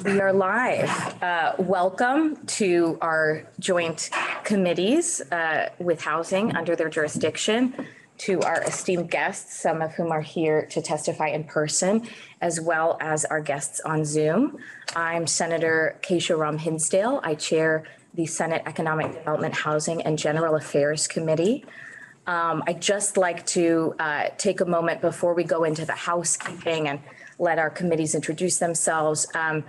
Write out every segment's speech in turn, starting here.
We are live. Uh, Welcome to our joint committees uh, with housing under their jurisdiction, to our esteemed guests, some of whom are here to testify in person, as well as our guests on Zoom. I'm Senator Kesha Ram Hinsdale. I chair the Senate Economic Development, Housing, and General Affairs Committee. Um, I'd just like to uh, take a moment before we go into the housekeeping and let our committees introduce themselves um,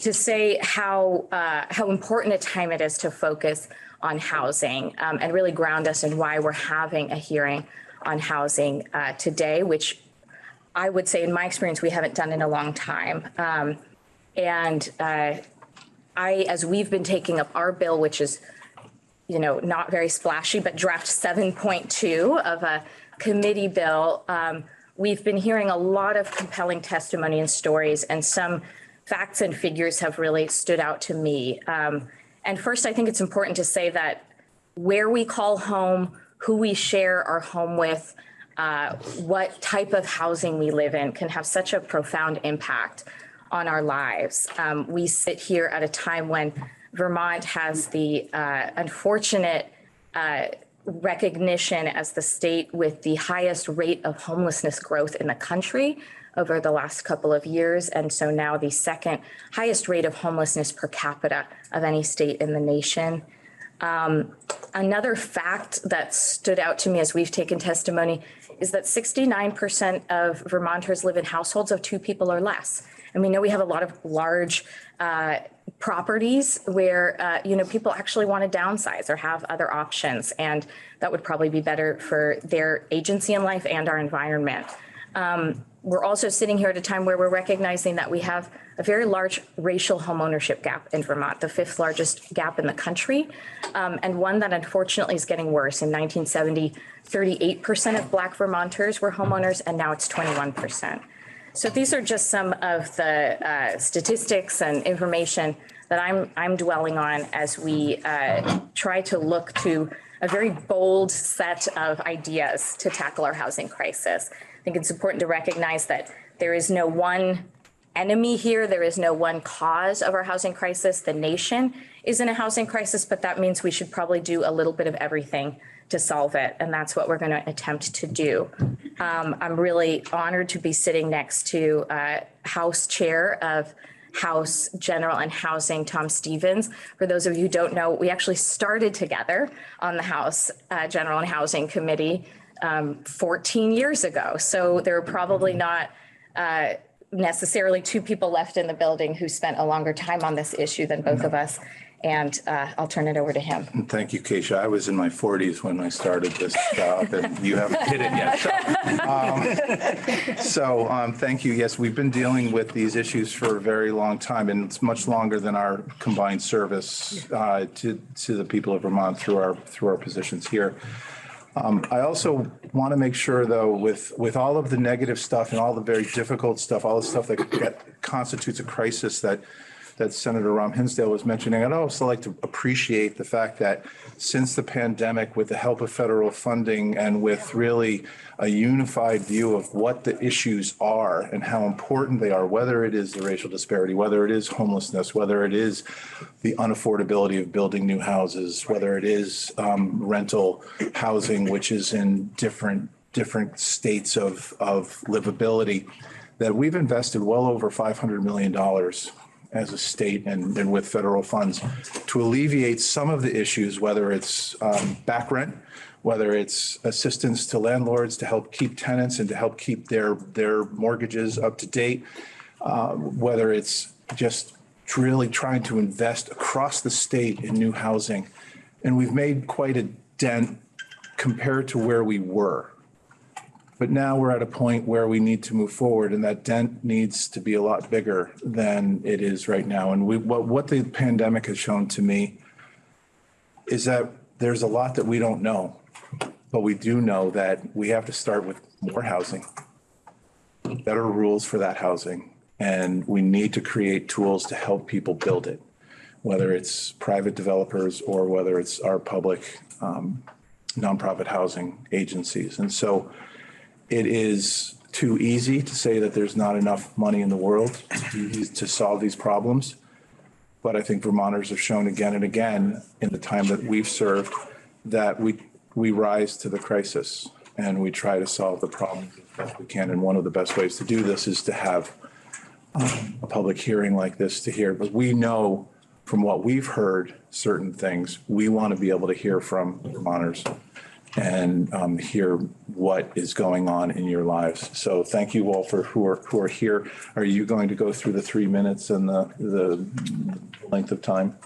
to say how uh, how important a time it is to focus on housing um, and really ground us in why we're having a hearing on housing uh, today, which I would say, in my experience, we haven't done in a long time. Um, and uh, I, as we've been taking up our bill, which is you know, not very splashy, but draft 7.2 of a committee bill. Um, we've been hearing a lot of compelling testimony and stories, and some facts and figures have really stood out to me. Um, and first, I think it's important to say that where we call home, who we share our home with, uh, what type of housing we live in can have such a profound impact on our lives. Um, we sit here at a time when Vermont has the uh, unfortunate uh, recognition as the state with the highest rate of homelessness growth in the country over the last couple of years. And so now the second highest rate of homelessness per capita of any state in the nation. Um, another fact that stood out to me as we've taken testimony is that 69% of Vermonters live in households of two people or less. And we know we have a lot of large uh, properties where uh, you know people actually want to downsize or have other options, and that would probably be better for their agency in life and our environment. Um, we're also sitting here at a time where we're recognizing that we have a very large racial homeownership gap in Vermont, the fifth largest gap in the country, um, and one that unfortunately is getting worse. In 1970, 38% of Black Vermonters were homeowners, and now it's 21%. So these are just some of the uh, statistics and information that I'm I'm dwelling on as we uh, try to look to a very bold set of ideas to tackle our housing crisis. I think it's important to recognize that there is no one enemy here. There is no one cause of our housing crisis. The nation is in a housing crisis, but that means we should probably do a little bit of everything to solve it. And that's what we're going to attempt to do. Um, I'm really honored to be sitting next to uh, House Chair of House General and Housing, Tom Stevens. For those of you who don't know, we actually started together on the House uh, General and Housing Committee um, 14 years ago. So there are probably not uh, necessarily two people left in the building who spent a longer time on this issue than both of us. And uh, I'll turn it over to him. Thank you, Kesha. I was in my 40s when I started this job, and you haven't hit it yet. So, um, So, um, thank you. Yes, we've been dealing with these issues for a very long time, and it's much longer than our combined service uh, to to the people of Vermont through our through our positions here. Um, I also want to make sure, though, with with all of the negative stuff and all the very difficult stuff, all the stuff that, that constitutes a crisis that that Senator Ram Hinsdale was mentioning. I'd also like to appreciate the fact that since the pandemic, with the help of federal funding and with really a unified view of what the issues are and how important they are, whether it is the racial disparity, whether it is homelessness, whether it is the unaffordability of building new houses, whether it is um, rental housing, which is in different different states of, of livability, that we've invested well over $500 million as a state and, and with federal funds to alleviate some of the issues, whether it's um, back rent, whether it's assistance to landlords to help keep tenants and to help keep their, their mortgages up to date, uh, whether it's just really trying to invest across the state in new housing. And we've made quite a dent compared to where we were. But now we're at a point where we need to move forward and that dent needs to be a lot bigger than it is right now. And we, what, what the pandemic has shown to me is that there's a lot that we don't know, but we do know that we have to start with more housing, better rules for that housing, and we need to create tools to help people build it, whether it's private developers or whether it's our public um, nonprofit housing agencies. And so it is too easy to say that there's not enough money in the world to these- to solve these problems. But I think Vermonters have shown again and again in the time that we've served that we, we rise to the crisis and we try to solve the problems as best we can. And one of the best ways to do this is to have um, a public hearing like this to hear. But we know from what we've heard, certain things, we want to be able to hear from Vermonters and um, hear what is going on in your lives. So thank you all for who are, who are here. Are you going to go through the three minutes and the, the length of time?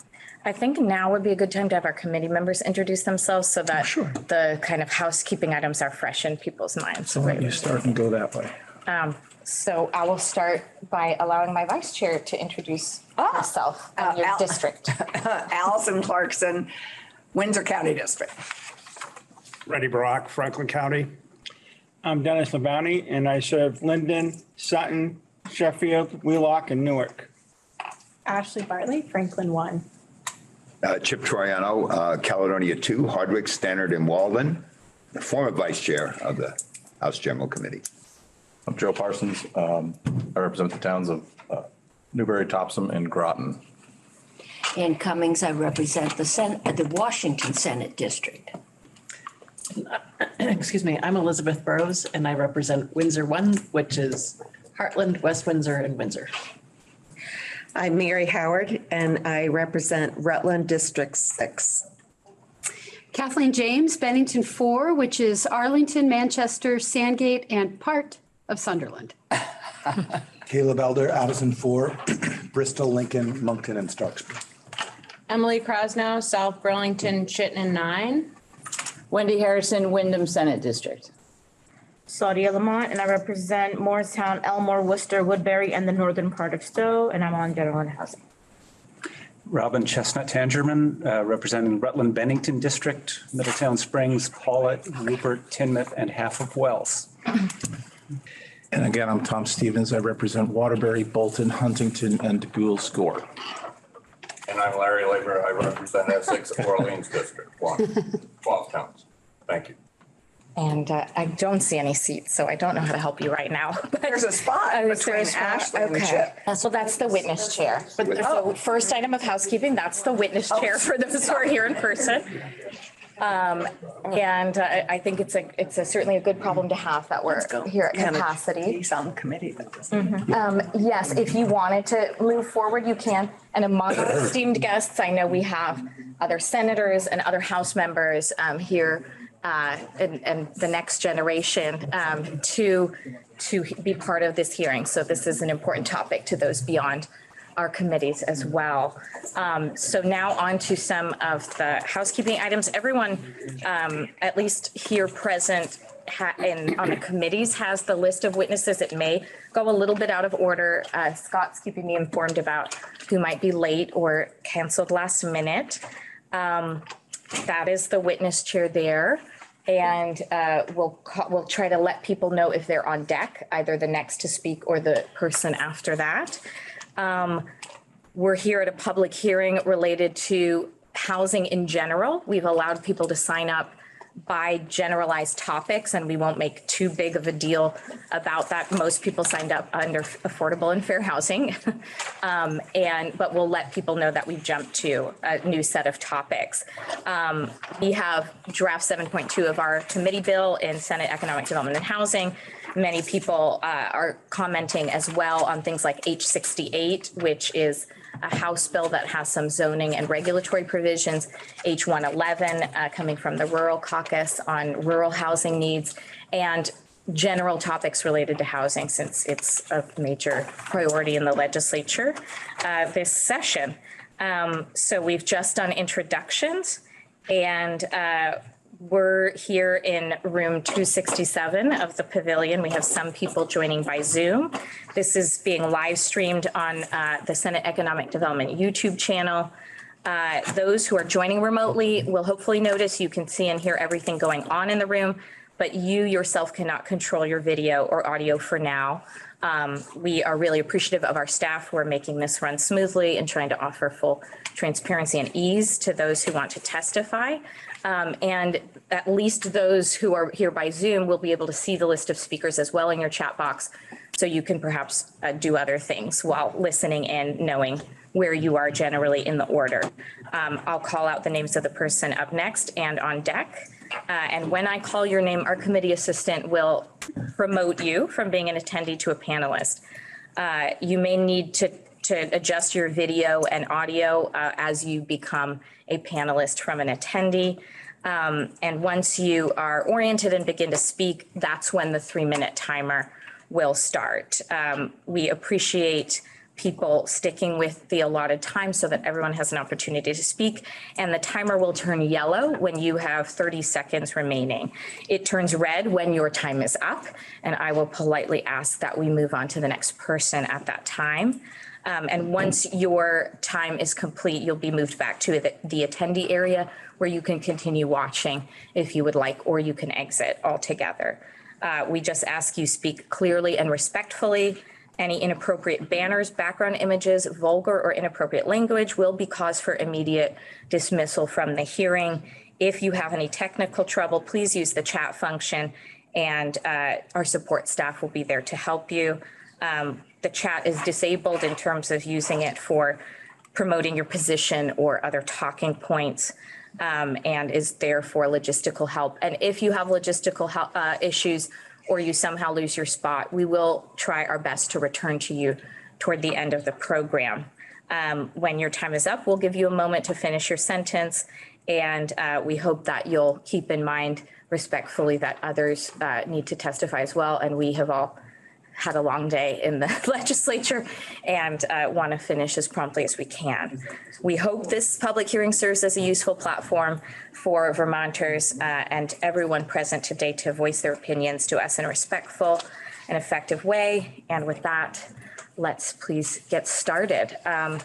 I think now would be a good time to have our committee members introduce themselves so that Sure. the kind of housekeeping items are fresh in people's minds. So why don't you start and go that way? So I will start by allowing my vice chair to introduce herself and uh, your Al- district. Allison Clarkson, Windsor County District. Randy Brock, Franklin County. I'm Dennis LaBounty, and I serve Lyndon, Sutton, Sheffield, Wheelock, and Newark. Ashley Bartley, Franklin One. Uh, Chip Troiano, uh, Caledonia 2, Hardwick, Stannard, and Walden, the former vice chair of the House General Committee. I'm Joe Parsons. Um, I represent the towns of uh, Newbury, Topsham, and Groton. Ann Cummings, I represent the Sen, uh, the Washington Senate District. Excuse me, I'm Elizabeth Burrows and I represent Windsor One, which is Hartland, West Windsor and Windsor. I'm Mary Howard and I represent Rutland District Six. Kathleen James, Bennington Four, which is Arlington, Manchester, Sandgate, and part of Sunderland. Caleb Elder, Addison four, Bristol, Lincoln, Monkton, and Starksville. Emily Krasnow, South Burlington, Chittenden Nine. Wendy Harrison, Windham Senate District. Saudia Lamont, and I represent Morristown, Elmore, Worcester, Woodbury, and the northern part of Stowe, and I'm on general and housing. Robin Chesnut Tangerman, uh, representing Rutland Bennington District, Middletown Springs, Pawlet, Rupert, Tinmouth, and half of Wells. And again, I'm Tom Stevens. I represent Waterbury, Bolton, Huntington, and Buels Gore. And I'm Larry Labor. I represent Essex, Orleans District, 12 12 towns. Thank you. And uh, I don't see any seats, so I don't know how to help you right now. but- There's a spot Oh, is a between spot? Ashley and Okay. Chip. Well, that's the witness chair. So first item of housekeeping, that's the witness chair for those who are here in person. Um, And uh, I I think it's a, it's a certainly a good problem to have that we're here at Kind of- capacity. He's on the committee that doesn't. Um, Yes, if you wanted to move forward, you can. And among our esteemed guests, I know we have other senators and other House members um, here uh, and, and the next generation um, to, to be part of this hearing. So this is an important topic to those beyond our committees as well. Um, So now on to some of the housekeeping items. Everyone, um, at least here present, in, on the committees has the list of witnesses. It may go a little bit out of order. Uh, Scott's keeping me informed about who might be late or canceled last minute. Um, That is the witness chair there. And uh, we'll, we'll try to let people know if they're on deck, either the next to speak or the person after that. Um, We're here at a public hearing related to housing in general. We've allowed people to sign up by generalized topics and we won't make too big of a deal about that. Most people signed up under affordable and fair housing. Um, And, but we'll let people know that we've jumped to a new set of topics. Um, We have draft 7.2 of our committee bill in Senate Economic Development and Housing. Many people uh, are commenting as well on things like H68, which is a House bill that has some zoning and regulatory provisions. H111 uh, coming from the Rural Caucus on rural housing needs and general topics related to housing since it's a major priority in the legislature uh, this session. Um, So we've just done introductions and uh, we're here in room 267 of the pavilion. We have some people joining by Zoom. This is being live streamed on uh, the Senate Economic Development YouTube channel. Uh, Those who are joining remotely will hopefully notice you can see and hear everything going on in the room, but you yourself cannot control your video or audio for now. Um, We are really appreciative of our staff who are making this run smoothly and trying to offer full transparency and ease to those who want to testify. Um, And at least those who are here by Zoom will be able to see the list of speakers as well in your chat box. So you can perhaps uh, do other things while listening and knowing where you are generally in the order. Um, I'll call out the names of the person up next and on deck. Uh, And when I call your name, our committee assistant will promote you from being an attendee to a panelist. Uh, You may need to, to adjust your video and audio uh, as you become a panelist from an attendee. Um, And once you are oriented and begin to speak, that's when the three-minute timer will start. Um, We appreciate people sticking with the allotted time so that everyone has an opportunity to speak. And the timer will turn yellow when you have 30 seconds remaining. It turns red when your time is up, and I will politely ask that we move on to the next person at that time. Um, And once your time is complete, you'll be moved back to the the attendee area where you can continue watching if you would like, or you can exit altogether. Uh, We just ask you speak clearly and respectfully. Any inappropriate banners, background images, vulgar or inappropriate language will be cause for immediate dismissal from the hearing. If you have any technical trouble, please use the chat function and uh, our support staff will be there to help you. Um, The chat is disabled in terms of using it for promoting your position or other talking points um, and is there for logistical help. And if you have logistical hel- uh, issues or you somehow lose your spot, we will try our best to return to you toward the end of the program. Um, When your time is up, we'll give you a moment to finish your sentence. And uh, we hope that you'll keep in mind respectfully that others uh, need to testify as well. And we have all had a long day in the legislature and uh, want to finish as promptly as we can. We hope this public hearing serves as a useful platform for Vermonters uh, and everyone present today to voice their opinions to us in a respectful and effective way. And with that, let's please get started. Um,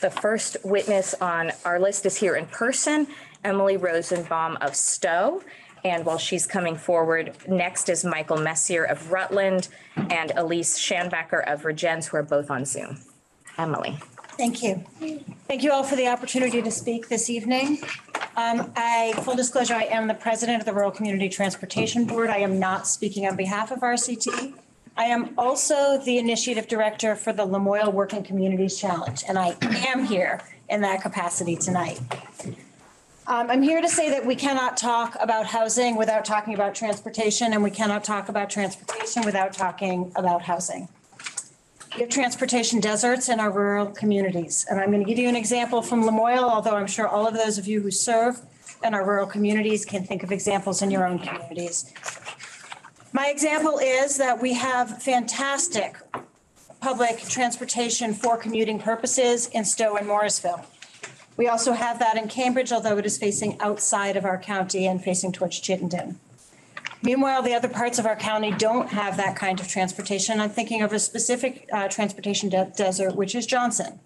The first witness on our list is here in person, Emily Rosenbaum of Stowe. And while she's coming forward, next is Michael Messier of Rutland and Elise Shanbacker of Regens, who are both on Zoom. Emily. Thank you. Thank you all for the opportunity to speak this evening. Um, I, full disclosure, I am the president of the Rural Community Transportation Board. I am not speaking on behalf of RCT. I am also the initiative director for the Lamoille Working Communities Challenge, and I am here in that capacity tonight. Um, I'm here to say that we cannot talk about housing without talking about transportation, and we cannot talk about transportation without talking about housing. We have transportation deserts in our rural communities. And I'm going to give you an example from Lamoille, although I'm sure all of those of you who serve in our rural communities can think of examples in your own communities. My example is that we have fantastic public transportation for commuting purposes in Stowe and Morrisville. We also have that in Cambridge, although it is facing outside of our county and facing towards Chittenden. Meanwhile, the other parts of our county don't have that kind of transportation. I'm thinking of a specific uh, transportation de- desert, which is Johnson.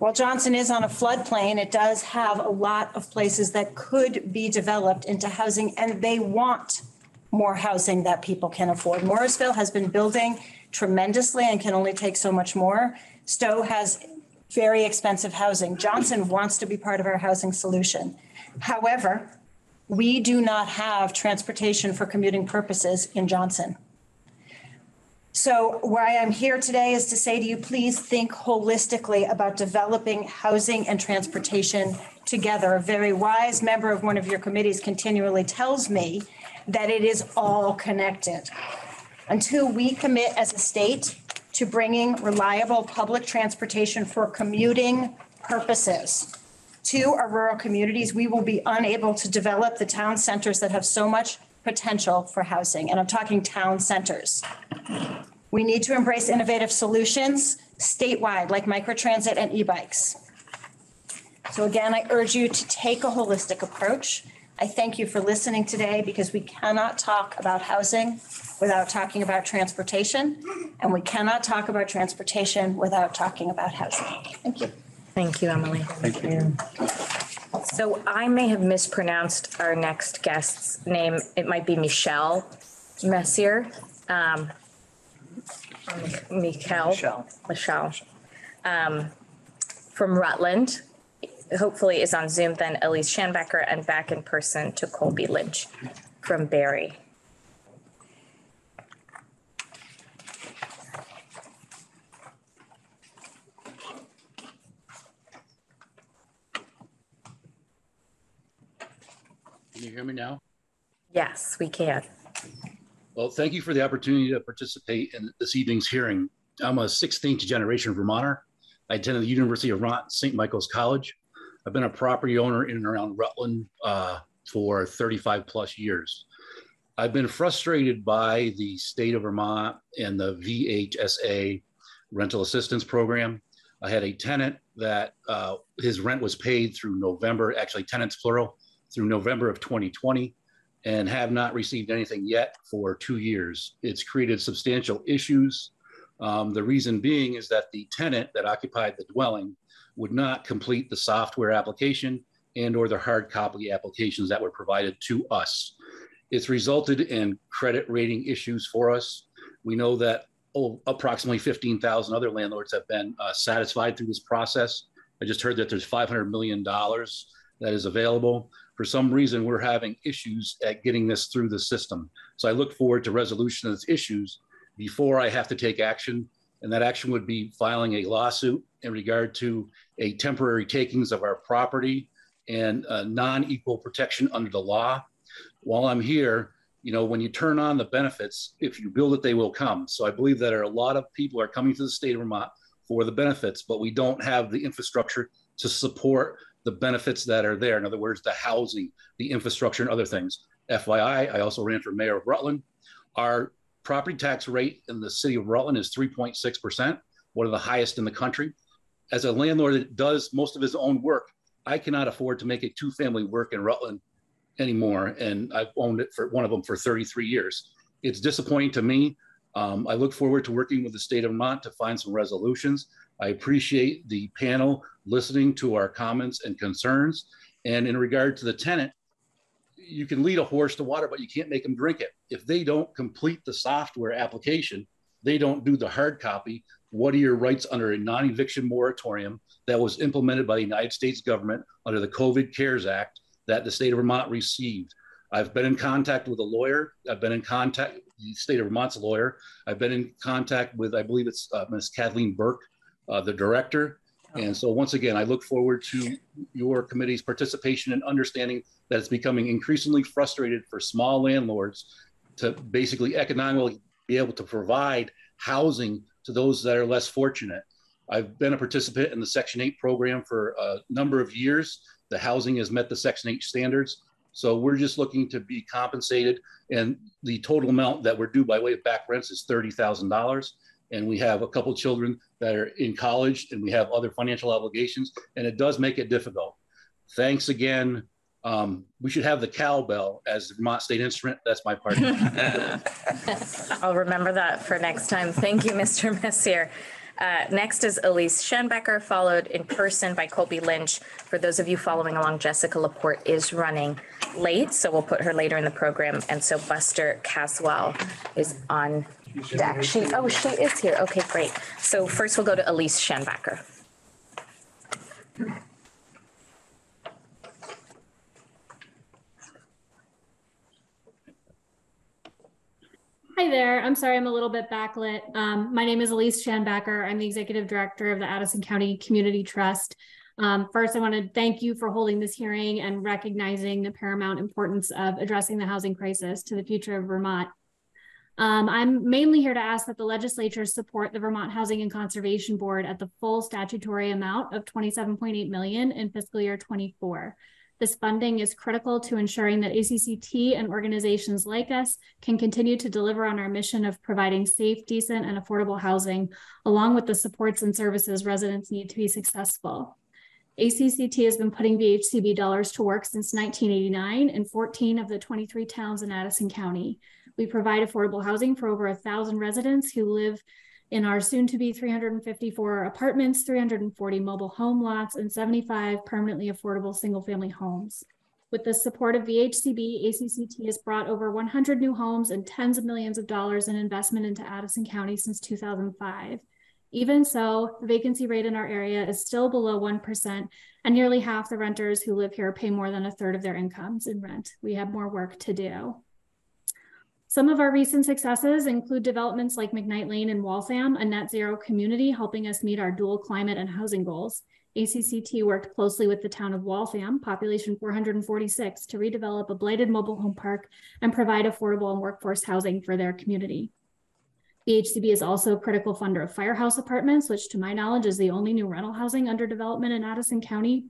While Johnson is on a floodplain, it does have a lot of places that could be developed into housing, and they want more housing that people can afford. Morrisville has been building tremendously and can only take so much more. Stowe has very expensive housing. Johnson wants to be part of our housing solution. However, we do not have transportation for commuting purposes in Johnson. So why I'm here today is to say to you, please think holistically about developing housing and transportation together. A very wise member of one of your committees continually tells me that it is all connected. Until we commit as a state to bringing reliable public transportation for commuting purposes to our rural communities, we will be unable to develop the town centers that have so much potential for housing. And I'm talking town centers. We need to embrace innovative solutions statewide, like microtransit and e-bikes. So again, I urge you to take a holistic approach. I thank you for listening today because we cannot talk about housing without talking about transportation, and we cannot talk about transportation without talking about housing. Thank you. Thank you, Emily. Thank you. So I may have mispronounced our next guest's name. It might be Michelle Messier. Um, Mikel. Michelle. Michelle. Um, From Rutland, hopefully is on Zoom, then Elise Shanbacker, and back in person to Colby Lynch from Barre. Can you hear me now? Yes, we can. Well, thank you for the opportunity to participate in this evening's hearing. I'm a 16th generation Vermonter. I attended the University of Vermont St. Michael's College. I've been a property owner in and around Rutland uh, for 35 plus years. I've been frustrated by the state of Vermont and the VHSA rental assistance program. I had a tenant that uh, his rent was paid through November, actually tenants plural, through November of 2020 and have not received anything yet for two years. It's created substantial issues. Um, the reason being is that the tenant that occupied the dwelling would not complete the software application and or the hard copy applications that were provided to us. It's resulted in credit rating issues for us. We know that oh, approximately 15,000 other landlords have been uh, satisfied through this process. I just heard that there's $500 million that is available. For some reason, we're having issues at getting this through the system. So I look forward to resolution of these issues before I have to take action. And that action would be filing a lawsuit in regard to a temporary takings of our property and uh, non-equal protection under the law. While I'm here, you know, when you turn on the benefits, if you build it, they will come. So I believe that a lot of people are coming to the state of Vermont for the benefits, but we don't have the infrastructure to support the benefits that are there. In other words, the housing, the infrastructure, and other things. FYI, I also ran for mayor of Rutland. Our property tax rate in the city of Rutland is 3.6%, one of the highest in the country. As a landlord that does most of his own work, I cannot afford to make a two family work in Rutland anymore. And I've owned it for one of them for 33 years. It's disappointing to me. Um, I look forward to working with the state of Vermont to find some resolutions. I appreciate the panel listening to our comments and concerns. And in regard to the tenant, you can lead a horse to water, but you can't make them drink it. If they don't complete the software application, they don't do the hard copy. What are your rights under a non eviction moratorium that was implemented by the United States government under the COVID CARES Act that the state of Vermont received? I've been in contact with a lawyer. I've been in contact, the state of Vermont's lawyer. I've been in contact with, I believe it's uh, Ms. Kathleen Burke, uh, the director. And so once again, I look forward to your committee's participation and understanding that it's becoming increasingly frustrated for small landlords to basically economically be able to provide housing to those that are less fortunate. I've been a participant in the Section 8 program for a number of years. The housing has met the Section 8 standards. So we're just looking to be compensated. And the total amount that we're due by way of back rents is $30,000 and we have a couple children that are in college and we have other financial obligations and it does make it difficult thanks again um, we should have the cowbell as the vermont state instrument that's my part I'll remember that for next time. Thank you, Mr. Messier. Uh, Next is Elise Shanbacker, followed in person by Colby Lynch. For those of you following along, Jessica Laporte is running late, so we'll put her later in the program. And so Buster Caswell is on deck. She, oh, she is here. Okay, great. So first we'll go to Elise Shanbacker. Hi there. I'm sorry I'm a little bit backlit. Um, my name is Elise Shanbacker. I'm the Executive Director of the Addison County Community Trust. Um, first, I want to thank you for holding this hearing and recognizing the paramount importance of addressing the housing crisis to the future of Vermont. Um, I'm mainly here to ask that the legislature support the Vermont Housing and Conservation Board at the full statutory amount of 27.8 million in fiscal year 24. This funding is critical to ensuring that ACCT and organizations like us can continue to deliver on our mission of providing safe, decent, and affordable housing, along with the supports and services residents need to be successful. ACCT has been putting VHCB dollars to work since 1989 in 14 of the 23 towns in Addison County. We provide affordable housing for over a thousand residents who live in our soon to be 354 apartments, 340 mobile home lots, and 75 permanently affordable single family homes. With the support of VHCB, ACCT has brought over 100 new homes and tens of millions of dollars in investment into Addison County since 2005. Even so, the vacancy rate in our area is still below 1%, and nearly half the renters who live here pay more than a third of their incomes in rent. We have more work to do. Some of our recent successes include developments like McKnight Lane in Waltham, a net zero community helping us meet our dual climate and housing goals. ACCT worked closely with the town of Waltham, population 446, to redevelop a blighted mobile home park and provide affordable and workforce housing for their community. VHCB is also a critical funder of Firehouse Apartments, which to my knowledge is the only new rental housing under development in Addison County.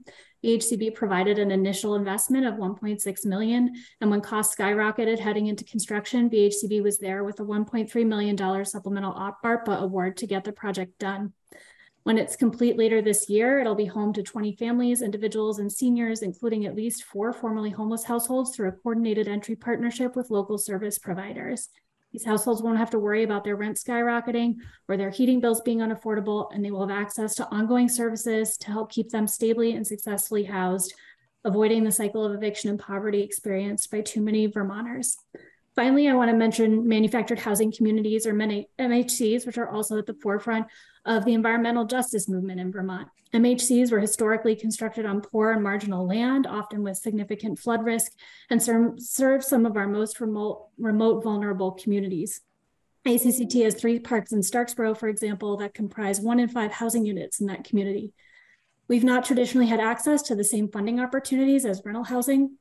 VHCB provided an initial investment of 1.6 million, and when costs skyrocketed heading into construction, VHCB was there with a 1.3 million dollar supplemental ARPA award to get the project done. When it's complete later this year, it'll be home to 20 families, individuals, and seniors, including at least four formerly homeless households through a coordinated entry partnership with local service providers. These households won't have to worry about their rent skyrocketing or their heating bills being unaffordable, and they will have access to ongoing services to help keep them stably and successfully housed, avoiding the cycle of eviction and poverty experienced by too many Vermonters. Finally, I want to mention manufactured housing communities or MHCs, which are also at the forefront of the environmental justice movement in Vermont. MHCs were historically constructed on poor and marginal land, often with significant flood risk, and serve, serve some of our most remote, remote vulnerable communities. ACCT has three parks in Starksboro, for example, that comprise one in five housing units in that community. We've not traditionally had access to the same funding opportunities as rental housing,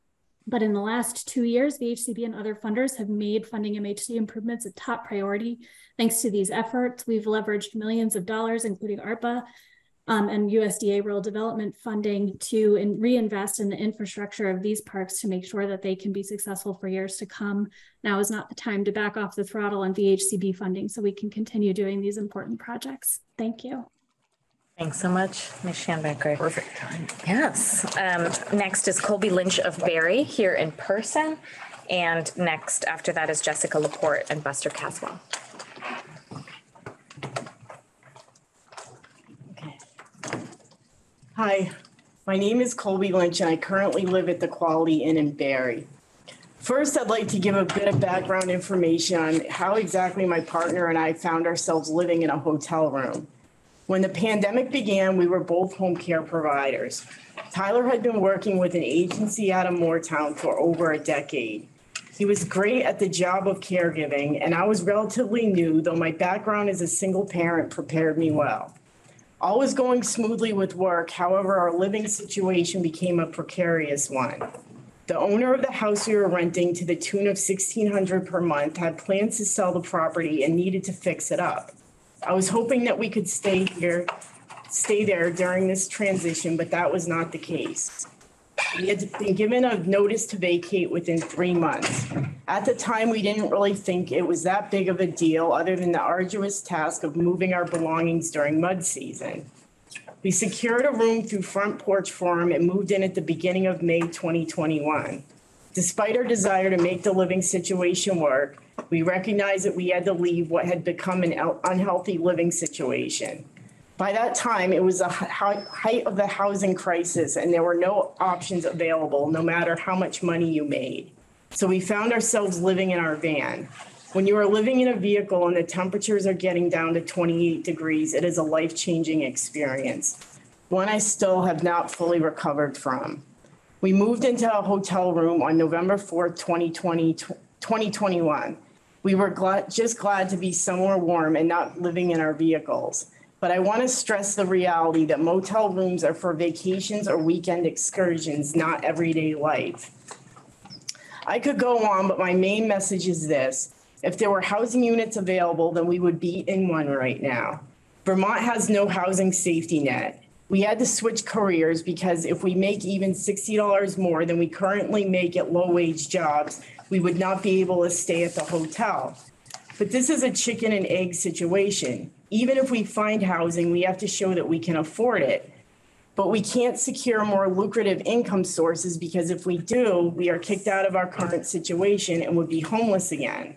but in the last two years, VHCB and other funders have made funding MHC improvements a top priority. Thanks to these efforts, we've leveraged millions of dollars, including ARPA um, and USDA rural development funding to in, reinvest in the infrastructure of these parks to make sure that they can be successful for years to come. Now is not the time to back off the throttle on VHCB funding so we can continue doing these important projects. Thank you. Thanks so much, Ms. Shanbacker. Perfect time. Yes. Um, next is Colby Lynch of Barre here in person. And next after that is Jessica Laporte and Buster Caswell. Okay. Hi, my name is Colby Lynch and I currently live at the Quality Inn in Barre. First, I'd like to give a bit of background information on how exactly my partner and I found ourselves living in a hotel room. When the pandemic began, we were both home care providers. Tyler had been working with an agency out of Morristown for over a decade. He was great at the job of caregiving, and I was relatively new, though my background as a single parent prepared me well. All was going smoothly with work, however, our living situation became a precarious one. The owner of the house we were renting to the tune of sixteen hundred per month had plans to sell the property and needed to fix it up. I was hoping that we could stay here, stay there during this transition, but that was not the case. We had been given a notice to vacate within three months. At the time, we didn't really think it was that big of a deal, other than the arduous task of moving our belongings during mud season. We secured a room through Front Porch Forum and moved in at the beginning of May 2021. Despite our desire to make the living situation work, we recognized that we had to leave what had become an unhealthy living situation. By that time, it was the height of the housing crisis, and there were no options available, no matter how much money you made. So we found ourselves living in our van. When you are living in a vehicle and the temperatures are getting down to 28 degrees, it is a life changing experience, one I still have not fully recovered from. We moved into a hotel room on November 4th, 2020, 2021. We were glad, just glad to be somewhere warm and not living in our vehicles. But I want to stress the reality that motel rooms are for vacations or weekend excursions, not everyday life. I could go on, but my main message is this. If there were housing units available, then we would be in one right now. Vermont has no housing safety net. We had to switch careers because if we make even $60 more than we currently make at low wage jobs, we would not be able to stay at the hotel. But this is a chicken and egg situation. Even if we find housing, we have to show that we can afford it. But we can't secure more lucrative income sources because if we do, we are kicked out of our current situation and would be homeless again.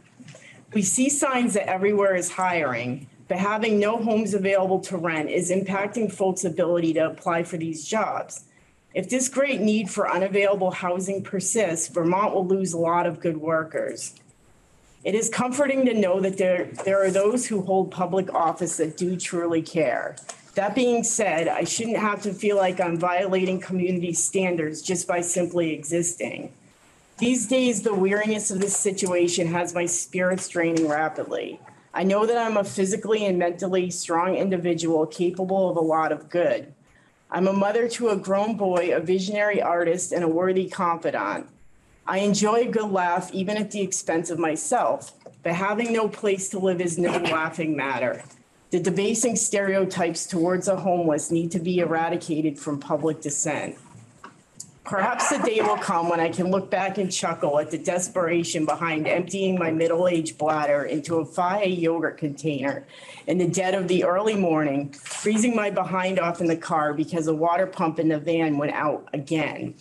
We see signs that everywhere is hiring, but having no homes available to rent is impacting folks' ability to apply for these jobs. If this great need for unavailable housing persists, Vermont will lose a lot of good workers. It is comforting to know that there, there are those who hold public office that do truly care. That being said, I shouldn't have to feel like I'm violating community standards just by simply existing. These days, the weariness of this situation has my spirits draining rapidly. I know that I'm a physically and mentally strong individual capable of a lot of good. I'm a mother to a grown boy, a visionary artist, and a worthy confidant. I enjoy a good laugh even at the expense of myself, but having no place to live is no laughing matter. The debasing stereotypes towards the homeless need to be eradicated from public dissent. Perhaps the day will come when I can look back and chuckle at the desperation behind emptying my middle-aged bladder into a Fage yogurt container in the dead of the early morning, freezing my behind off in the car because the water pump in the van went out again.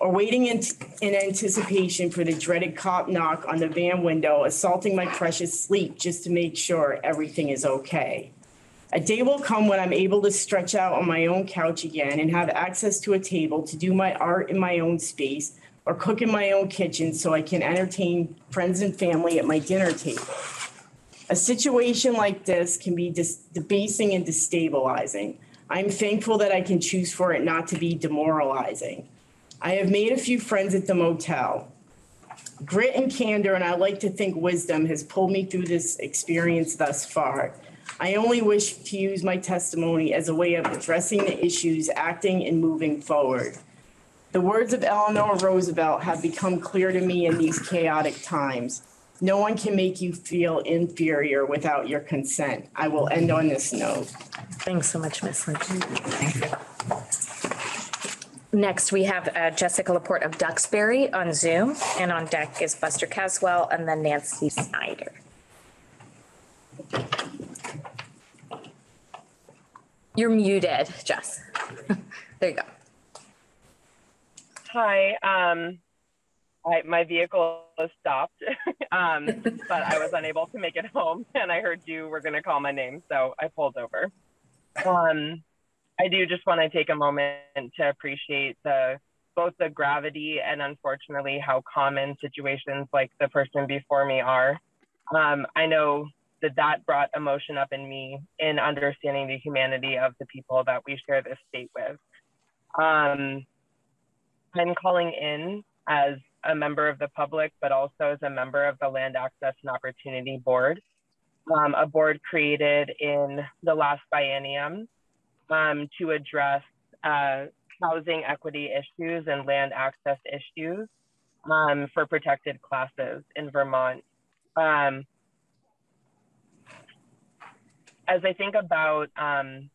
Or waiting in, in anticipation for the dreaded cop knock on the van window, assaulting my precious sleep just to make sure everything is okay. A day will come when I'm able to stretch out on my own couch again and have access to a table to do my art in my own space or cook in my own kitchen so I can entertain friends and family at my dinner table. A situation like this can be debasing and destabilizing. I'm thankful that I can choose for it not to be demoralizing. I have made a few friends at the motel. Grit and candor, and I like to think wisdom, has pulled me through this experience thus far. I only wish to use my testimony as a way of addressing the issues, acting and moving forward. The words of Eleanor Roosevelt have become clear to me in these chaotic times. No one can make you feel inferior without your consent. I will end on this note. Thanks so much, Ms. Lynch. Next, we have uh, Jessica Laporte of Duxbury on Zoom, and on deck is Buster Caswell and then Nancy Snyder. You're muted, Jess. There you go. Hi, um, I, my vehicle was stopped, um, but I was unable to make it home and I heard you were going to call my name, so I pulled over. Um, I do just want to take a moment to appreciate the both the gravity and unfortunately how common situations like the person before me are. Um, I know that that brought emotion up in me in understanding the humanity of the people that we share this state with. Um, I'm calling in as a member of the public, but also as a member of the Land Access and Opportunity Board, um, a board created in the last biennium um, to address uh, housing equity issues and land access issues um, for protected classes in Vermont. Um, as I think about um,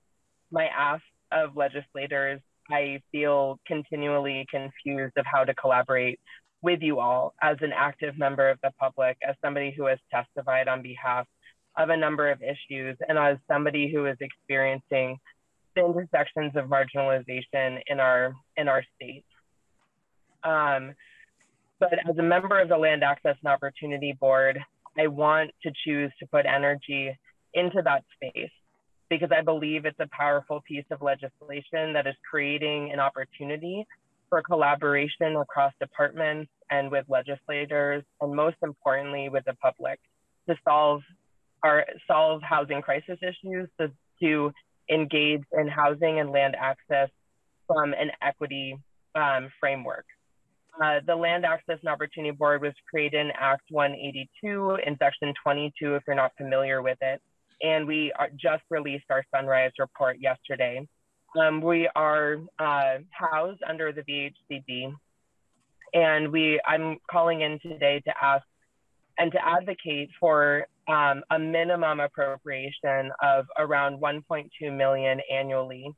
my ask of legislators, I feel continually confused of how to collaborate with you all as an active member of the public, as somebody who has testified on behalf of a number of issues, and as somebody who is experiencing the intersections of marginalization in our in our state. Um, but as a member of the Land Access and Opportunity Board, I want to choose to put energy into that space because I believe it's a powerful piece of legislation that is creating an opportunity for collaboration across departments and with legislators, and most importantly, with the public to solve our solve housing crisis issues, to, to engage in housing and land access from an equity um, framework. Uh, the Land Access and Opportunity Board was created in Act 182 in Section 22, if you're not familiar with it. And we are, just released our Sunrise report yesterday. Um, we are uh, housed under the VHCB. And we, I'm calling in today to ask and to advocate for um, a minimum appropriation of around 1.2 million annually.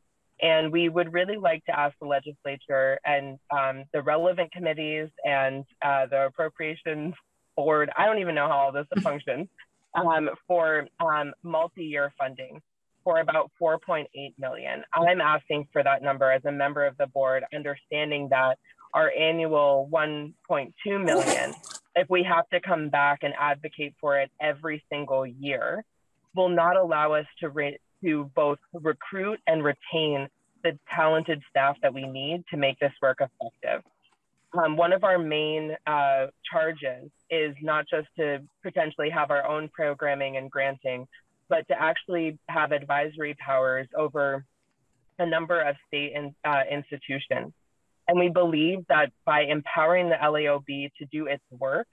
And we would really like to ask the legislature and um, the relevant committees and uh, the appropriations board, I don't even know how all this functions, um, for um, multi-year funding for about 4.8 million. I'm asking for that number as a member of the board, understanding that our annual 1.2 million, if we have to come back and advocate for it every single year, will not allow us to, re- to both recruit and retain the talented staff that we need to make this work effective. Um, one of our main uh, charges is not just to potentially have our own programming and granting, but to actually have advisory powers over a number of state and, uh, institutions. And we believe that by empowering the LAOB to do its work,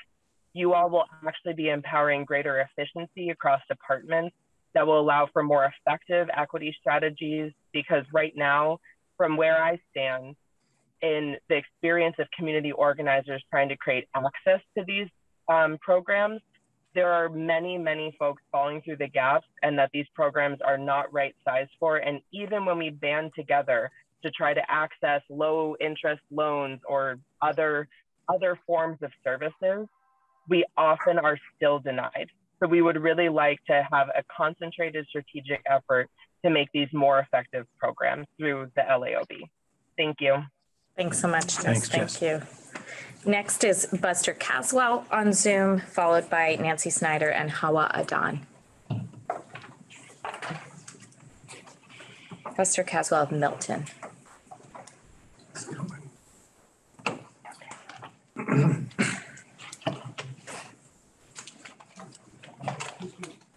you all will actually be empowering greater efficiency across departments that will allow for more effective equity strategies. Because right now, from where I stand, in the experience of community organizers trying to create access to these um, programs, there are many, many folks falling through the gaps and that these programs are not right sized for. And even when we band together to try to access low interest loans or other, other forms of services, we often are still denied. So we would really like to have a concentrated strategic effort to make these more effective programs through the LAOB. Thank you. Thanks so much, Jess. Thanks, Thank Jess. you. Next is Buster Caswell on Zoom, followed by Nancy Snyder and Hawa Adan. Buster Caswell of Milton.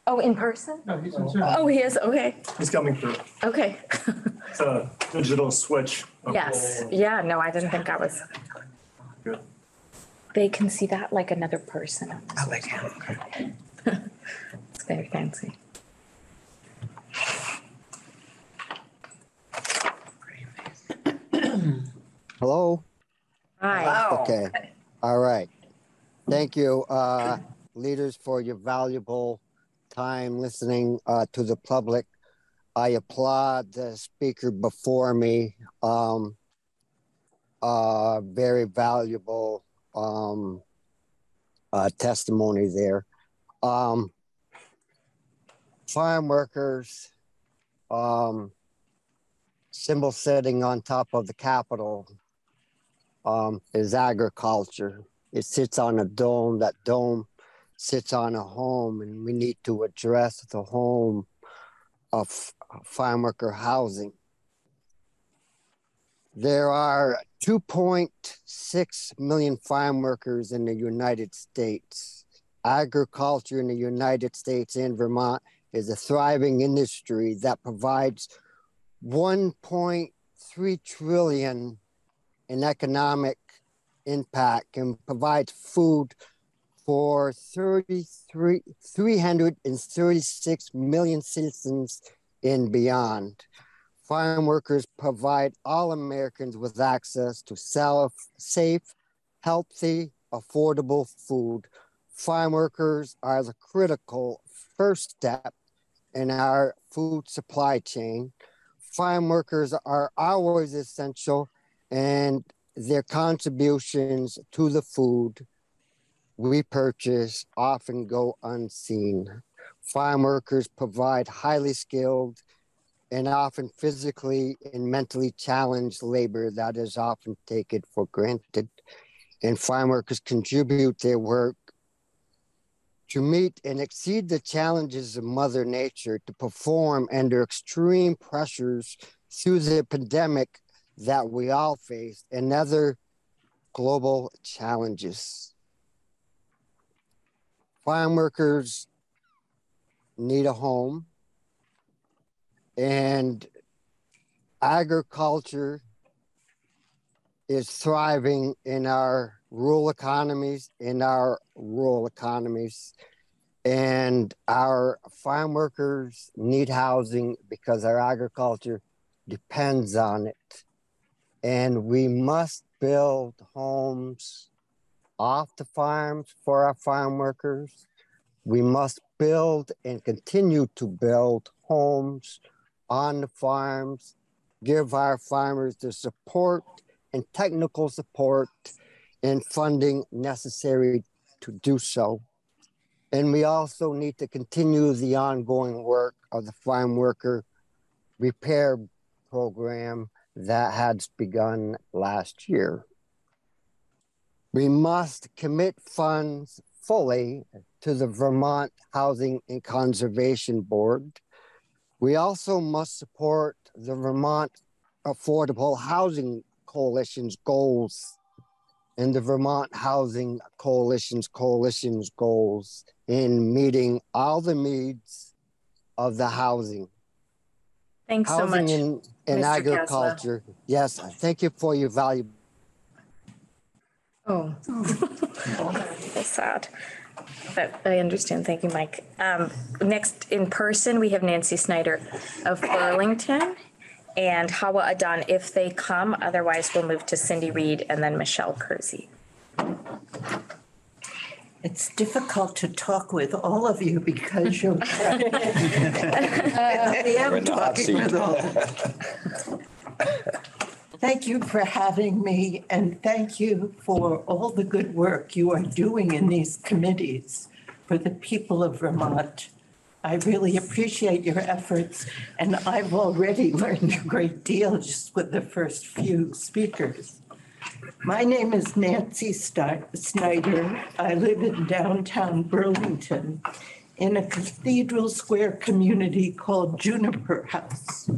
Oh, in person? No, he's in Zoom. Oh, he is, okay, He's coming through. okay. It's a digital switch. of Yes, all- yeah, no, I didn't think I was. Good. They can see that like another person. on this Oh, they website. It's very fancy. Hello? Hi. Okay, all right. Thank you, uh, leaders, for your valuable time listening, uh, to the public. I applaud the speaker before me. Um, uh, very valuable, um, uh, testimony there. Um, farm workers, um, symbol sitting on top of the Capitol um, is agriculture. It sits on a dome. That dome sits on a home, and we need to address the home of farm worker housing. There are 2.6 million farm workers in the United States. Agriculture in the United States and Vermont is a thriving industry that provides 1.3 trillion in economic impact and provides food for 33 336 million citizens and beyond. Farm workers provide all Americans with access to self, safe, healthy, affordable food. Farm workers are the critical first step in our food supply chain. Farm workers are always essential and their contributions to the food we purchase often go unseen. Farm workers provide highly skilled and often physically and mentally challenged labor that is often taken for granted. And farm workers contribute their work to meet and exceed the challenges of Mother Nature to perform under extreme pressures through the pandemic that we all face and other global challenges. Farm workers need a home, and agriculture is thriving in our rural economies, in our rural economies. And our farm workers need housing because our agriculture depends on it. And we must build homes off the farms for our farm workers. We must build and continue to build homes on the farms, give our farmers the support and technical support and funding necessary to do so. And we also need to continue the ongoing work of the farm worker repair program that had begun last year. We must commit funds fully to the Vermont Housing and Conservation Board. We also must support the Vermont Affordable Housing Coalition's goals and the Vermont Housing Coalition's coalition's goals in meeting all the needs of the housing. Thanks so much, and, and Mr. Kessler. Yes, thank you for your valuable. Oh. That's sad. But I understand. Thank you, Mike. Um, next in person, we have Nancy Snyder of Burlington and Hawa Adan if they come. Otherwise, we'll move to Cindy Reed and then Michelle Kersey. It's difficult to talk with all of you because you're. I You're am in the hot talking with all. Thank you for having me and thank you for all the good work you are doing in these committees for the people of Vermont. I really appreciate your efforts and I've already learned a great deal just with the first few speakers. My name is Nancy Snyder. I live in downtown Burlington in a Cathedral Square community called Juniper House.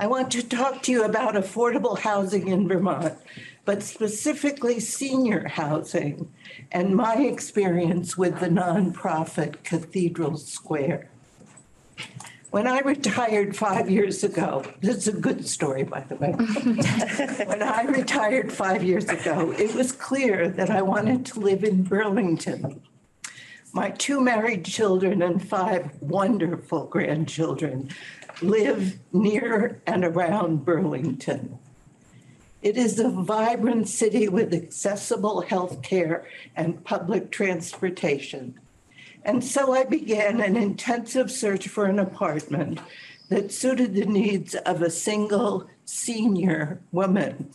I want to talk to you about affordable housing in Vermont, but specifically senior housing and my experience with the nonprofit Cathedral Square. When I retired five years ago, this is a good story, by the way. When I retired five years ago, it was clear that I wanted to live in Burlington. My two married children and five wonderful grandchildren live near and around Burlington. It is a vibrant city with accessible health care and public transportation. And so I began an intensive search for an apartment that suited the needs of a single senior woman.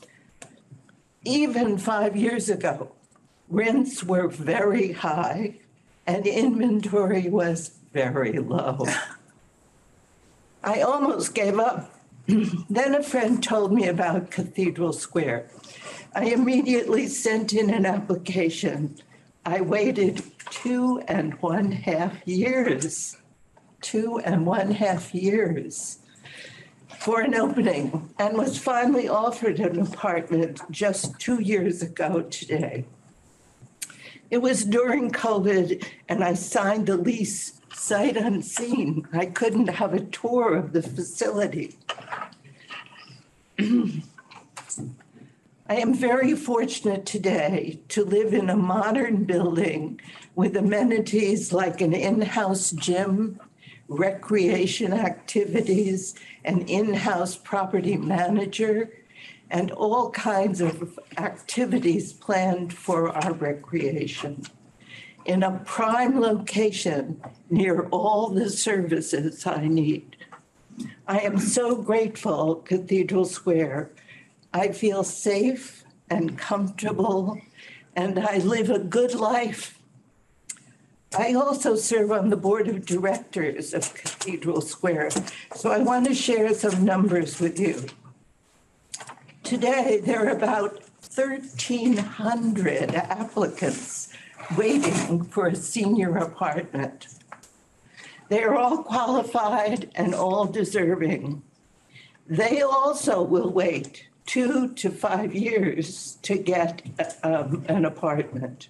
Even five years ago, rents were very high and inventory was very low. I almost gave up. then a friend told me about Cathedral Square. I immediately sent in an application. I waited two and one half years, two and one half years for an opening and was finally offered an apartment just two years ago today. It was during COVID and I signed the lease sight unseen. I couldn't have a tour of the facility. I am very fortunate today to live in a modern building with amenities like an in-house gym, recreation activities, an in-house property manager, and all kinds of activities planned for our recreation. In a prime location near all the services I need. I am so grateful, Cathedral Square. I feel safe and comfortable, and I live a good life. I also serve on the board of directors of Cathedral Square, so I want to share some numbers with you. Today, there are about 1,300 applicants waiting for a senior apartment. They are all qualified and all deserving. They also will wait two to five years to get um, an apartment.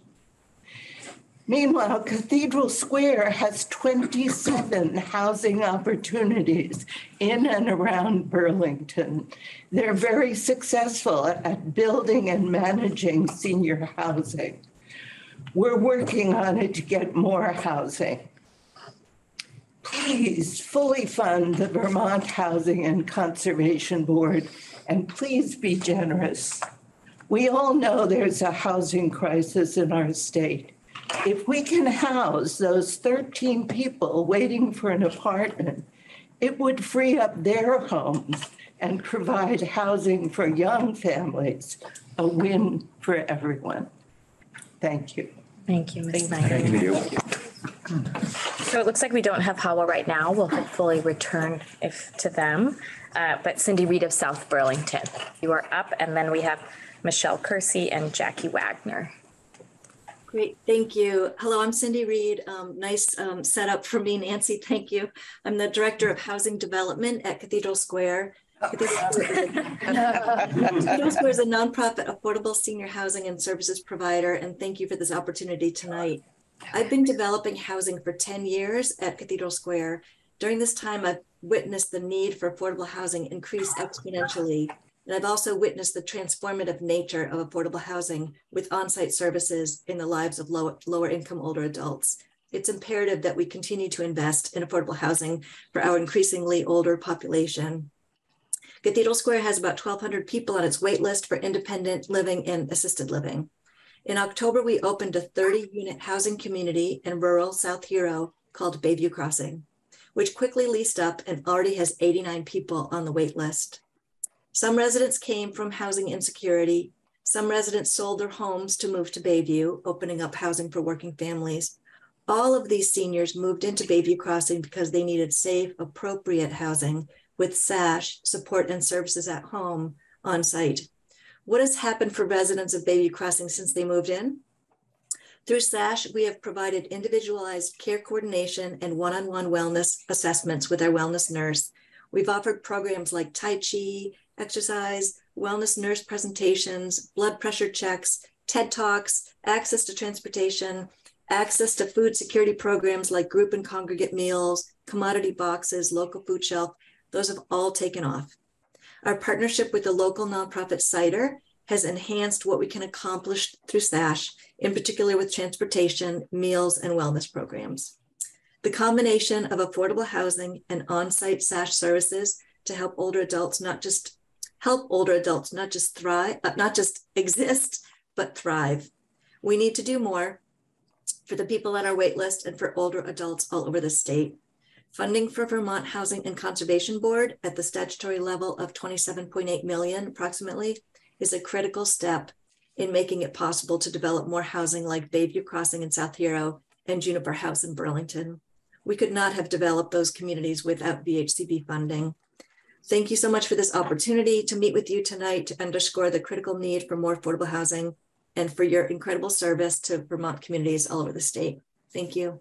Meanwhile, Cathedral Square has 27 housing opportunities in and around Burlington. They're very successful at building and managing senior housing. We're working on it to get more housing. Please fully fund the Vermont Housing and Conservation Board, and please be generous. We all know there's a housing crisis in our state. If we can house those 13 people waiting for an apartment, it would free up their homes and provide housing for young families, a win for everyone. Thank you. Thank you, Ms. Snyder. So it looks like we don't have Howell right now. We'll hopefully return if to them. Uh, but Cindy Reed of South Burlington, you are up. And then we have Michelle Kersey and Jackie Wagner. Great, thank you. Hello, I'm Cindy Reed. Um, nice um, setup for me, Nancy. Thank you. I'm the Director of Housing Development at Cathedral Square. Cathedral Square is a nonprofit affordable senior housing and services provider, and thank you for this opportunity tonight. I've been developing housing for 10 years at Cathedral Square. During this time, I've witnessed the need for affordable housing increase exponentially. And I've also witnessed the transformative nature of affordable housing with on-site services in the lives of low, lower income older adults. It's imperative that we continue to invest in affordable housing for our increasingly older population. Cathedral Square has about 1,200 people on its wait list for independent living and assisted living. In October, we opened a 30 unit housing community in rural South Hero called Bayview Crossing, which quickly leased up and already has 89 people on the wait list. Some residents came from housing insecurity. Some residents sold their homes to move to Bayview, opening up housing for working families. All of these seniors moved into Bayview Crossing because they needed safe, appropriate housing with SASH, support and services at home on site. What has happened for residents of Bayview Crossing since they moved in? Through SASH, we have provided individualized care coordination and one on one wellness assessments with our wellness nurse. We've offered programs like Tai Chi, exercise, wellness nurse presentations, blood pressure checks, TED Talks, access to transportation, access to food security programs like group and congregate meals, commodity boxes, local food shelf. Those have all taken off. Our partnership with the local nonprofit CIDER has enhanced what we can accomplish through SASH, in particular with transportation, meals, and wellness programs. The combination of affordable housing and on-site SASH services to help older adults not just help older adults not just thrive, uh, not just exist, but thrive. We need to do more for the people on our wait list and for older adults all over the state. Funding for Vermont Housing and Conservation Board at the statutory level of 27.8 million approximately is a critical step in making it possible to develop more housing like Bayview Crossing in South Hero and Juniper House in Burlington. We could not have developed those communities without VHCB funding. Thank you so much for this opportunity to meet with you tonight to underscore the critical need for more affordable housing and for your incredible service to Vermont communities all over the state. Thank you.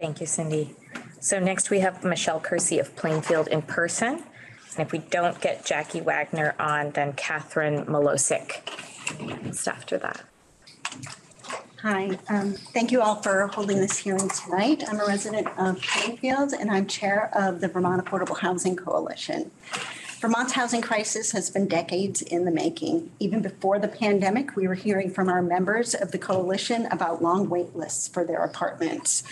Thank you, Cindy. So next we have Michelle Kersey of Plainfield in person. And if we don't get Jackie Wagner on, then Catherine Malosic just after that. Hi, um, thank you all for holding this hearing tonight. I'm a resident of Plainfield and I'm chair of the Vermont Affordable Housing Coalition. Vermont's housing crisis has been decades in the making. Even before the pandemic, we were hearing from our members of the coalition about long wait lists for their apartments.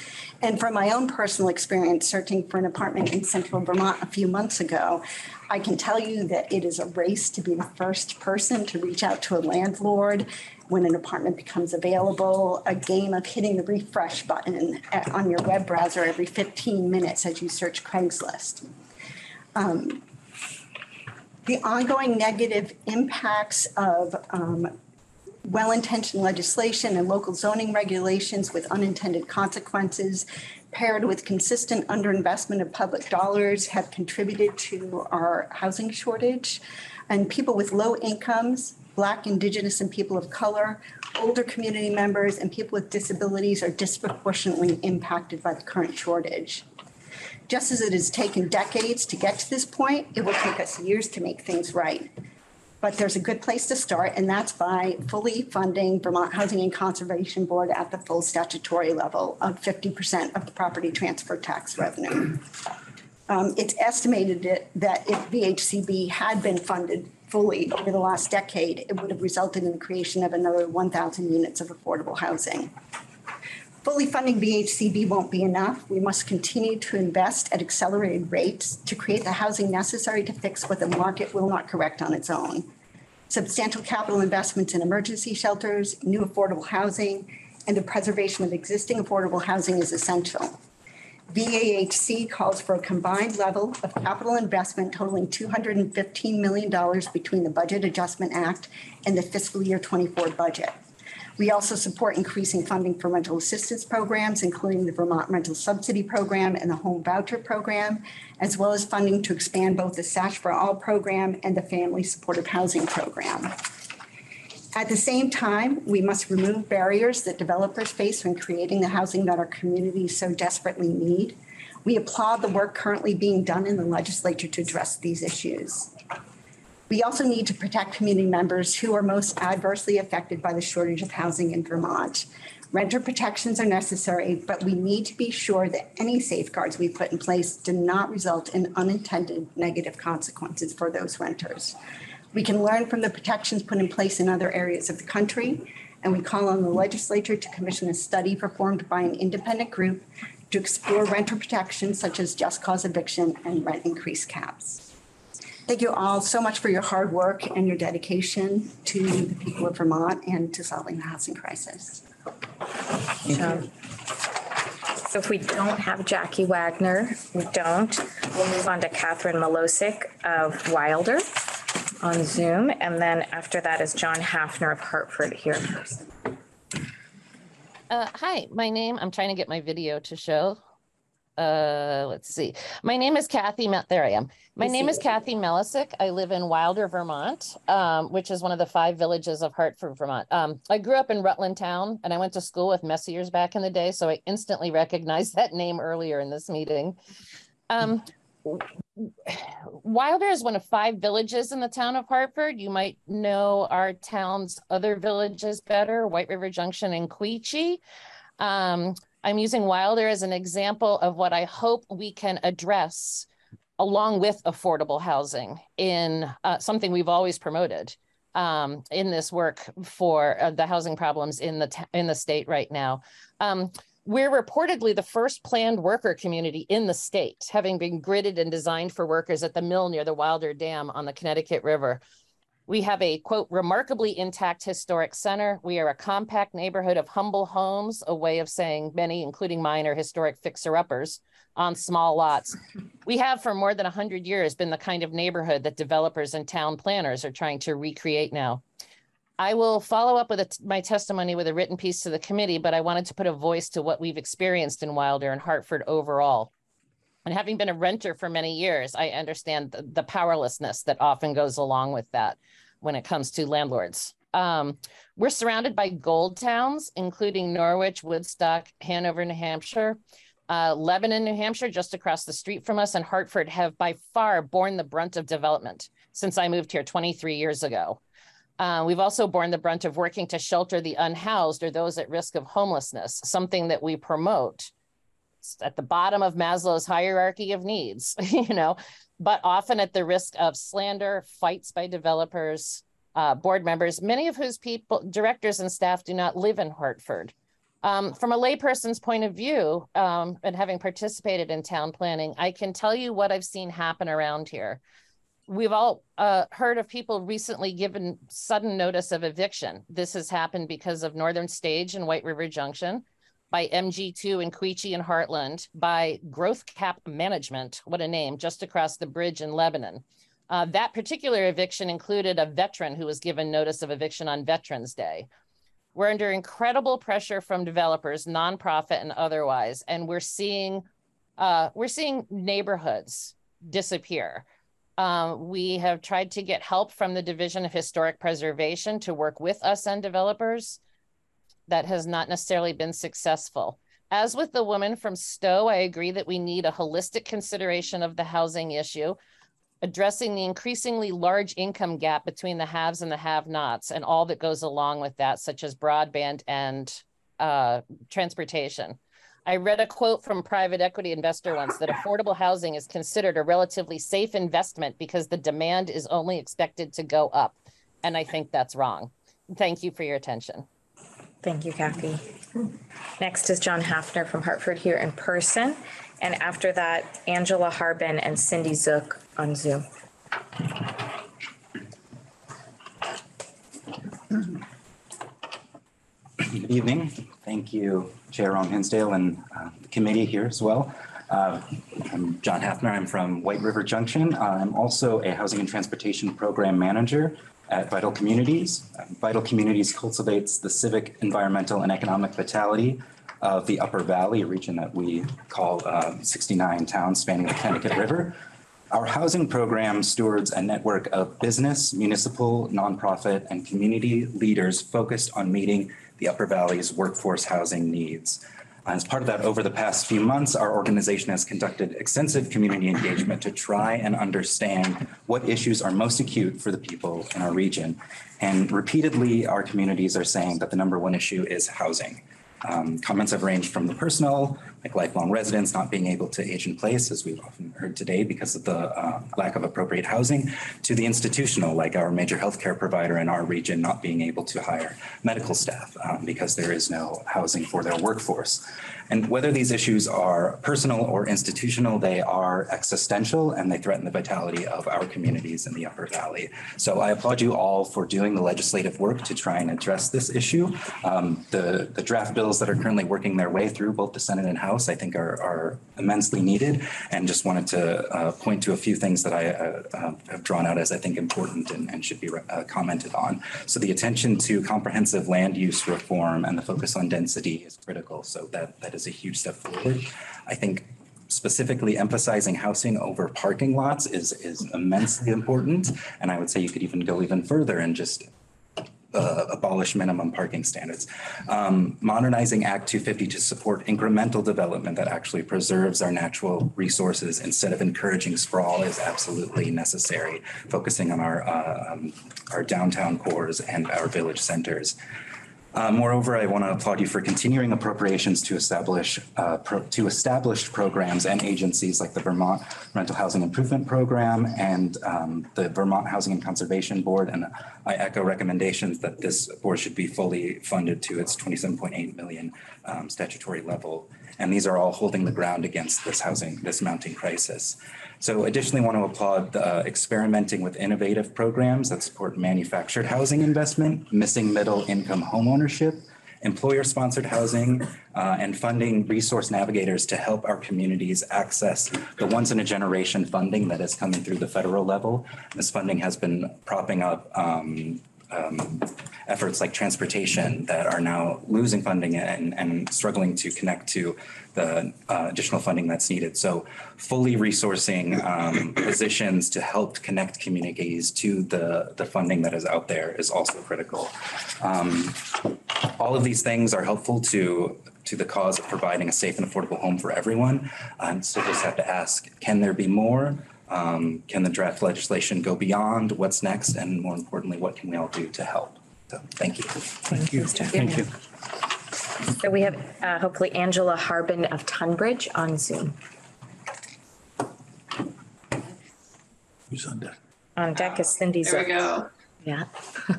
And from my own personal experience searching for an apartment in central Vermont a few months ago, I can tell you that it is a race to be the first person to reach out to a landlord when an apartment becomes available, a game of hitting the refresh button on your web browser every 15 minutes as you search Craigslist. Um, the ongoing negative impacts of um, well-intentioned legislation and local zoning regulations with unintended consequences paired with consistent underinvestment of public dollars have contributed to our housing shortage and people with low incomes Black, Indigenous, and people of color, older community members, and people with disabilities are disproportionately impacted by the current shortage. Just as it has taken decades to get to this point, it will take us years to make things right. But there's a good place to start, and that's by fully funding Vermont Housing and Conservation Board at the full statutory level of 50% of the property transfer tax revenue. Um, it's estimated that if VHCB had been funded fully over the last decade, it would have resulted in the creation of another 1,000 units of affordable housing. Fully funding VHCB won't be enough. We must continue to invest at accelerated rates to create the housing necessary to fix what the market will not correct on its own. Substantial capital investments in emergency shelters, new affordable housing, and the preservation of existing affordable housing is essential. VAHC calls for a combined level of capital investment totaling $215 million between the Budget Adjustment Act and the fiscal year 24 budget. We also support increasing funding for rental assistance programs, including the Vermont Rental Subsidy Program and the Home Voucher Program, as well as funding to expand both the SASH for All program and the Family Supportive Housing Program. At the same time, we must remove barriers that developers face when creating the housing that our communities so desperately need. We applaud the work currently being done in the legislature to address these issues. We also need to protect community members who are most adversely affected by the shortage of housing in Vermont. Renter protections are necessary, but we need to be sure that any safeguards we put in place do not result in unintended negative consequences for those renters. We can learn from the protections put in place in other areas of the country, and we call on the legislature to commission a study performed by an independent group to explore renter protections such as just cause eviction and rent increase caps. Thank you all so much for your hard work and your dedication to the people of Vermont and to solving the housing crisis. So so if we don't have Jackie Wagner, we don't, we'll move on to Catherine Malosic of Wilder on Zoom. And then after that is John Hafner of Hartford here in person. Uh, hi, my name, I'm trying to get my video to show. Uh, let's see. My name is Kathy, Mel- there I am. My I name is. Kathy Melisick. I live in Wilder, Vermont, um, which is one of the five villages of Hartford, Vermont. Um, I grew up in Rutland Town and I went to school with Messiers back in the day, so I instantly recognized that name earlier in this meeting. Um, Wilder is one of five villages in the town of Hartford. You might know our town's other villages better, White River Junction and Quechee. Um, I'm using Wilder as an example of what I hope we can address along with affordable housing in uh, something we've always promoted um, in this work for uh, the housing problems in the in the state right now. Um, we're reportedly the first planned worker community in the state, having been gridded and designed for workers at the mill near the Wilder Dam on the Connecticut River. We have a quote, remarkably intact historic center. We are a compact neighborhood of humble homes, a way of saying many, including mine, are historic fixer uppers on small lots. We have for more than 100 years been the kind of neighborhood that developers and town planners are trying to recreate now. I will follow up with a my testimony with a written piece to the committee, but I wanted to put a voice to what we've experienced in Wilder and Hartford overall. And having been a renter for many years, I understand the, the powerlessness that often goes along with that when it comes to landlords. Um, we're surrounded by gold towns, including Norwich, Woodstock, Hanover, New Hampshire. Uh, Lebanon, New Hampshire, just across the street from us, and Hartford have by far borne the brunt of development since I moved here 23 years ago. Uh, we've also borne the brunt of working to shelter the unhoused or those at risk of homelessness, something that we promote It's at the bottom of Maslow's hierarchy of needs, you know, but often at the risk of slander, fights by developers, uh, board members, many of whose people, directors and staff do not live in Hartford. Um, from a layperson's point of view, um, and having participated in town planning, I can tell you what I've seen happen around here we've all uh, heard of people recently given sudden notice of eviction. This has happened because of Northern Stage and White River Junction, by MG2 in Quechee and Hartland, by Growth Cap Management, what a name, just across the bridge in Lebanon. Uh, that particular eviction included a veteran who was given notice of eviction on Veterans Day. We're under incredible pressure from developers, nonprofit and otherwise, and we're seeing uh, we're seeing neighborhoods disappear. Um, we have tried to get help from the Division of Historic Preservation to work with us and developers. That has not necessarily been successful. As with the woman from Stowe, I agree that we need a holistic consideration of the housing issue, addressing the increasingly large income gap between the haves and the have-nots and all that goes along with that, such as broadband and uh, transportation. I read a quote from private equity investor once that affordable housing is considered a relatively safe investment because the demand is only expected to go up. And I think that's wrong. Thank you for your attention. Thank you, Kathy. Next is John Hafner from Hartford here in person. And after that, Angela Harbin and Cindy Zook on Zoom. Good evening. Thank you, Chair Ram Hinsdale and uh, the committee here as well. Uh, I'm John Hafner. I'm from White River Junction. I'm also a housing and transportation program manager at Vital Communities. Uh, Vital Communities cultivates the civic, environmental, and economic vitality of the Upper Valley, region that we call uh, 69 towns spanning the Connecticut River. Our housing program stewards a network of business, municipal, nonprofit, and community leaders focused on meeting the Upper Valley's workforce housing needs. As part of that, over the past few months, our organization has conducted extensive community engagement to try and understand what issues are most acute for the people in our region. And repeatedly, our communities are saying that the number one issue is housing. Um, comments have ranged from the personal, like lifelong residents not being able to age in place, as we've often heard today because of the uh, lack of appropriate housing, to the institutional, like our major healthcare provider in our region not being able to hire medical staff um, because there is no housing for their workforce. And whether these issues are personal or institutional, they are existential and they threaten the vitality of our communities in the Upper Valley. So I applaud you all for doing the legislative work to try and address this issue. Um, the, the draft bills that are currently working their way through both the Senate and House, I think are, are immensely needed. And just wanted to uh, point to a few things that I uh, uh, have drawn out as I think important and, and should be uh, commented on. So the attention to comprehensive land use reform and the focus on density is critical. So that, that is a huge step forward. I think specifically emphasizing housing over parking lots is, is immensely important. And I would say you could even go even further and just uh, abolish minimum parking standards. Um, modernizing Act 250 to support incremental development that actually preserves our natural resources instead of encouraging sprawl is absolutely necessary, focusing on our, uh, um, our downtown cores and our village centers. Uh, moreover, I want to applaud you for continuing appropriations to establish uh, pro to established programs and agencies like the Vermont Rental Housing Improvement Program and um, the Vermont Housing and Conservation Board. And I echo recommendations that this board should be fully funded to its 27.8 million um, statutory level. And these are all holding the ground against this housing, this mounting crisis. So additionally, want to applaud uh, experimenting with innovative programs that support manufactured housing investment, missing middle income homeownership, employer-sponsored housing, uh, and funding resource navigators to help our communities access the once-in-a-generation funding that is coming through the federal level. This funding has been propping up um, um, efforts like transportation that are now losing funding and, and struggling to connect to the uh, additional funding that's needed. So fully resourcing um, positions to help connect communities to the, the funding that is out there is also critical. Um, all of these things are helpful to to the cause of providing a safe and affordable home for everyone. Um, so just have to ask, can there be more? Um, can the draft legislation go beyond what's next? And more importantly, what can we all do to help? So thank you. Thank you. Thank you. So we have uh, hopefully Angela Harbin of Tunbridge on Zoom. Who's on deck? On deck is Cindy There we go. Yeah.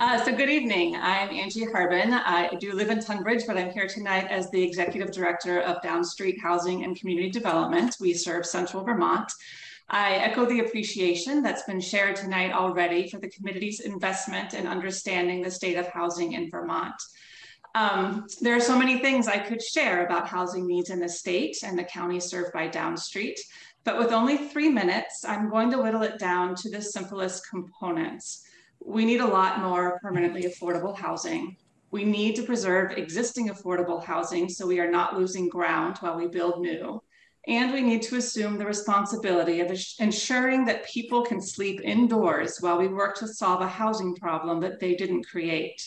Uh, so good evening. I'm Angie Harbin. I do live in Tunbridge, but I'm here tonight as the Executive Director of Downstreet Housing and Community Development. We serve Central Vermont. I echo the appreciation that's been shared tonight already for the committee's investment in understanding the state of housing in Vermont. Um, there are so many things I could share about housing needs in the state and the county served by Downstreet, but with only three minutes, I'm going to whittle it down to the simplest components. We need a lot more permanently affordable housing. We need to preserve existing affordable housing so we are not losing ground while we build new. And we need to assume the responsibility of ensuring that people can sleep indoors while we work to solve a housing problem that they didn't create.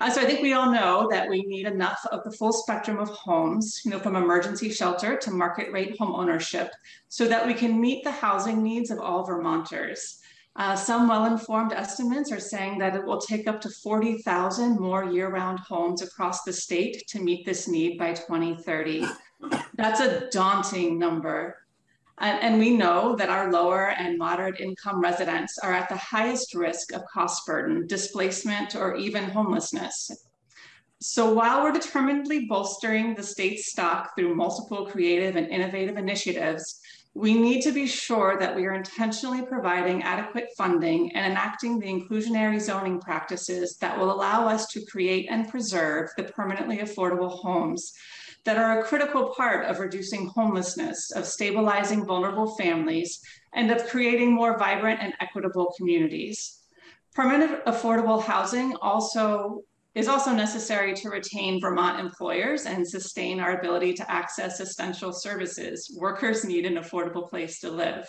Uh, so I think we all know that we need enough of the full spectrum of homes, you know, from emergency shelter to market rate home ownership, so that we can meet the housing needs of all Vermonters. Uh, some well-informed estimates are saying that it will take up to 40,000 more year-round homes across the state to meet this need by 2030. That's a daunting number. And, and, we know that our lower and moderate income residents are at the highest risk of cost burden, displacement, or even homelessness. So while we're determinedly bolstering the state's stock through multiple creative and innovative initiatives, we need to be sure that we are intentionally providing adequate funding and enacting the inclusionary zoning practices that will allow us to create and preserve the permanently affordable homes that are a critical part of reducing homelessness, of stabilizing vulnerable families, and of creating more vibrant and equitable communities. Permanent affordable housing also is also necessary to retain Vermont employers and sustain our ability to access essential services. Workers need an affordable place to live.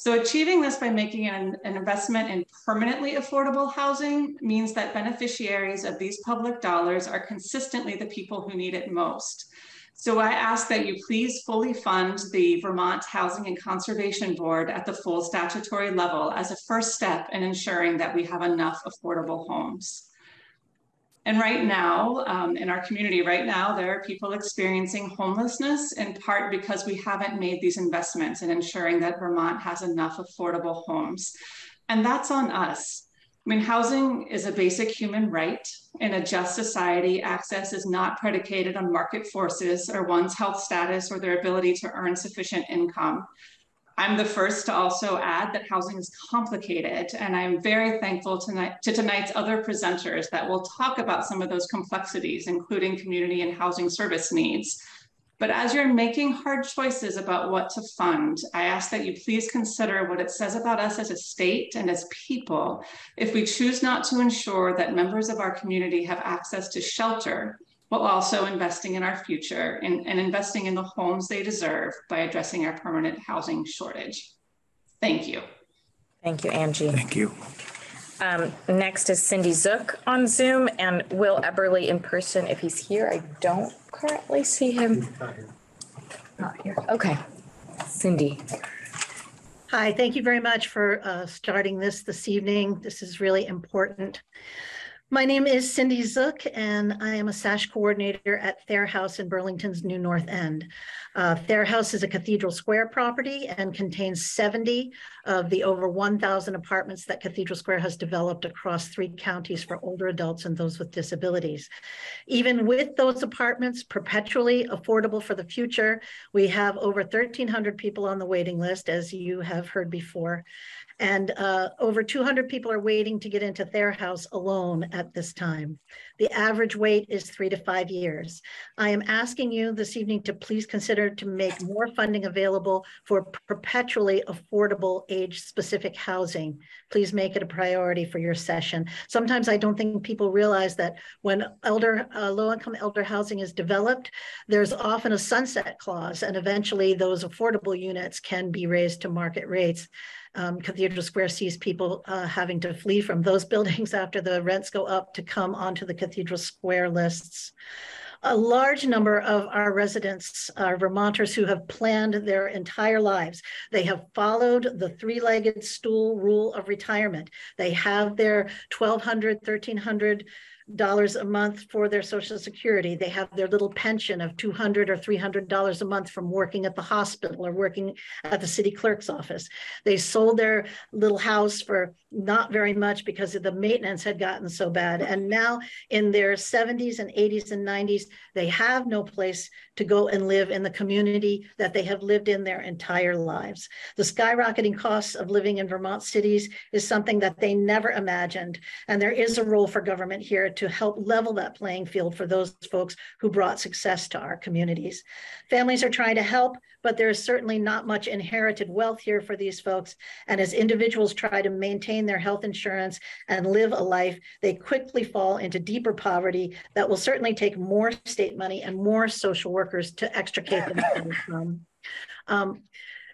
So achieving this by making an, an investment in permanently affordable housing means that beneficiaries of these public dollars are consistently the people who need it most. So I ask that you please fully fund the Vermont Housing and Conservation Board at the full statutory level as a first step in ensuring that we have enough affordable homes. And right now, um, in our community right now, there are people experiencing homelessness in part because we haven't made these investments in ensuring that Vermont has enough affordable homes. And that's on us. I mean, housing is a basic human right. In a just society, access is not predicated on market forces or one's health status or their ability to earn sufficient income. I'm the first to also add that housing is complicated, and I'm very thankful tonight, to tonight's other presenters that will talk about some of those complexities, including community and housing service needs. But as you're making hard choices about what to fund, I ask that you please consider what it says about us as a state and as people if we choose not to ensure that members of our community have access to shelter while also investing in our future and, and investing in the homes they deserve by addressing our permanent housing shortage. Thank you. Thank you, Angie. Thank you. Um, next is Cindy Zook on Zoom and Will Eberly in person if he's here. I don't currently see him. Not here. Okay. Cindy. Hi, thank you very much for uh, starting this this evening. This is really important. My name is Cindy Zook, and I am a SASH coordinator at Thayer House in Burlington's New North End. Uh, Thayer House is a Cathedral Square property and contains 70 of the over 1,000 apartments that Cathedral Square has developed across three counties for older adults and those with disabilities. Even with those apartments perpetually affordable for the future, we have over 1,300 people on the waiting list, as you have heard before. And uh, over 200 people are waiting to get into Thayer House alone at this time. The average wait is three to five years. I am asking you this evening to please consider to make more funding available for perpetually affordable age-specific housing. Please make it a priority for your session. Sometimes I don't think people realize that when elder, uh, low-income elder housing is developed, there's often a sunset clause, and eventually those affordable units can be raised to market rates um, Cathedral Square sees people uh, having to flee from those buildings after the rents go up to come onto the Cathedral Square lists. A large number of our residents are Vermonters who have planned their entire lives. They have followed the three-legged stool rule of retirement. They have their 1200, 1300 dollars a month for their social security. They have their little pension of 200 or $300 a month from working at the hospital or working at the city clerk's office. They sold their little house for not very much because of the maintenance had gotten so bad. And now in their 70s and 80s and 90s, they have no place to go and live in the community that they have lived in their entire lives. The skyrocketing costs of living in Vermont cities is something that they never imagined. And there is a role for government here to help level that playing field for those folks who brought success to our communities. Families are trying to help, but there is certainly not much inherited wealth here for these folks. And as individuals try to maintain their health insurance and live a life, they quickly fall into deeper poverty that will certainly take more state money and more social workers to extricate them from. Um,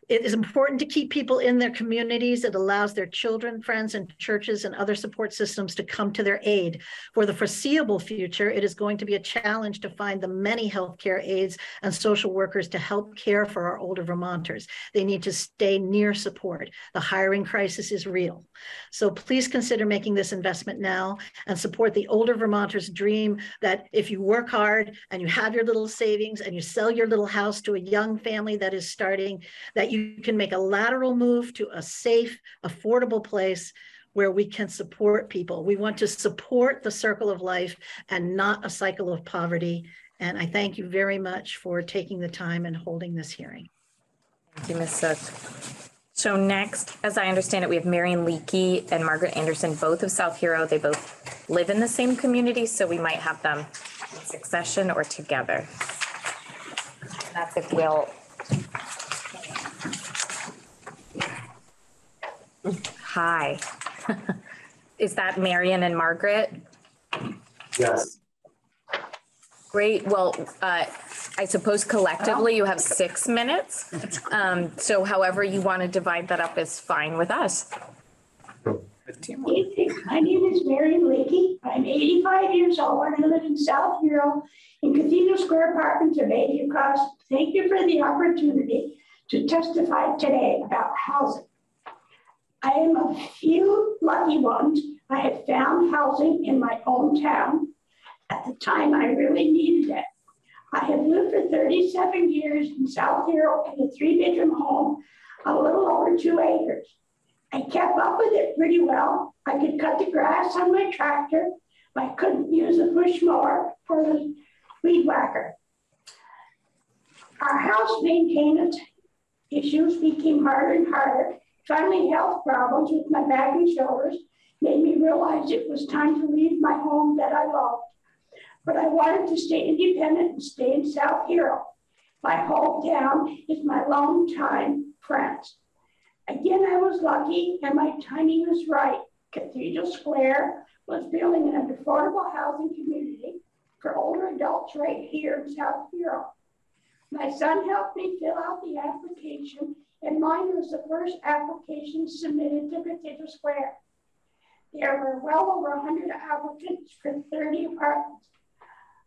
it is important to keep people in their communities. It allows their children, friends, and churches and other support systems to come to their aid. For the foreseeable future, it is going to be a challenge to find the many healthcare aides and social workers to help care for our older Vermonters. They need to stay near support. The hiring crisis is real. So please consider making this investment now and support the older Vermonters' dream that if you work hard and you have your little savings and you sell your little house to a young family that is starting, that you can make a lateral move to a safe, affordable place where we can support people. We want to support the circle of life and not a cycle of poverty. And I thank you very much for taking the time and holding this hearing. Thank you, Ms. Zook. So next, as I understand it, we have Marion Leakey and Margaret Anderson, both of South Hero. They both live in the same community, so we might have them in succession or together. That's if we'll. Hi. Is that Marion and Margaret? Yes. Great. Well, uh, I suppose collectively you have six minutes. Um, So however you want to divide that up is fine with us. My name is Mary Leakey. I'm 85 years old and I live in South Hero in Cathedral Square Apartments of Bayview Cross. Thank you for the opportunity to testify today about housing. I am a few lucky ones. I have found housing in my hometown at the time I really needed it. I have lived for 37 years in South Hero in a three bedroom home, a little over two acres. I kept up with it pretty well. I could cut the grass on my tractor. But I couldn't use a push mower for the weed whacker. Our house maintenance issues became harder and harder. Finally, health problems with my back and shoulders made me realize it was time to leave my home that I loved. But I wanted to stay independent and stay in South Hero. My hometown is my longtime friends. Again, I was lucky and my timing was right. Cathedral Square was building an affordable housing community for older adults right here in South Hero. My son helped me fill out the application and mine was the first application submitted to Cathedral Square. There were well over 100 applicants for 30 apartments.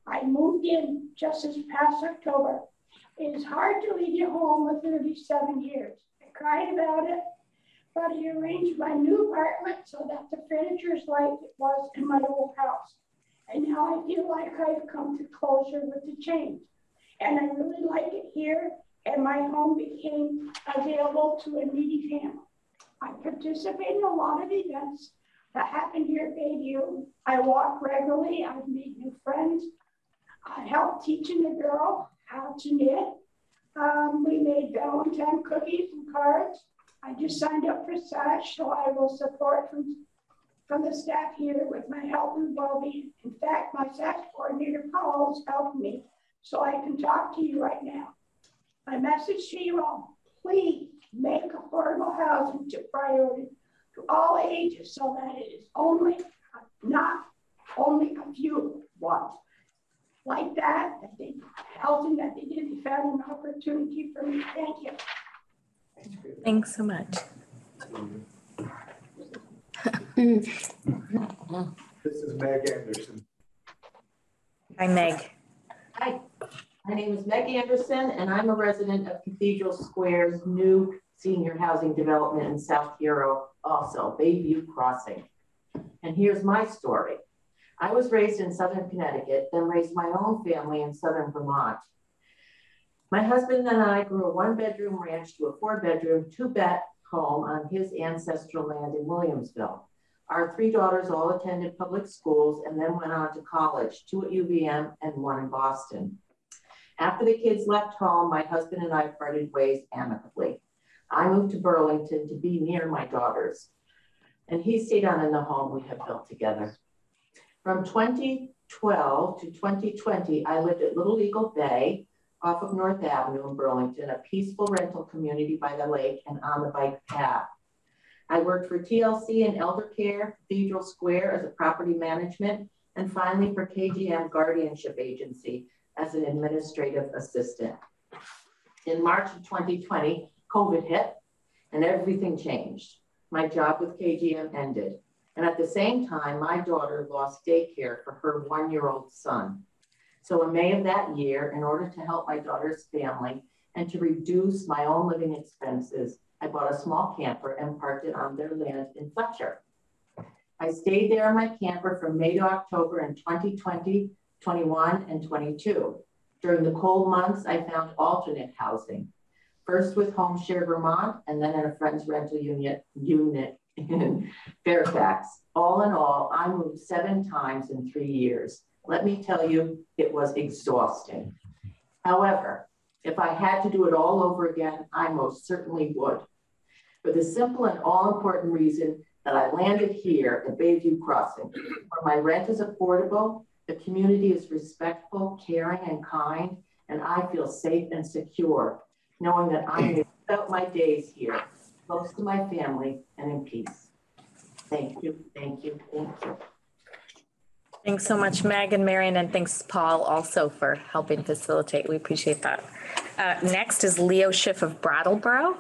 I moved in just this past October. It is hard to leave your home with 37 years. I cried about it, but I arranged my new apartment so that the furniture is like it was in my old house. And now I feel like I've come to closure with the change. And I really like it here, and my home became available to a needy family. I participate in a lot of events that happen here at Bayview. I walk regularly, I've made new friends. I help teaching a girl how to knit. Um, we made Valentine cookies and cards. I just signed up for SASH, so I will support from, from the staff here with my health and well-being. In fact, my SASH coordinator, Paul, helping me, so I can talk to you right now. My message to you all, please make affordable housing to priority to all ages so that it is only, not only a few ones like that, that they housing that they didn't found an opportunity for me. Thank you. Thanks so much. This is Meg Anderson. Hi, Meg. Hi, my name is Meg Anderson, and I'm a resident of Cathedral Square's new senior housing development in South Hero, also Bayview Crossing. And here's my story. I was raised in Southern Connecticut, then raised my own family in Southern Vermont. My husband and I grew a one bedroom ranch to a four bedroom, two bed home on his ancestral land in Williamsville. Our three daughters all attended public schools and then went on to college, two at UVM and one in Boston. After the kids left home, my husband and I parted ways amicably. I moved to Burlington to be near my daughters, and he stayed on in the home we have built together. From 2012 to 2020, I lived at Little Eagle Bay off of North Avenue in Burlington, a peaceful rental community by the lake and on the bike path. I worked for TLC and Elder Care, Cathedral Square as a property management, and finally for KGM Guardianship Agency as an administrative assistant. In March of 2020, COVID hit and everything changed. My job with KGM ended. And at the same time, my daughter lost daycare for her one year old son. So in May of that year, in order to help my daughter's family and to reduce my own living expenses, I bought a small camper and parked it on their land in Fletcher. I stayed there in my camper from May to October in 2020, 21, and 22. During the cold months, I found alternate housing, first with Home Share Vermont and then in a friend's rental unit, unit in Fairfax. All in all, I moved seven times in three years. Let me tell you, it was exhausting. However, if I had to do it all over again, I most certainly would. For the simple and all important reason that I landed here at Bayview Crossing, where my rent is affordable, the community is respectful, caring, and kind, and I feel safe and secure, knowing that I may out my days here, close to my family and in peace. Thank you, thank you, thank you. Thanks so much, Meg and Marion, and thanks, Paul, also for helping facilitate. We appreciate that. Uh, Next is Leo Schiff of Brattleboro.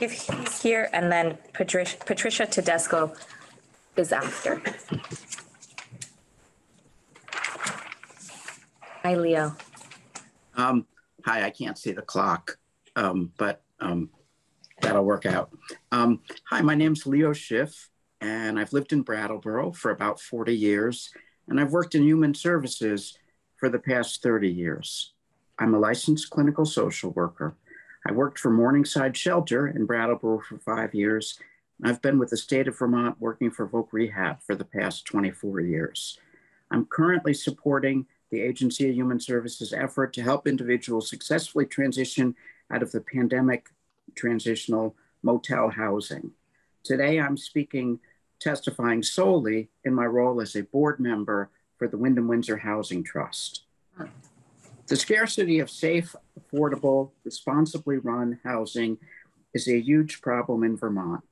If he's here, and then Patricia Patricia Tedesco is after. Hi, Leo. Um, hi, I can't see the clock, um, but um, that'll work out. Um, hi, my name's Leo Schiff, and I've lived in Brattleboro for about 40 years, and I've worked in human services for the past 30 years. I'm a licensed clinical social worker. I worked for Morningside Shelter in Brattleboro for five years. I've been with the state of Vermont working for Voc Rehab for the past 24 years. I'm currently supporting the Agency of Human Services effort to help individuals successfully transition out of the pandemic transitional motel housing. Today, I'm speaking, testifying solely in my role as a board member for the Windham Windsor Housing Trust. The scarcity of safe, affordable, responsibly run housing is a huge problem in Vermont.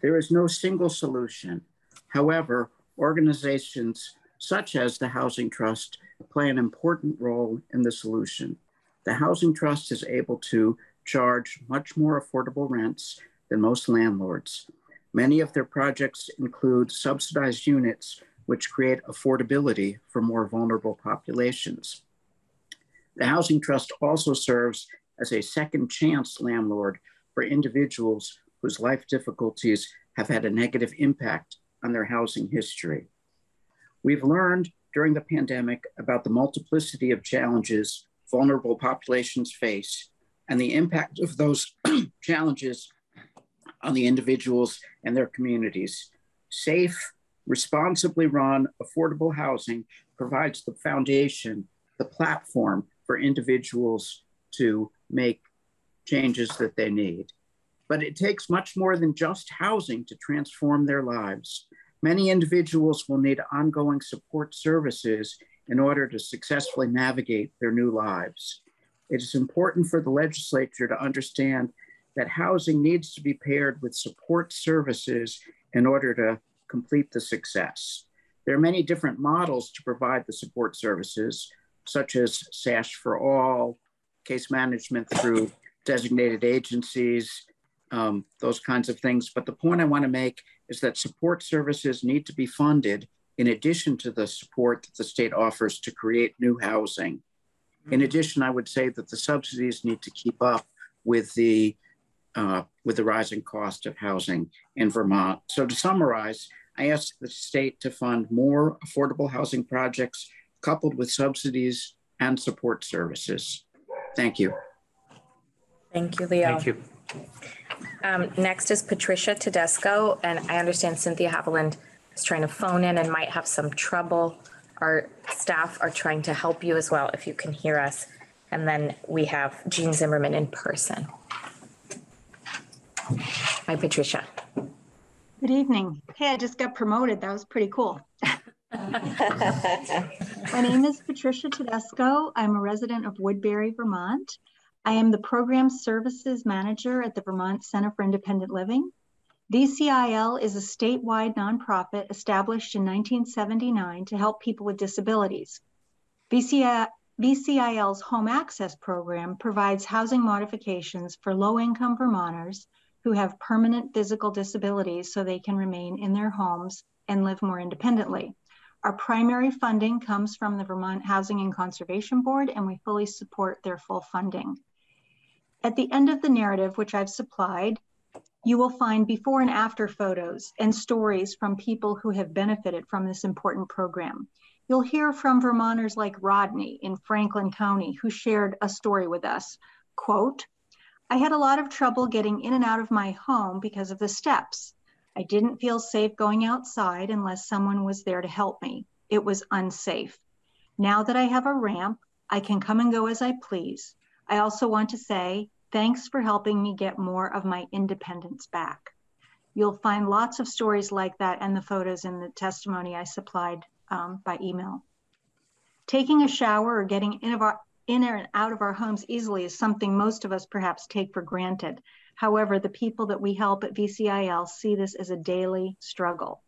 There is no single solution. However, organizations such as the Housing Trust play an important role in the solution. The Housing Trust is able to charge much more affordable rents than most landlords. Many of their projects include subsidized units, which create affordability for more vulnerable populations. The Housing Trust also serves as a second chance landlord for individuals whose life difficulties have had a negative impact on their housing history. We've learned during the pandemic about the multiplicity of challenges vulnerable populations face and the impact of those challenges on the individuals and their communities. Safe, responsibly run, affordable housing provides the foundation, the platform for individuals to make changes that they need. But it takes much more than just housing to transform their lives. Many individuals will need ongoing support services in order to successfully navigate their new lives. It is important for the legislature to understand that housing needs to be paired with support services in order to complete the success. There are many different models to provide the support services, such as SASH for All, case management through designated agencies, um, those kinds of things. But the point I want to make is that support services need to be funded in addition to the support that the state offers to create new housing. In addition, I would say that the subsidies need to keep up with the uh, with the rising cost of housing in Vermont. So to summarize, I ask the state to fund more affordable housing projects coupled with subsidies and support services. Thank you. Thank you, Leo. Thank you. Um, Next is Patricia Tedesco, and I understand Cynthia Haviland is trying to phone in and might have some trouble. Our staff are trying to help you as well, if you can hear us. And then we have Jean Zimmerman in person. Hi, Patricia. Good evening. Hey, I just got promoted. That was pretty cool. My name is Patricia Tedesco. I'm a resident of Woodbury, Vermont. I am the Program Services Manager at the Vermont Center for Independent Living. VCIL is a statewide nonprofit established in 1979 to help people with disabilities. VCI, VCIL's Home Access Program provides housing modifications for low-income Vermonters who have permanent physical disabilities so they can remain in their homes and live more independently. Our primary funding comes from the Vermont Housing and Conservation Board, and we fully support their full funding. At the end of the narrative, which I've supplied, you will find before and after photos and stories from people who have benefited from this important program. You'll hear from Vermonters like Rodney in Franklin County, who shared a story with us. Quote, I had a lot of trouble getting in and out of my home because of the steps. I didn't feel safe going outside unless someone was there to help me. It was unsafe. Now that I have a ramp, I can come and go as I please. I also want to say thanks for helping me get more of my independence back. You'll find lots of stories like that and the photos in the testimony I supplied um, by email. Taking a shower or getting in, our, in and out of our homes easily is something most of us perhaps take for granted. However, the people that we help at VCIL see this as a daily struggle.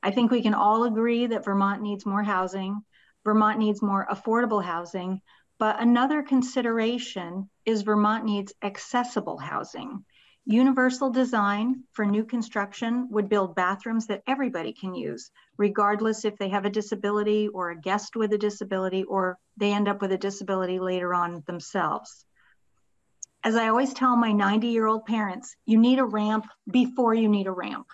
I think we can all agree that Vermont needs more housing. Vermont needs more affordable housing. But another consideration is Vermont needs accessible housing. Universal design for new construction would build bathrooms that everybody can use, regardless if they have a disability or a guest with a disability or they end up with a disability later on themselves. As I always tell my 90 year old parents, you need a ramp before you need a ramp.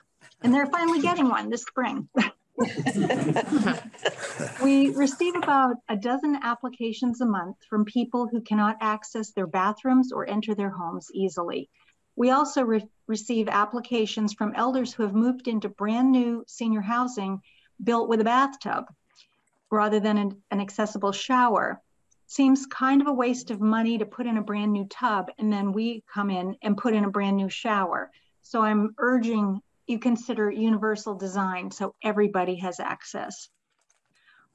And they're finally getting one this spring. we receive about a dozen applications a month from people who cannot access their bathrooms or enter their homes easily. We also re receive applications from elders who have moved into brand new senior housing built with a bathtub rather than an, an accessible shower. Seems kind of a waste of money to put in a brand new tub and then we come in and put in a brand new shower. So I'm urging you consider universal design so everybody has access.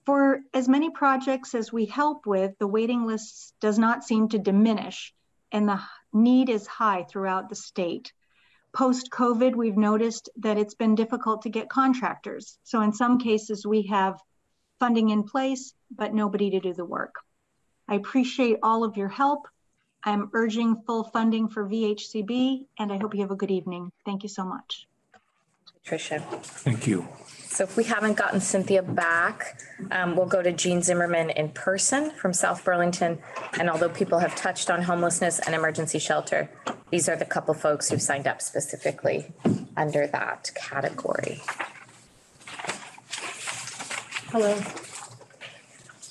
For as many projects as we help with, the waiting list does not seem to diminish and the need is high throughout the state. Post COVID, we've noticed that it's been difficult to get contractors. So in some cases, we have funding in place, but nobody to do the work. I appreciate all of your help. I'm urging full funding for VHCB, and I hope you have a good evening. Thank you so much. Tricia. Thank you. So if we haven't gotten Cynthia back, um, we'll go to Jean Zimmerman in person from South Burlington. And although people have touched on homelessness and emergency shelter, these are the couple folks who've signed up specifically under that category. Hello.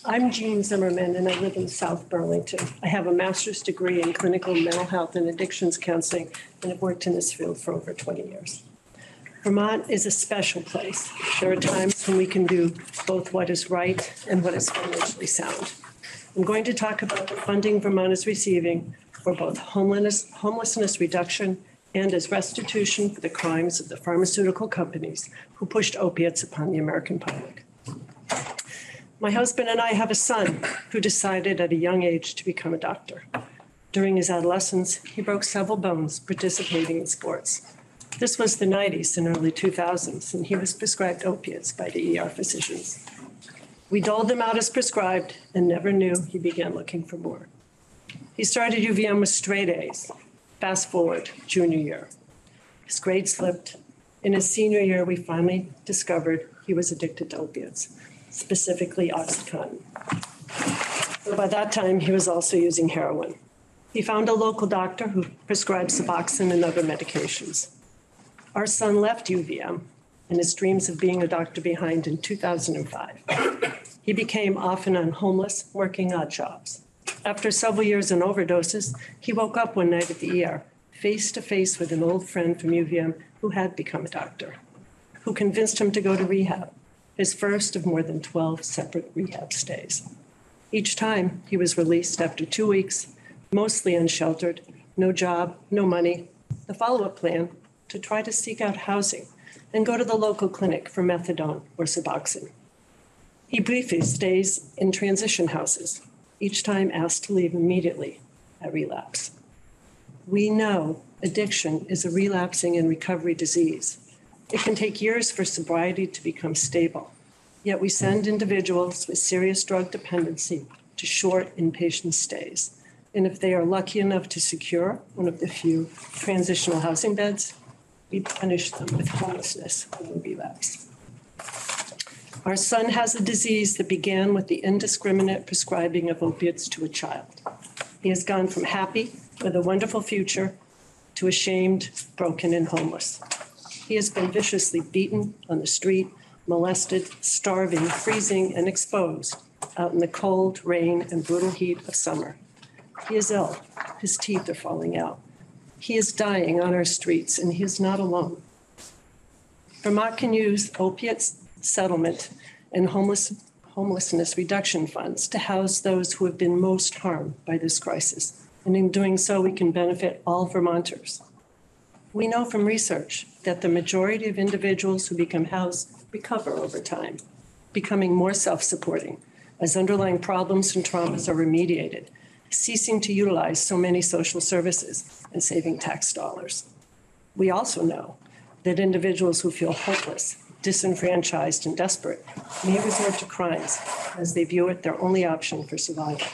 I'm Jean Zimmerman and I live in South Burlington. I have a master's degree in clinical mental health and addictions counseling and have worked in this field for over 20 years. Vermont is a special place. There are times when we can do both what is right and what is financially sound. I'm going to talk about the funding Vermont is receiving for both homelessness, homelessness reduction and as restitution for the crimes of the pharmaceutical companies who pushed opiates upon the American public. My husband and I have a son who decided at a young age to become a doctor. During his adolescence, he broke several bones participating in sports. This was the 90s and early 2000s, and he was prescribed opiates by the ER physicians. We doled them out as prescribed and never knew he began looking for more. He started UVM with straight A's. Fast forward, junior year. His grades slipped. In his senior year, we finally discovered he was addicted to opiates, specifically Oxycontin. So by that time, he was also using heroin. He found a local doctor who prescribed Suboxone and other medications. Our son left UVM and his dreams of being a doctor behind in 2005. He became off and on homeless, working odd jobs. After several years in overdoses, he woke up one night at the ER, face to face with an old friend from UVM who had become a doctor, who convinced him to go to rehab, his first of more than 12 separate rehab stays. Each time he was released after two weeks, mostly unsheltered, no job, no money. The follow up plan to try to seek out housing and go to the local clinic for methadone or Suboxone. He briefly stays in transition houses, each time asked to leave immediately at relapse. We know addiction is a relapsing and recovery disease. It can take years for sobriety to become stable. Yet we send individuals with serious drug dependency to short inpatient stays. And if they are lucky enough to secure one of the few transitional housing beds, we punish them with homelessness when relapse. Our son has a disease that began with the indiscriminate prescribing of opiates to a child. He has gone from happy with a wonderful future to ashamed, broken, and homeless. He has been viciously beaten on the street, molested, starving, freezing, and exposed out in the cold, rain, and brutal heat of summer. He is ill. His teeth are falling out. He is dying on our streets, and he is not alone. Vermont can use opiates settlement and homeless, homelessness reduction funds to house those who have been most harmed by this crisis. And in doing so, we can benefit all Vermonters. We know from research that the majority of individuals who become housed recover over time, becoming more self supporting as underlying problems and traumas are remediated ceasing to utilize so many social services and saving tax dollars. We also know that individuals who feel hopeless disenfranchised, and desperate may resort to crimes as they view it their only option for survival.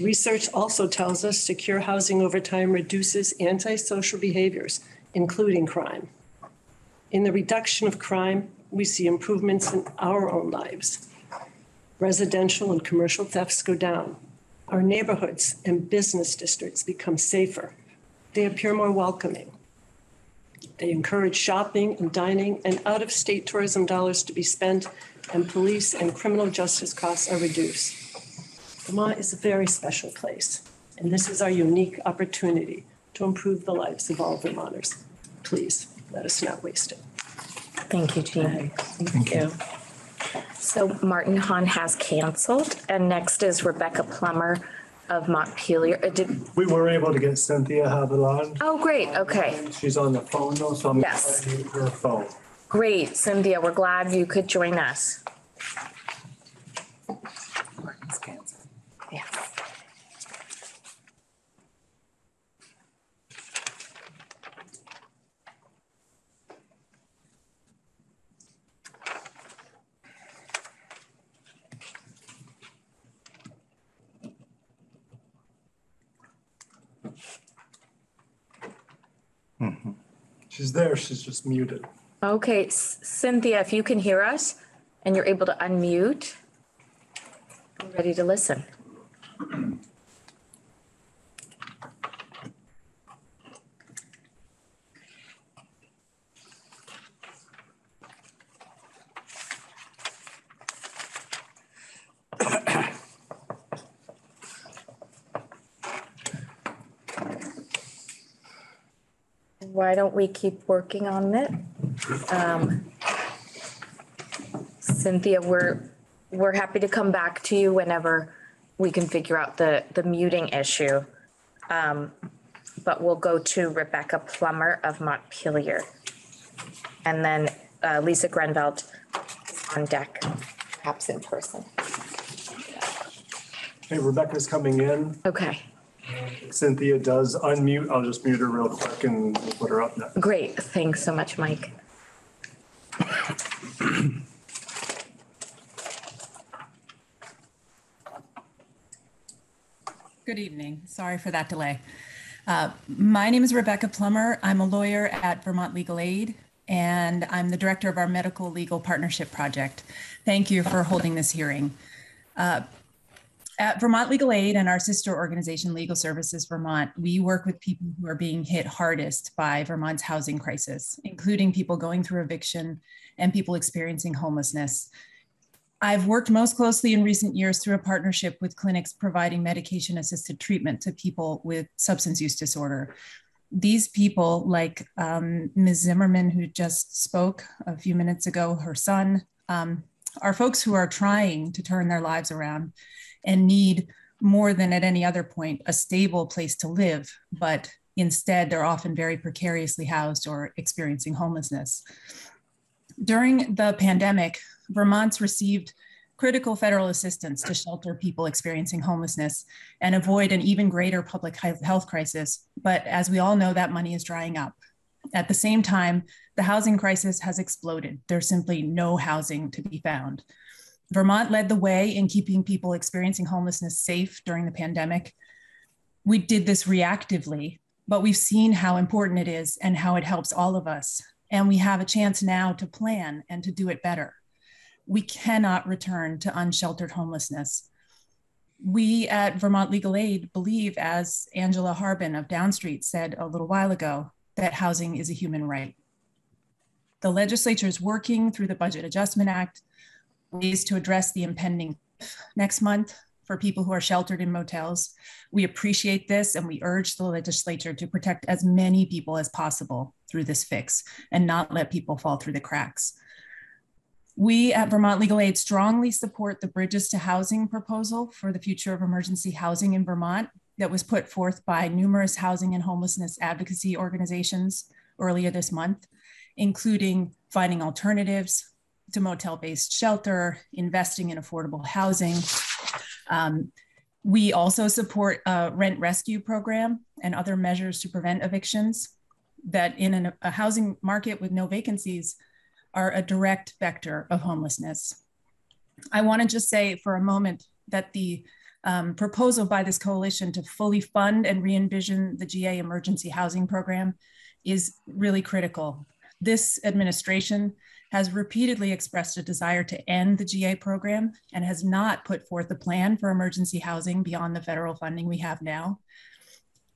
Research also tells us secure housing over time reduces antisocial behaviors, including crime. In the reduction of crime, we see improvements in our own lives. Residential and commercial thefts go down. Our neighborhoods and business districts become safer. They appear more welcoming. They encourage shopping and dining and out of state tourism dollars to be spent, and police and criminal justice costs are reduced. Vermont is a very special place, and this is our unique opportunity to improve the lives of all Vermonters. Please let us not waste it. Thank you, Jean. Thank you. So Martin Hahn has canceled, and next is Rebecca Plummer of Montpelier. Uh, Did, We were able to get Cynthia Haviland. oh, great, okay. She's on the phone though, so I'm Yes. going to her phone. Great, Cynthia, we're glad you could join us. Yeah. She's there, she's just muted. Okay, C- Cynthia, if you can hear us and you're able to unmute, I'm ready to listen. Why don't we keep working on it? Um, Cynthia, we're, we're happy to come back to you whenever we can figure out the, the muting issue. Um, But we'll go to Rebecca Plummer of Montpelier. And then uh, Lisa Groeneveld on deck, perhaps in person. Hey, Rebecca's coming in. Okay, Cynthia does unmute. I'll just mute her real quick and we'll put her up next. great. Thanks so much, Mike. Good evening. Sorry for that delay. Uh, My name is Rebecca Plummer. I'm a lawyer at Vermont Legal Aid, and I'm the director of our Medical Legal Partnership Project. Thank you for holding this hearing. Uh, At Vermont Legal Aid and our sister organization, Legal Services Vermont, we work with people who are being hit hardest by Vermont's housing crisis, including people going through eviction and people experiencing homelessness. I've worked most closely in recent years through a partnership with clinics providing medication assisted treatment to people with substance use disorder. These people, like um, Ms. Zimmerman, who just spoke a few minutes ago, her son, um, are folks who are trying to turn their lives around and need more than at any other point a stable place to live, but instead they're often very precariously housed or experiencing homelessness. During the pandemic, Vermont's received critical federal assistance to shelter people experiencing homelessness and avoid an even greater public health crisis. But as we all know, that money is drying up. At the same time, the housing crisis has exploded. There's simply no housing to be found. Vermont led the way in keeping people experiencing homelessness safe during the pandemic. We did this reactively, but we've seen how important it is and how it helps all of us. And we have a chance now to plan and to do it better. We cannot return to unsheltered homelessness. We at Vermont Legal Aid believe, as Angela Harbin of Downstreet said a little while ago, that housing is a human right. The legislature is working through the Budget Adjustment Act ways to address the impending next month for people who are sheltered in motels. We appreciate this and we urge the legislature to protect as many people as possible through this fix and not let people fall through the cracks. We at Vermont Legal Aid strongly support the Bridges to Housing proposal for the future of emergency housing in Vermont that was put forth by numerous housing and homelessness advocacy organizations earlier this month, including finding alternatives to motel based shelter, investing in affordable housing. Um, we also support a rent rescue program and other measures to prevent evictions that in an, a housing market with no vacancies, are a direct vector of homelessness. I want to just say for a moment that the um, proposal by this coalition to fully fund and re envision the GA emergency housing program is really critical. This administration has repeatedly expressed a desire to end the GA program and has not put forth a plan for emergency housing beyond the federal funding we have now.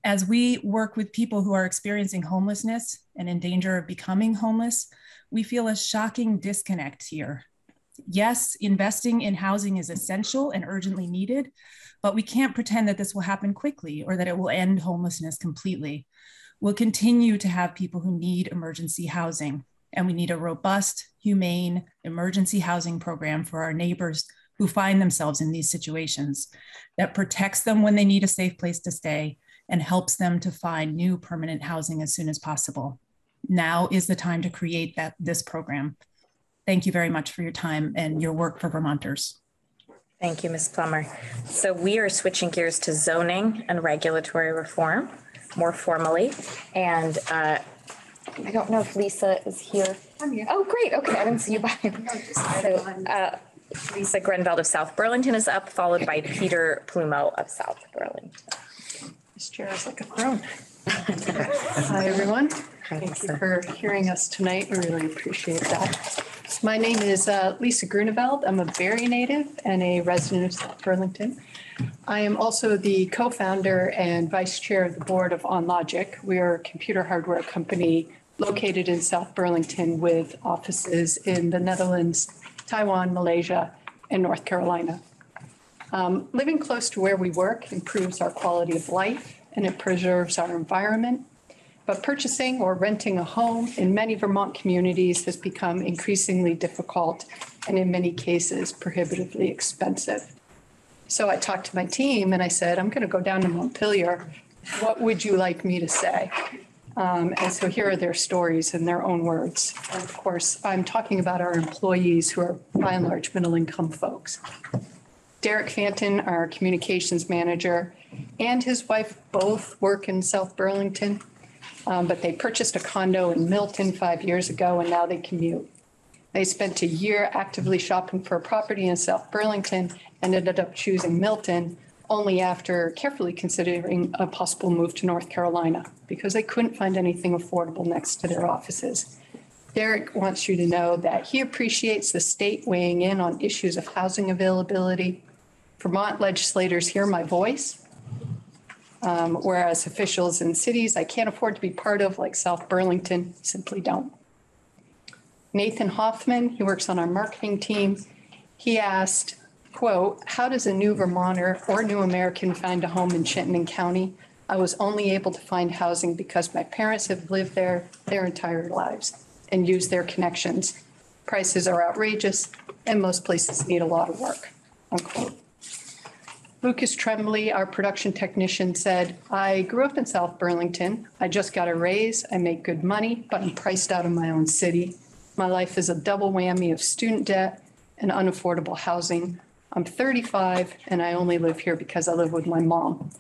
As we work with people who are experiencing homelessness and in danger of becoming homeless, we feel a shocking disconnect here. Yes, investing in housing is essential and urgently needed, but we can't pretend that this will happen quickly or that it will end homelessness completely. We'll continue to have people who need emergency housing, and we need a robust, humane emergency housing program for our neighbors who find themselves in these situations that protects them when they need a safe place to stay and helps them to find new permanent housing as soon as possible. Now is the time to create that this program. Thank you very much for your time and your work for Vermonters. Thank you, Ms. Plummer. So we are switching gears to zoning and regulatory reform more formally. And uh, I don't know if Lisa is here. I'm here. Oh, great. Okay, I didn't see you behind. So, uh, Lisa Groeneveld of South Burlington is up, followed by Peter Plumeau of South Burlington. This chair is like a throne. Hi, everyone. Thank you for hearing us tonight. We really appreciate that. My name is uh, Lisa Groeneveld. I'm a Barre native and a resident of South Burlington. I am also the co-founder and vice chair of the board of OnLogic. We are a computer hardware company located in South Burlington with offices in the Netherlands, Taiwan, Malaysia, and North Carolina. Um, living close to where we work improves our quality of life and it preserves our environment. But purchasing or renting a home in many Vermont communities has become increasingly difficult and in many cases prohibitively expensive. So I talked to my team and I said, I'm going to go down to Montpelier. What would you like me to say? Um, and so here are their stories in their own words. And of course, I'm talking about our employees who are by and large middle income folks. Derek Fanton, our communications manager, and his wife both work in South Burlington, um, but they purchased a condo in Milton five years ago and now they commute. They spent a year actively shopping for a property in South Burlington and ended up choosing Milton only after carefully considering a possible move to North Carolina because they couldn't find anything affordable next to their offices. Derek wants you to know that he appreciates the state weighing in on issues of housing availability. Vermont legislators hear my voice, um, whereas officials in cities I can't afford to be part of, like South Burlington, simply don't. Nathan Hoffman, he works on our marketing team. He asked, quote, how does a new Vermonter or new American find a home in Chittenden County? I was only able to find housing because my parents have lived there their entire lives and used their connections. Prices are outrageous and most places need a lot of work, unquote. Lucas Tremblay, our production technician, said, I grew up in South Burlington. I just got a raise. I make good money, but I'm priced out of my own city. My life is a double whammy of student debt and unaffordable housing. I'm 35 and I only live here because I live with my mom.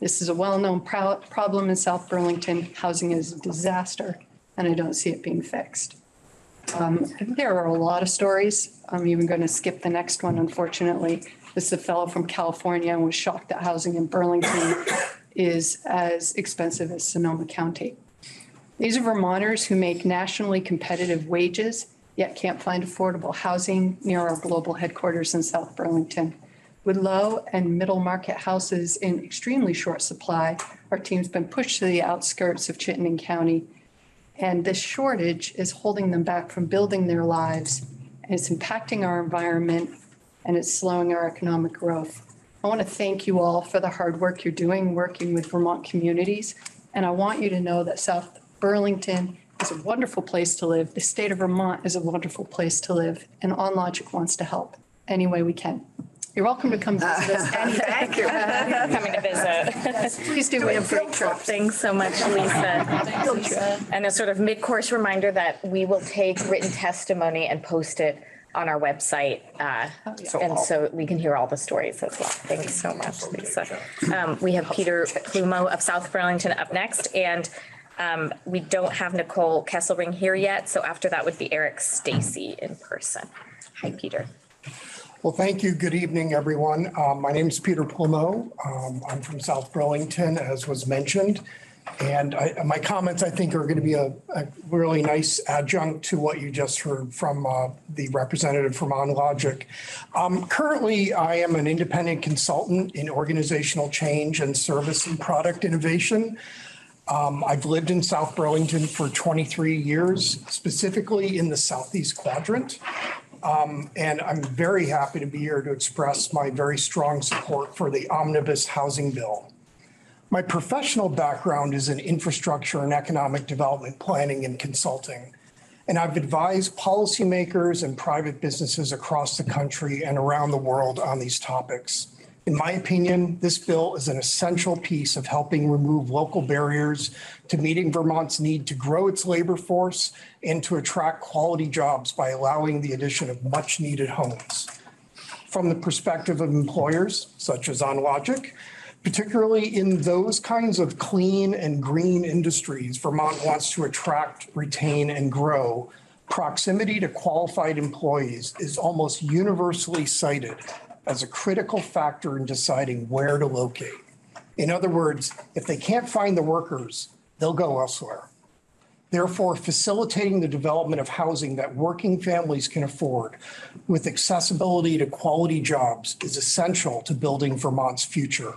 This is a well-known pro- problem in South Burlington. Housing is a disaster and I don't see it being fixed. Um, there are a lot of stories. I'm even going to skip the next one, unfortunately. This is a fellow from California and was shocked that housing in Burlington is as expensive as Sonoma County. These are Vermonters who make nationally competitive wages, yet can't find affordable housing near our global headquarters in South Burlington. With low and middle market houses in extremely short supply, our team's been pushed to the outskirts of Chittenden County. And this shortage is holding them back from building their lives. And it's impacting our environment and it's slowing our economic growth. I want to thank you all for the hard work you're doing working with Vermont communities. And I want you to know that South Burlington is a wonderful place to live. The state of Vermont is a wonderful place to live. And OnLogic wants to help any way we can. You're welcome to come visit us anytime. Thank you for coming to visit. Yes, Please do. We have great trips. Thanks so much, Lisa. And a sort of mid-course reminder that we will take written testimony and post it on our website. uh, And so we can hear all the stories as well. Thanks so much, Lisa. Um, We have Peter Plumeau of South Burlington up next. And Um, We don't have Nicole Kesselring here yet, so after that would be Eric Stacy in person. Hi, Peter. Well, thank you. Good evening, everyone. Um, My name is Peter Plumeau. Um, I'm from South Burlington, as was mentioned. And I- my comments, I think, are going to be a a really nice adjunct to what you just heard from uh, the representative from OnLogic. Um, Currently, I am an independent consultant in organizational change and service and product innovation. Um, I've lived in South Burlington for 23 years, specifically in the southeast quadrant. Um, And I'm very happy to be here to express my very strong support for the omnibus housing bill. My professional background is in infrastructure and economic development planning and consulting. And I've advised policymakers and private businesses across the country and around the world on these topics. In my opinion, this bill is an essential piece of helping remove local barriers to meeting Vermont's need to grow its labor force and to attract quality jobs by allowing the addition of much needed homes. From the perspective of employers, such as OnLogic, particularly in those kinds of clean and green industries Vermont wants to attract, retain, and grow, proximity to qualified employees is almost universally cited as a critical factor in deciding where to locate. In other words, if they can't find the workers, they'll go elsewhere. Therefore, facilitating the development of housing that working families can afford with accessibility to quality jobs is essential to building Vermont's future.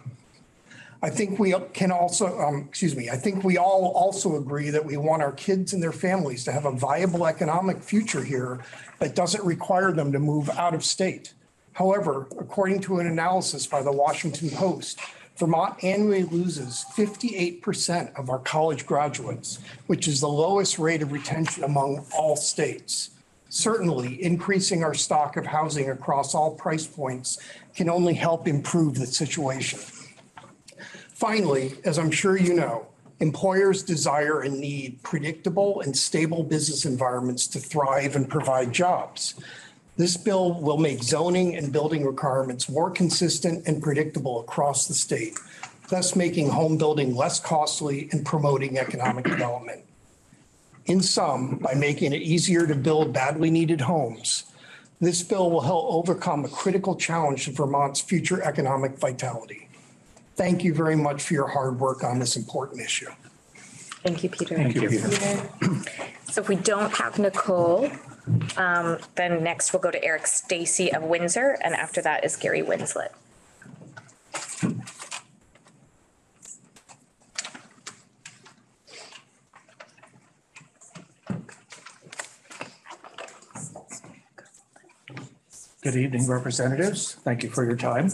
I think we can also, um, excuse me, I think we all also agree that we want our kids and their families to have a viable economic future here that doesn't require them to move out of state. However, according to an analysis by the Washington Post, Vermont annually loses 58% of our college graduates, which is the lowest rate of retention among all states. Certainly, increasing our stock of housing across all price points can only help improve the situation. Finally, as I'm sure you know, employers desire and need predictable and stable business environments to thrive and provide jobs. This bill will make zoning and building requirements more consistent and predictable across the state, thus making home building less costly and promoting economic development. In sum, by making it easier to build badly needed homes, this bill will help overcome a critical challenge to Vermont's future economic vitality. Thank you very much for your hard work on this important issue. Thank you, Peter. Thank you, Peter. So if we don't have Nicole, um, then next we'll go to Eric Stacy of Windsor, and after that is Gary Winslet. Good evening, representatives. Thank you for your time.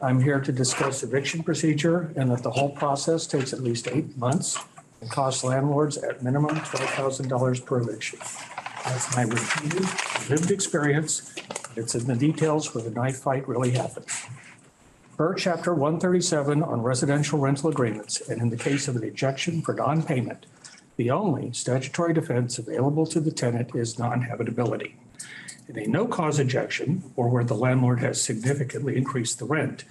I'm here to discuss eviction procedure and that the whole process takes at least eight months and costs landlords at minimum $12,000 per eviction. That's my repeated lived experience. It's in the details where the knife fight really happened. Per Chapter 137 on residential rental agreements, and in the case of an ejection for non-payment, the only statutory defense available to the tenant is non-habitability. In a no-cause ejection, or where the landlord has significantly increased the rent,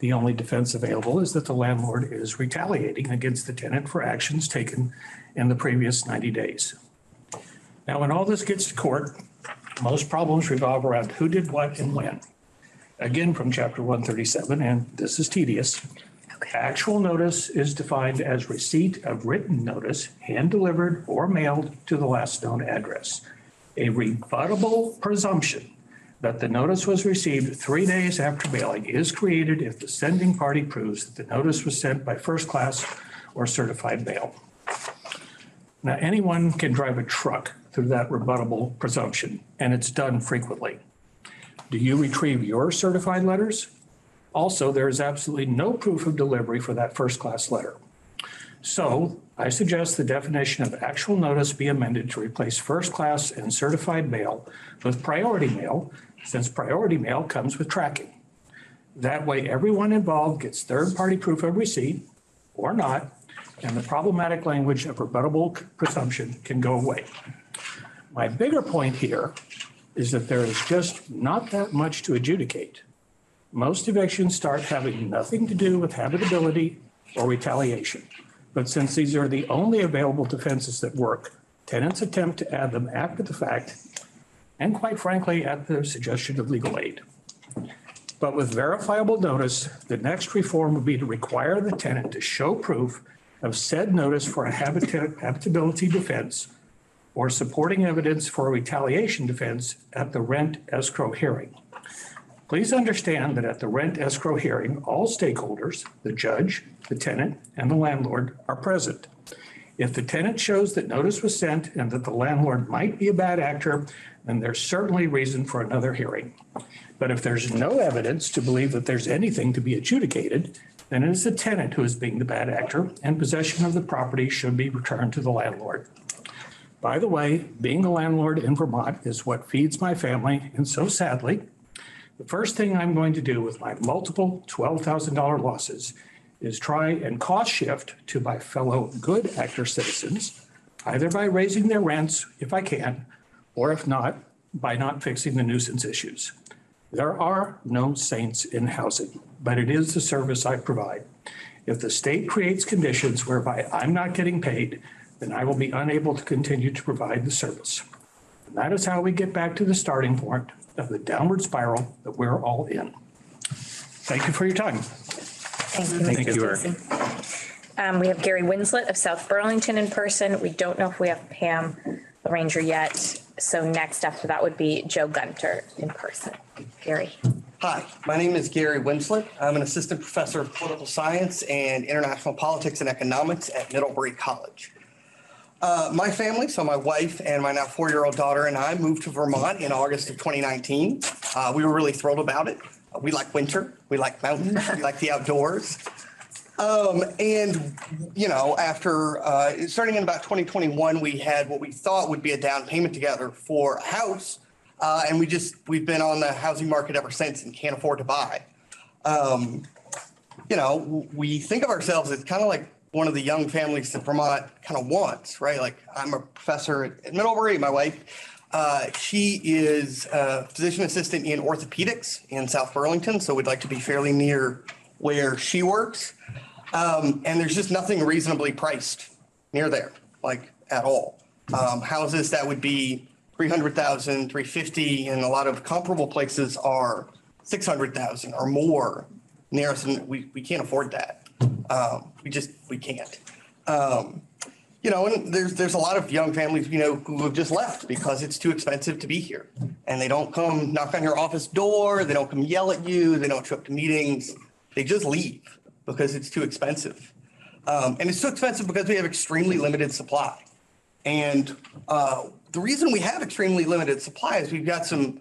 the only defense available is that the landlord is retaliating against the tenant for actions taken in the previous 90 days. Now, when all this gets to court, most problems revolve around who did what and when. Again, from chapter 137, and this is tedious. Actual notice is defined as receipt of written notice, hand-delivered or mailed to the last known address. A rebuttable presumption that the notice was received three days after mailing is created if the sending party proves that the notice was sent by first class or certified mail. Now, anyone can drive a truck through that rebuttable presumption, and it's done frequently. Do you retrieve your certified letters? Also, there is absolutely no proof of delivery for that first class letter. So I suggest the definition of actual notice be amended to replace first class and certified mail with priority mail, since priority mail comes with tracking. That way, everyone involved gets third-party proof of receipt or not, and the problematic language of rebuttable presumption can go away. My bigger point here is that there is just not that much to adjudicate. Most evictions start having nothing to do with habitability or retaliation. But since these are the only available defenses that work, tenants attempt to add them after the fact and quite frankly, at the suggestion of legal aid. But with verifiable notice, the next reform would be to require the tenant to show proof of said notice for a habitability defense or supporting evidence for a retaliation defense at the rent escrow hearing. Please understand that at the rent escrow hearing, all stakeholders, the judge, the tenant, and the landlord are present. If the tenant shows that notice was sent and that the landlord might be a bad actor, then there's certainly reason for another hearing. But if there's no evidence to believe that there's anything to be adjudicated, then it is the tenant who is being the bad actor and possession of the property should be returned to the landlord. By the way, being a landlord in Vermont is what feeds my family, and so sadly, the first thing I'm going to do with my multiple $12,000 losses is try and cost shift to my fellow good actor citizens, either by raising their rents if I can, or if not, by not fixing the nuisance issues. There are no saints in housing, but it is the service I provide. If the state creates conditions whereby I'm not getting paid, then I will be unable to continue to provide the service. And that is how we get back to the starting point of the downward spiral that we're all in. Thank you for your time. Thank you. Thank Mr. you, Eric. Um, we have Gary Winslett of South Burlington in person. We don't know if we have Pam the Ranger yet. So next after that would be Joe Gunter in person. Gary. Hi, my name is Gary Winslett. I'm an assistant professor of political science and international politics and economics at Middlebury College. Uh, my family, so my wife and my now four-year-old daughter and I moved to Vermont in August of 2019. Uh, we were really thrilled about it. We like winter, we like mountains, we like the outdoors. Um, and, you know, after, uh, starting in about 2021, we had what we thought would be a down payment together for a house. Uh, and we just, we've been on the housing market ever since and can't afford to buy. Um, you know, we think of ourselves as kind of like one of the young families that Vermont kind of wants, right? Like I'm a professor at Middlebury, my wife, uh, she is a physician assistant in orthopedics in South Burlington. So we'd like to be fairly near where she works. Um, and there's just nothing reasonably priced near there, like at all. Um, houses that would be 300,000, 350, and a lot of comparable places are 600,000 or more near us, and we, we can't afford that. Um, we just, we can't. Um, you know, and there's, there's a lot of young families, you know, who have just left because it's too expensive to be here. And they don't come knock on your office door, they don't come yell at you, they don't show up to meetings, they just leave because it's too expensive. Um, and it's too expensive because we have extremely limited supply. And uh, the reason we have extremely limited supply is we've got some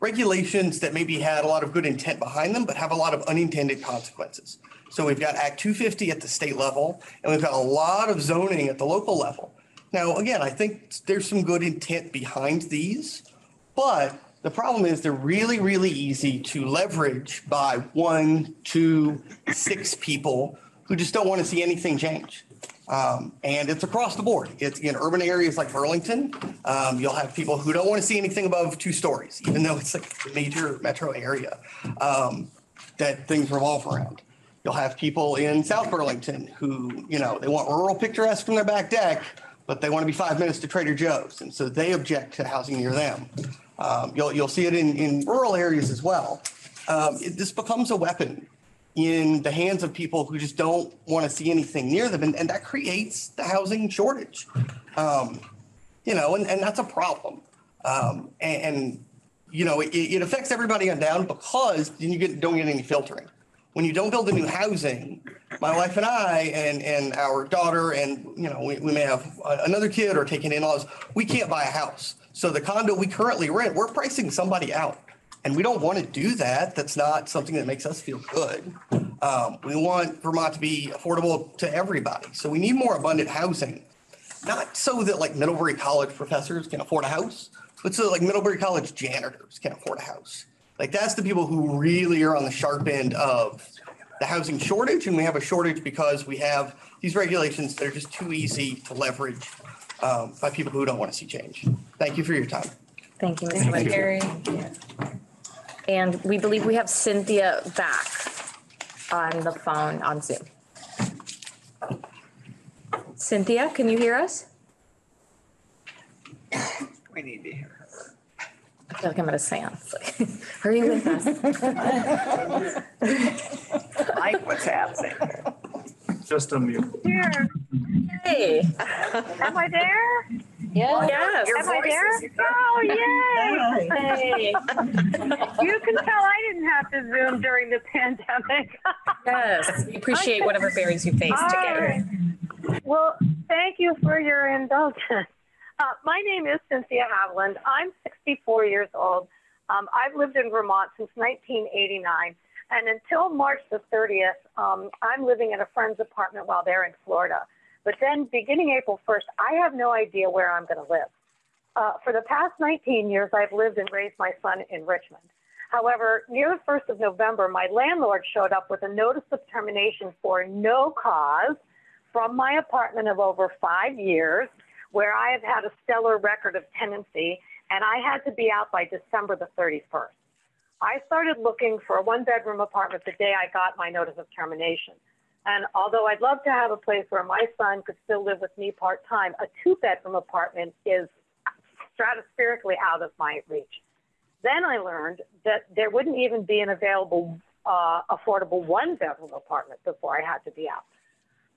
regulations that maybe had a lot of good intent behind them, but have a lot of unintended consequences. So we've got Act 250 at the state level, and we've got a lot of zoning at the local level. Now, again, I think there's some good intent behind these, but the problem is they're really, really easy to leverage by one, two, six people who just don't want to see anything change. Um, and it's across the board. It's in urban areas like Burlington. Um, you'll have people who don't want to see anything above two stories, even though it's like a major metro area um, that things revolve around. You'll have people in South Burlington who, you know, they want rural picturesque from their back deck, but they want to be five minutes to Trader Joe's. And so they object to housing near them. Um, you'll, you'll see it in, in rural areas as well. Um, it, this becomes a weapon in the hands of people who just don't want to see anything near them. And, and that creates the housing shortage. Um, you know, and, and that's a problem. Um, and, and, you know, it, it affects everybody on down because then you get, don't get any filtering. When you don't build a new housing, my wife and I and, and our daughter, and, you know, we, we may have another kid or taking in-laws, we can't buy a house. So the condo we currently rent, we're pricing somebody out. And we don't want to do that. That's not something that makes us feel good. Um, we want Vermont to be affordable to everybody. So we need more abundant housing. Not so that like Middlebury College professors can afford a house, but so like Middlebury College janitors can afford a house. Like that's the people who really are on the sharp end of the housing shortage. And we have a shortage because we have these regulations that are just too easy to leverage um, by people who don't want to see change. Thank you for your time. Thank you, Thank Ms. you. Gary. And we believe we have Cynthia back on the phone on Zoom. Cynthia, can you hear us? We need to hear I feel like I'm at a seance. Are you with us? Like what's happening. Just unmute. Here. Hey. Am I there? Yeah. Yes. Am I there? Oh, yay. Hey. You can tell I didn't have to Zoom during the pandemic. Yes, we appreciate whatever barriers you face to get here. Well, thank you for your indulgence. Uh, my name is Cynthia Haviland. I'm 64 years old. Um, I've lived in Vermont since 1989. And until March the 30th, um, I'm living in a friend's apartment while they're in Florida. But then beginning April 1st, I have no idea where I'm going to live. Uh, for the past 19 years, I've lived and raised my son in Richmond. However, near the 1st of November, my landlord showed up with a notice of termination for no cause from my apartment of over five years, where I have had a stellar record of tenancy, and I had to be out by December the 31st. I started looking for a one bedroom apartment the day I got my notice of termination. And although I'd love to have a place where my son could still live with me part time, a two bedroom apartment is stratospherically out of my reach. Then I learned that there wouldn't even be an available uh, affordable one bedroom apartment before I had to be out.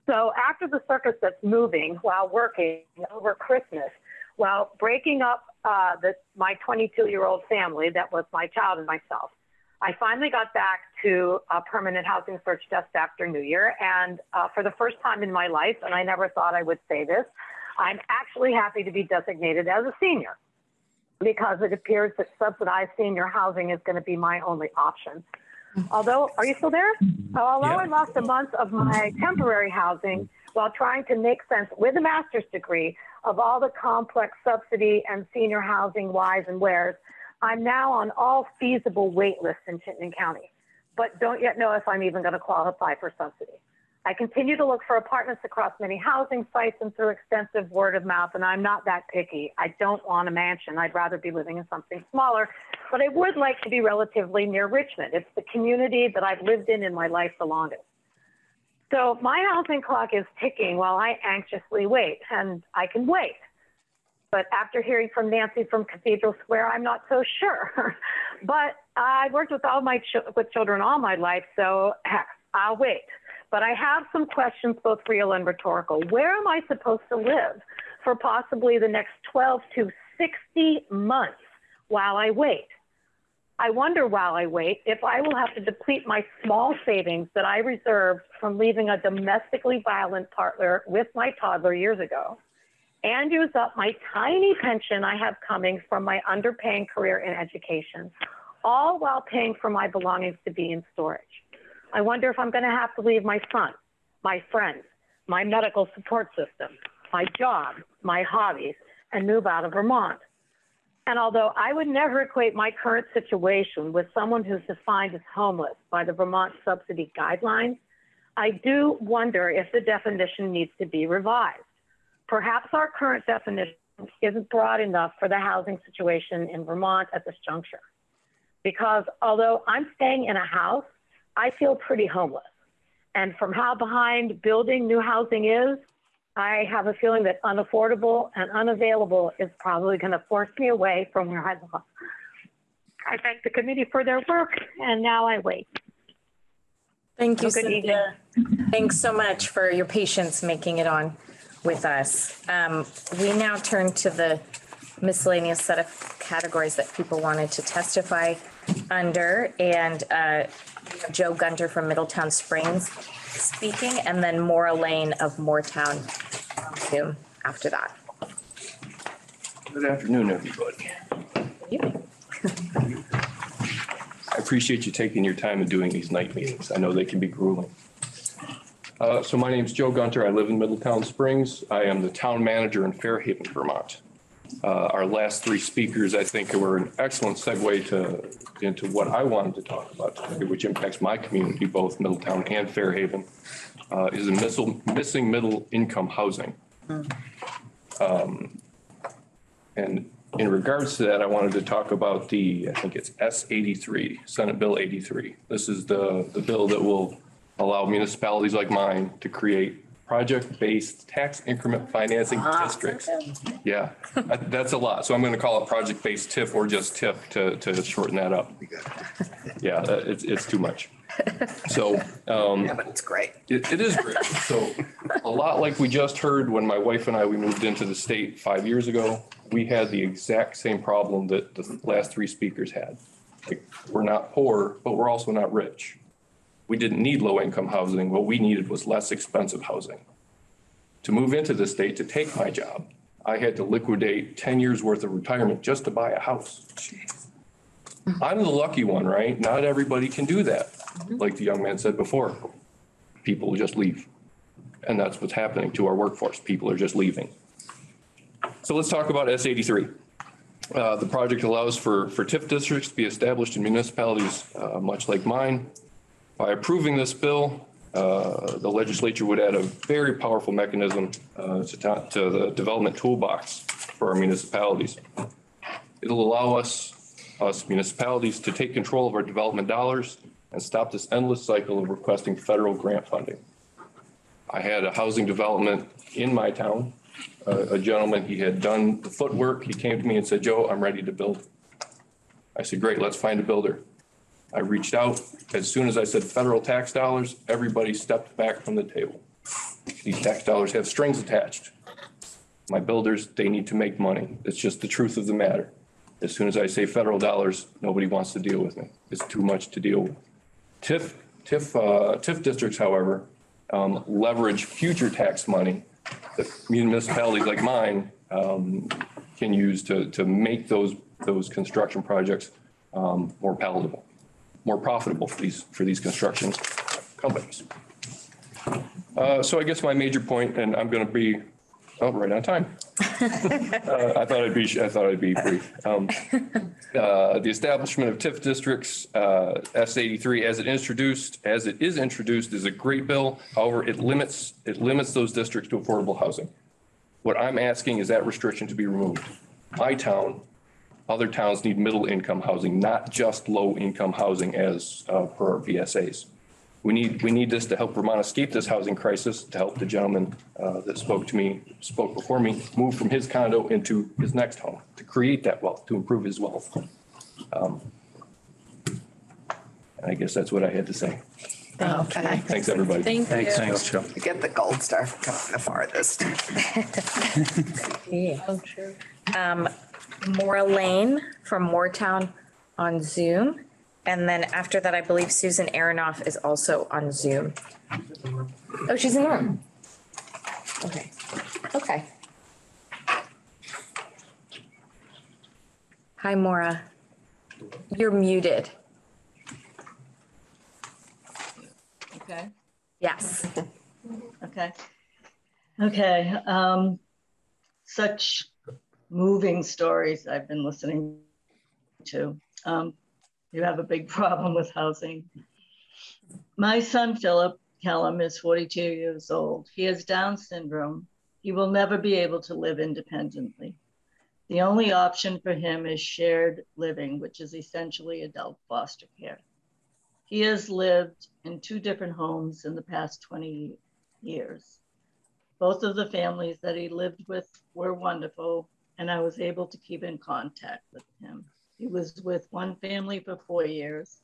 So after the circus that's moving while working over Christmas, while breaking up uh, the, my 22 year old family that was my child and myself, I finally got back to a permanent housing search just after New Year. And uh, for the first time in my life, and I never thought I would say this, I'm actually happy to be designated as a senior because it appears that subsidized senior housing is going to be my only option. Although, are you still there? Although I lost a month of my temporary housing while trying to make sense with a master's degree of all the complex subsidy and senior housing whys and wheres, I'm now on all feasible wait lists in Chittenden County, but don't yet know if I'm even going to qualify for subsidy. I continue to look for apartments across many housing sites and through extensive word of mouth, and I'm not that picky. I don't want a mansion. I'd rather be living in something smaller, but I would like to be relatively near Richmond. It's the community that I've lived in in my life the longest. So my housing clock is ticking while I anxiously wait, and I can wait. But after hearing from Nancy from Cathedral Square, I'm not so sure. but I've worked with all my ch- with children all my life, so heck, I'll wait. But I have some questions, both real and rhetorical. Where am I supposed to live for possibly the next 12 to 60 months while I wait? I wonder while I wait if I will have to deplete my small savings that I reserved from leaving a domestically violent partner with my toddler years ago and use up my tiny pension I have coming from my underpaying career in education, all while paying for my belongings to be in storage. I wonder if I'm going to have to leave my son, my friends, my medical support system, my job, my hobbies, and move out of Vermont. And although I would never equate my current situation with someone who's defined as homeless by the Vermont subsidy guidelines, I do wonder if the definition needs to be revised. Perhaps our current definition isn't broad enough for the housing situation in Vermont at this juncture. Because although I'm staying in a house, I feel pretty homeless. And from how behind building new housing is, I have a feeling that unaffordable and unavailable is probably going to force me away from where I love. I thank the committee for their work, and now I wait. Thank you, Have Cynthia. Thanks so much for your patience making it on with us. Um, we now turn to the miscellaneous set of categories that people wanted to testify under. And uh, we have Joe Gunter from Middletown Springs speaking, and then Maura Lane of Moretown on Zoom after that. Good afternoon, everybody. I appreciate you taking your time and doing these night meetings. I know they can be grueling. Uh, So my name's Joe Gunter. I live in Middletown Springs. I am the town manager in Fair Haven, Vermont. Uh, Our last three speakers, I think, were an excellent segue to, into what I wanted to talk about today, which impacts my community, both Middletown and Fair Haven, uh, is a missile- missing middle income housing. Um, And in regards to that, I wanted to talk about the, I think it's S eighty-three, Senate Bill eighty-three. This is the, the bill that will allow municipalities like mine to create project-based tax increment financing districts. Yeah, that- that's a lot. So I'm going to call it project-based TIF or just TIF to, to shorten that up. Yeah, that- it's, it's too much. So, um, Yeah, but it's great. it, it is great. So a lot like we just heard when my wife and I, we moved into the state five years ago, we had the exact same problem that the last three speakers had. Like, we're not poor, but we're also not rich. We didn't need low-income housing. What we needed was less expensive housing. To move into the state, to take my job, I had to liquidate 10 years' worth of retirement just to buy a house. I'm the lucky one, right? Not everybody can do that. Like the young man said before, people just leave. And that's what's happening to our workforce. People are just leaving. So let's talk about S eighty-three. Uh, the project allows for, for TIF districts to be established in municipalities, uh, much like mine. By approving this bill, uh, the legislature would add a very powerful mechanism, uh, to, to the development toolbox for our municipalities. It'll allow us, us municipalities to take control of our development dollars and stop this endless cycle of requesting federal grant funding. I had a housing development in my town. A a gentleman, he had done the footwork. He came to me and said, Joe, I'm ready to build. I said, great, let's find a builder. I reached out. As soon as I said federal tax dollars, everybody stepped back from the table. These tax dollars have strings attached. My builders, they need to make money. It's just the truth of the matter. As soon as I say federal dollars, nobody wants to deal with me. It's too much to deal with. TIF, TIF, uh, TIF districts, however, um, leverage future tax money that municipalities like mine, um, can use to, to make those, those construction projects, um, more palatable, more profitable for these, for these construction companies. Uh, so I guess my major point, and I'm going to be, oh, right on time. Uh, I thought I'd be, I thought I'd be brief. Um, uh, The establishment of TIF districts, uh, S eighty-three, as it introduced, as it is introduced, is a great bill. However, it limits, it limits those districts to affordable housing. What I'm asking is that restriction to be removed. My town, other towns need middle-income housing, not just low-income housing as uh, per our VSAs. We need, we need this to help Vermont escape this housing crisis, to help the gentleman uh, that spoke to me, spoke before me, move from his condo into his next home, to create that wealth, to improve his wealth. Um, And I guess that's what I had to say. Okay. Thanks, everybody. Thank Thanks, you. thanks, Joe. You get the gold star for coming the farthest. Yeah. Um, Maura Lane from Moretown on Zoom. And then after that, I believe Susan Aronoff is also on Zoom. Oh, she's in the room. Okay, okay. Hi, Maura. You're muted. Okay, Yes. okay. Okay, um, such moving stories I've been listening to. Um, you have a big problem with housing. My son Philip Kellum is 42 years old. He has Down syndrome. He will never be able to live independently. The only option for him is shared living, which is essentially adult foster care. He has lived in two different homes in the past 20 years. Both of the families that he lived with were wonderful, and I was able to keep in contact with him. He was with one family for four years.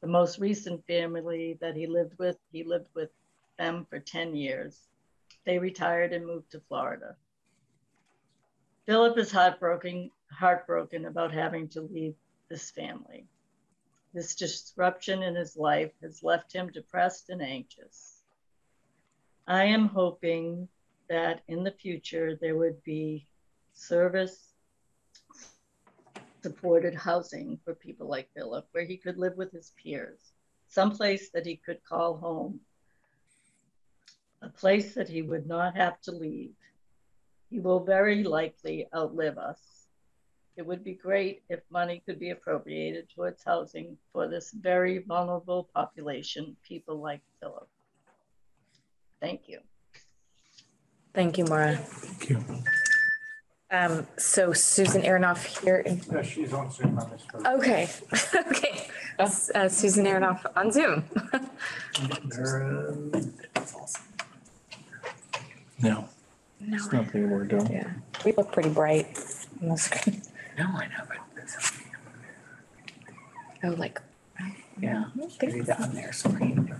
The most recent family that he lived with, he lived with them for 10 years. They retired and moved to Florida. Philip is heartbroken, heartbroken about having to leave this family. This disruption in his life has left him depressed and anxious. I am hoping that in the future there would be service supported housing for people like Philip, where he could live with his peers, someplace that he could call home, a place that he would not have to leave. He will very likely outlive us. It would be great if money could be appropriated towards housing for this very vulnerable population, people like Philip. Thank you. Thank you, Mara. Thank you. Um, so Susan Aronoff here. in- Yeah, she's on Zoom on this. one. Okay, okay. Uh, Susan Aronoff on Zoom. No. No. It's nothing we're doing. Yeah, we look pretty bright on the screen. No, I know, but Oh, like, yeah, maybe that on their screen.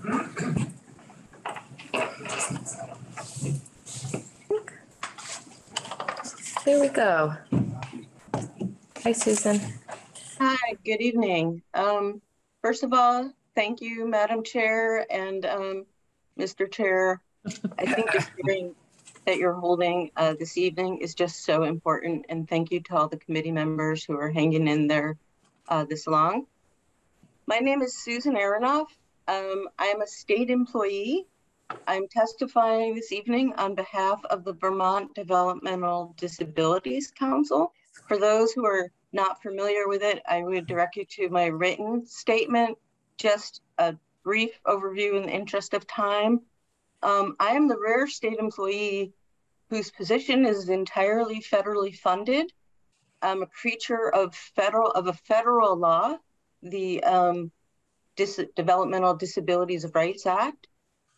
there we go. Hi, Susan. Hi, good evening. Um, first of all, thank you, Madam Chair and um, Mr. Chair. I think the hearing that you're holding uh, this evening is just so important, and thank you to all the committee members who are hanging in there uh, this long. My name is Susan Aronoff. Um, I am a state employee. I'm testifying this evening on behalf of the Vermont Developmental Disabilities Council. For those who are not familiar with it, I would direct you to my written statement, just a brief overview in the interest of time. Um, I am the rare state employee whose position is entirely federally funded. I'm a creature of federal of a federal law, the um, Dis Developmental Disabilities Rights Act.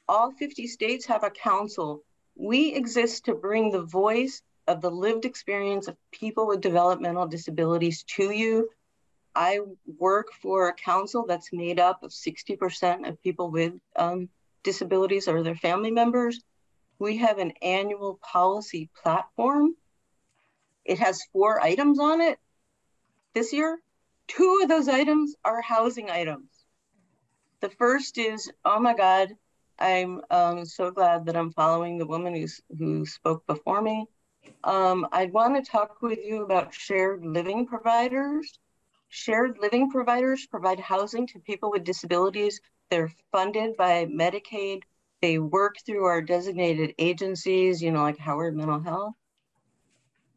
All 50 states have a council. We exist to bring the voice of the lived experience of people with developmental disabilities to you. I work for a council that's made up of 60% of people with um, disabilities or their family members. We have an annual policy platform. It has four items on it this year. Two of those items are housing items. The first is, oh my God, I'm um, so glad that I'm following the woman who's, who spoke before me. Um, I want to talk with you about shared living providers. Shared living providers provide housing to people with disabilities. They're funded by Medicaid. They work through our designated agencies, you know, like Howard Mental Health.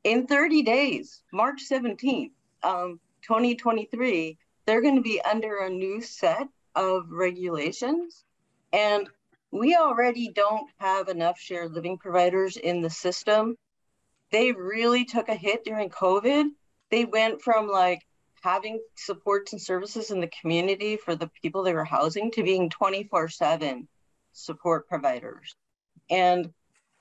In 30 days, March 17th, um, 2023, they're going to be under a new set of regulations. And we already don't have enough shared living providers in the system. They really took a hit during COVID. They went from like having supports and services in the community for the people they were housing to being 24 7 support providers. And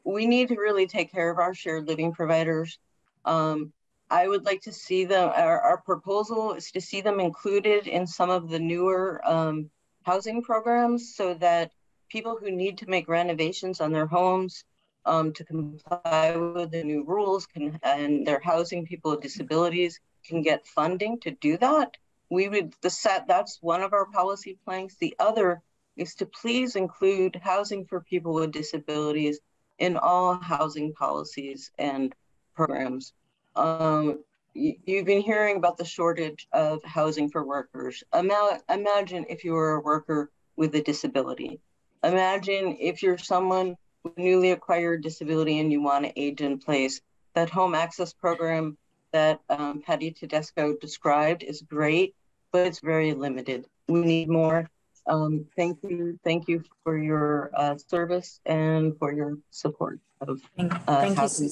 we need to really take care of our shared living providers. Um, I would like to see them, our, our, proposal is to see them included in some of the newer um, housing programs so that people who need to make renovations on their homes um, to comply with the new rules can, and they're housing people with disabilities can get funding to do that. We would, the set, that's one of our policy planks. The other is to please include housing for people with disabilities in all housing policies and programs. Um, you, have been hearing about the shortage of housing for workers. Ima imagine if you were a worker with a disability. Imagine if you're someone with newly acquired disability and you want to age in place. That home access program that um, Patty Tedesco described is great, but it's very limited. We need more. Um, thank you. Thank you for your uh, service and for your support of uh, thank you.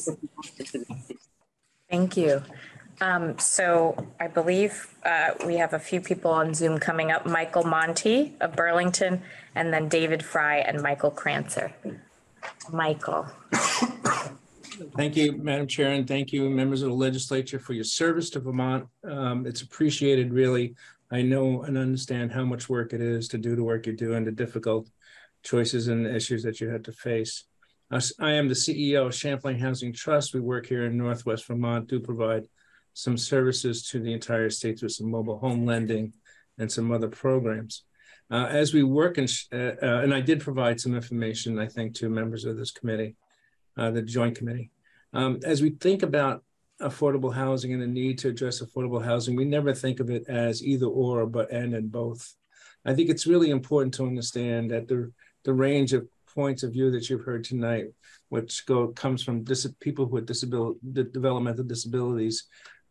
Thank you. Um, so I believe uh, we have a few people on Zoom coming up. Michael Monte of Burlington, and then David Fry and Michael Krancer. Michael. Thank you, Madam Chair, and thank you, members of the legislature, for your service to Vermont. Um, it's appreciated, really. I know and understand how much work it is to do the work you do and the difficult choices and issues that you had to face. I am the CEO of Champlain Housing Trust. We work here in Northwest Vermont, do provide some services to the entire state through some mobile home lending and some other programs. Uh, as we work, in, uh, uh, and I did provide some information, I think, to members of this committee, uh, the joint committee. Um, as we think about affordable housing and the need to address affordable housing, we never think of it as either or, but and and both. I think it's really important to understand that the, the range of points of view that you've heard tonight, which go comes from people with disability, developmental disabilities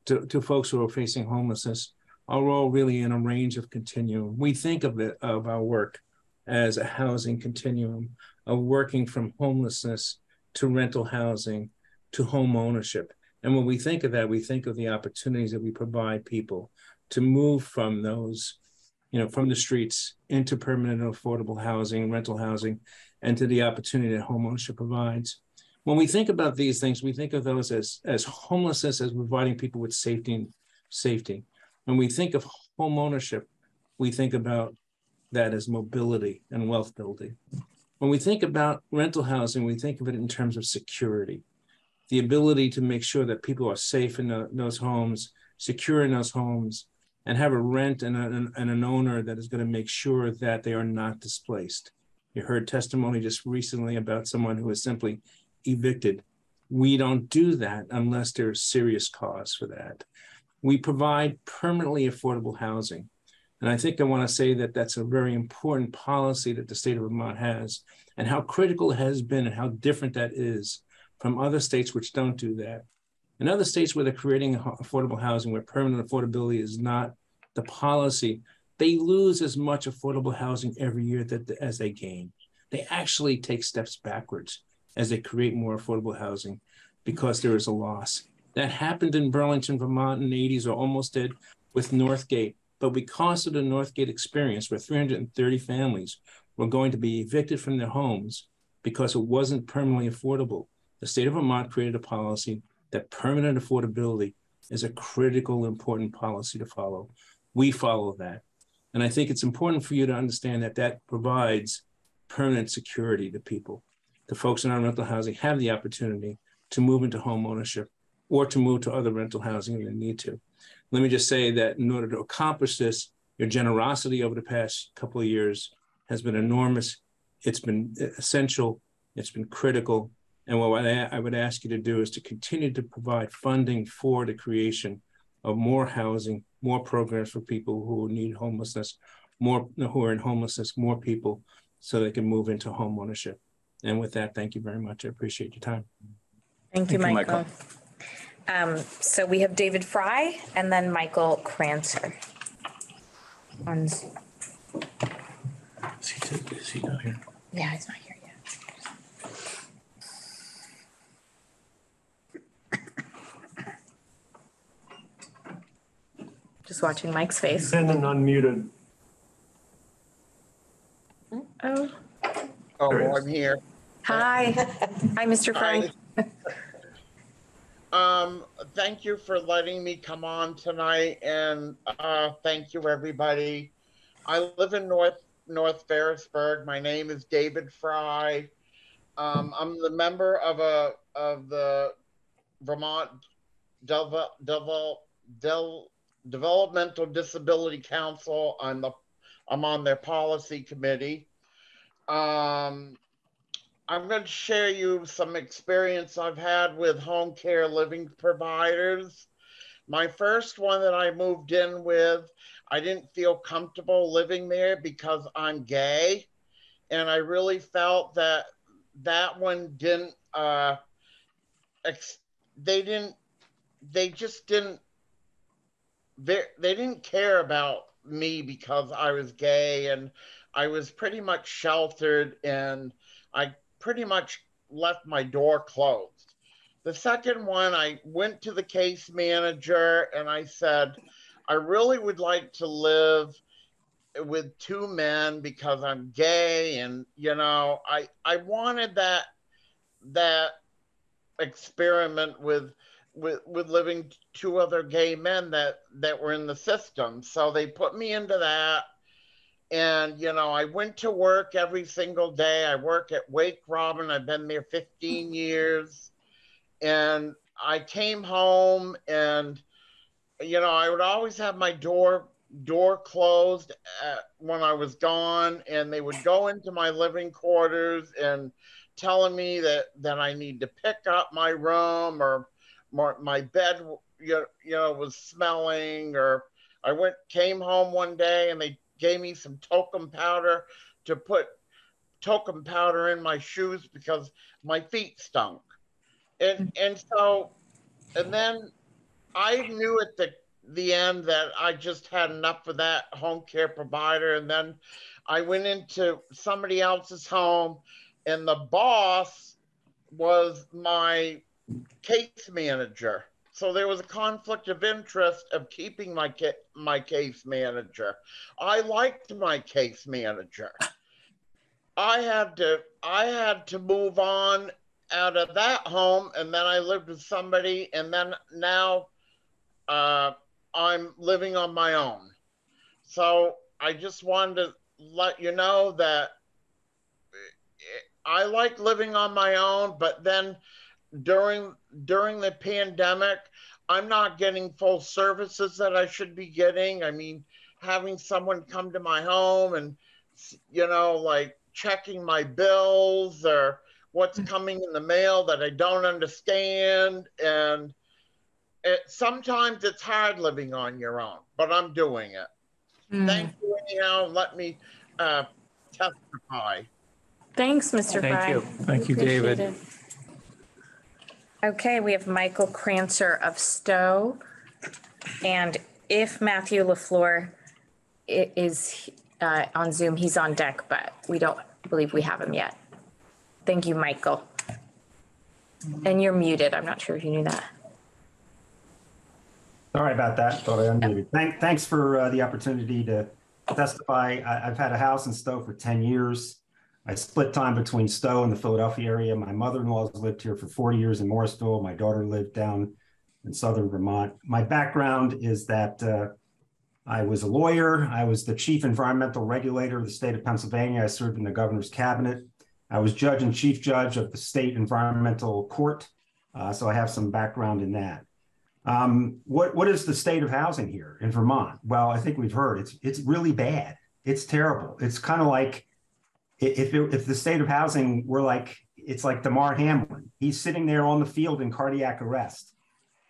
to, to folks who are facing homelessness, are all really in a range of continuum. We think of it of our work as a housing continuum of working from homelessness to rental housing to home ownership. And when we think of that, we think of the opportunities that we provide people to move from those, you know, from the streets into permanent affordable housing, rental housing, and to the opportunity that home ownership provides. When we think about these things, we think of those as, as homelessness as providing people with safety and safety. When we think of home ownership, we think about that as mobility and wealth building. When we think about rental housing, we think of it in terms of security, the ability to make sure that people are safe in the, those homes, secure in those homes, and have a rent and, a, and an owner that is going to make sure that they are not displaced. You heard testimony just recently about someone who was simply evicted. We don't do that unless there's serious cause for that. We provide permanently affordable housing. And I think I want to say that that's a very important policy that the state of Vermont has, and how critical it has been, and how different that is from other states which don't do that. In other states where they're creating affordable housing, where permanent affordability is not the policy, they lose as much affordable housing every year that as they gain. They actually take steps backwards as they create more affordable housing because there is a loss. That happened in Burlington, Vermont in the 80s, or almost did with Northgate. But because of the Northgate experience, where 330 families were going to be evicted from their homes because it wasn't permanently affordable, the state of Vermont created a policy that permanent affordability is a critical, important policy to follow. We follow that. And I think it's important for you to understand that that provides permanent security to people. The folks in our rental housing have the opportunity to move into home ownership or to move to other rental housing if they need to. Let me just say that in order to accomplish this, your generosity over the past couple of years has been enormous. It's been essential. It's been critical. And what I would ask you to do is to continue to provide funding for the creation of more housing, more programs for people who need homelessness, more who are in homelessness, more people so they can move into home ownership. And with that, thank you very much. I appreciate your time. Thank you, Michael. Um, so we have David Fry and then Michael Krancer. On, Is he, is he not here? yeah, he's not here yet. Just watching Mike's face. And an unmuted. Oh, Oh, I'm here. Hi. Hi, Mr. Fry. Um, thank you for letting me come on tonight and, uh, thank you, everybody. I live in North, North Ferrisburgh. My name is David Fry. Um, I'm the member of a, of the Vermont Devel, Devel, Del, Developmental Disability Council. I'm the, I'm on their policy committee. Um, I'm going to share you some experience I've had with home care living providers. My first one that I moved in with, I didn't feel comfortable living there because I'm gay. And I really felt that that one didn't, uh, ex- they didn't, they just didn't, they, they didn't care about me because I was gay and I was pretty much sheltered and I pretty much left my door closed. The second one, I went to the case manager and I said, I really would like to live with two men because I'm gay and you know, I I wanted that that experiment with with with living two other gay men that that were in the system. So they put me into that and you know i went to work every single day. I work at wake robin. I've been there 15 years. And i came home and you know i would always have my door door closed at, when i was gone and they would go into my living quarters and telling me that that i need to pick up my room or my, my bed you you know was smelling or i went came home one day and they gave me some talcum powder to put talcum powder in my shoes because my feet stunk. And and so and then I knew at the the end that I just had enough of that home care provider and then I went into somebody else's home and the boss was my case manager so there was a conflict of interest of keeping my ca- my case manager. I liked my case manager. I had to I had to move on out of that home and then I lived with somebody and then now uh, I'm living on my own. So I just wanted to let you know that I like living on my own, but then during during the pandemic, I'm not getting full services that I should be getting. I mean, having someone come to my home and you know, like checking my bills or what's coming in the mail that I don't understand and it sometimes it's hard living on your own, but I'm doing it. Thank you anyhow. Let me uh, testify. Thanks, Mr. Thank Fry. you. Thank you, David. It. Okay, we have Michael Krancer of Stowe. And if Matthew LaFleur is uh, on Zoom, he's on deck, but we don't believe we have him yet. Thank you, Michael. And you're muted. I'm not sure if you knew that. Sorry about that. Thought I unmuted. Thank, thanks for uh, the opportunity to testify. I, I've had a house in Stowe for 10 years. I split time between Stowe and the Philadelphia area. My mother-in-law's lived here for 40 years in Morrisville. My daughter lived down in southern Vermont. My background is that uh, I was a lawyer. I was the chief environmental regulator of the state of Pennsylvania. I served in the governor's cabinet. I was judge and chief judge of the state environmental court. Uh, so I have some background in that. Um, what what is the state of housing here in Vermont? Well, I think we've heard it's it's really bad. It's terrible. It's kind of like if it, if the state of housing were like it's like Damar Hamlin. He's sitting there on the field in cardiac arrest.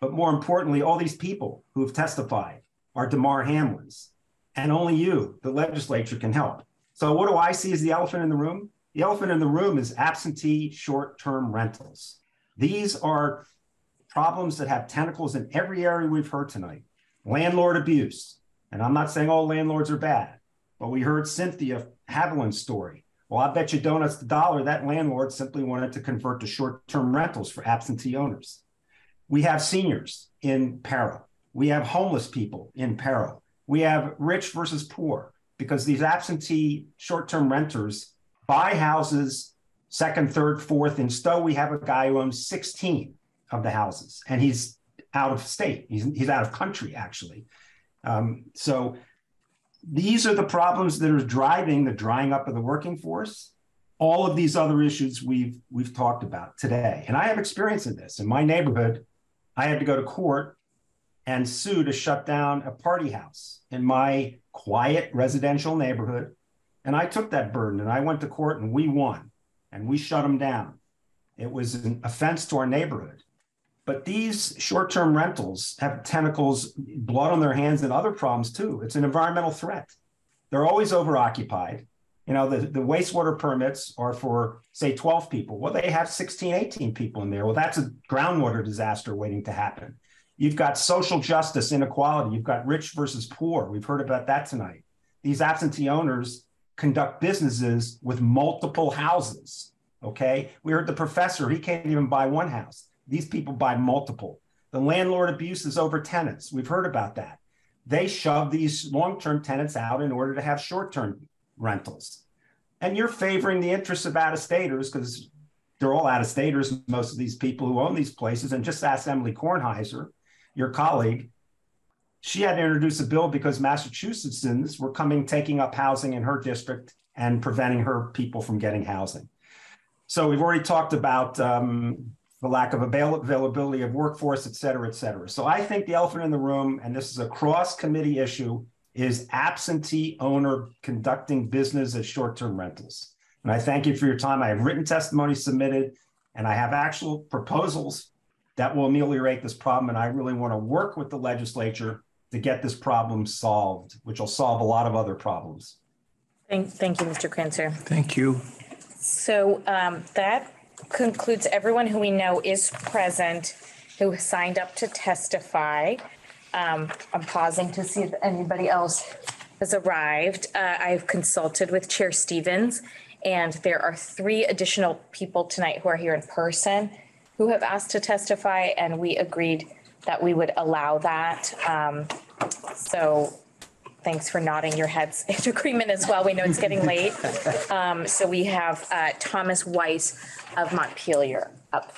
But more importantly, all these people who have testified are Damar Hamlins, and only you, the legislature, can help. So what do I see as the elephant in the room? The elephant in the room is absentee short-term rentals. These are problems that have tentacles in every area we've heard tonight. Landlord abuse. And I'm not saying all landlords are bad, but we heard Cynthia Haviland's story. Well, I bet you donuts the dollar that landlord simply wanted to convert to short-term rentals for absentee owners. We have seniors in peril. We have homeless people in peril. We have rich versus poor because these absentee short-term renters buy houses second, third, fourth. In Stowe, we have a guy who owns 16 of the houses, and he's out of state. He's, he's out of country, actually. Um, so these are the problems that are driving the drying up of the working force. All of these other issues we've we've talked about today, and I have experience in this. In my neighborhood, I had to go to court and sue to shut down a party house in my quiet residential neighborhood, and I took that burden and I went to court and we won, and we shut them down. It was an offense to our neighborhood. But these short-term rentals have tentacles, blood on their hands, and other problems too. It's an environmental threat. They're always overoccupied. You know, the, the wastewater permits are for, say, 12 people. Well, they have 16, 18 people in there. Well, that's a groundwater disaster waiting to happen. You've got social justice inequality. You've got rich versus poor. We've heard about that tonight. These absentee owners conduct businesses with multiple houses. Okay. We heard the professor, he can't even buy one house. These people buy multiple. The landlord abuse is over tenants. We've heard about that. They shove these long term tenants out in order to have short term rentals. And you're favoring the interests of out of staters because they're all out of staters, most of these people who own these places. And just ask Emily Kornheiser, your colleague. She had to introduce a bill because Massachusettsans were coming, taking up housing in her district and preventing her people from getting housing. So we've already talked about um, the lack of avail- availability of workforce, et cetera, et cetera. So I think the elephant in the room, and this is a cross committee issue, is absentee owner conducting business as short term rentals. And I thank you for your time. I have written testimony submitted, and I have actual proposals that will ameliorate this problem. And I really want to work with the legislature to get this problem solved, which will solve a lot of other problems. Thank, thank you, Mr. Krancer. Thank you. So um, that concludes everyone who we know is present, who signed up to testify. Um, I'm pausing to see if anybody else has arrived. Uh, I've consulted with Chair Stevens, and there are three additional people tonight who are here in person who have asked to testify, and we agreed that we would allow that. Um, So thanks for nodding your heads in agreement as well. We know it's getting late. Um, So we have uh, Thomas Weiss of Montpelier up.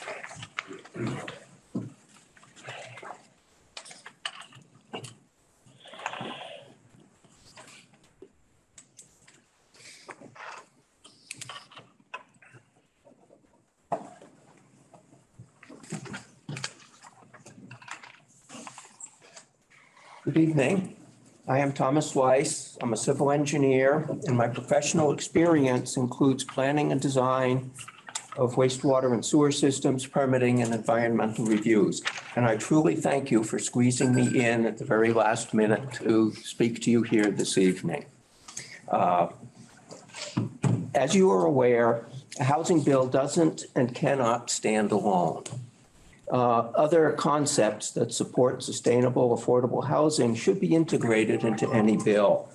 Good evening. I am Thomas Weiss. I'm a civil engineer, and my professional experience includes planning and design of wastewater and sewer systems, permitting, and environmental reviews. And I truly thank you for squeezing me in at the very last minute to speak to you here this evening. Uh, As you are aware, a housing bill doesn't and cannot stand alone. Uh, Other concepts that support sustainable, affordable housing should be integrated into any bill.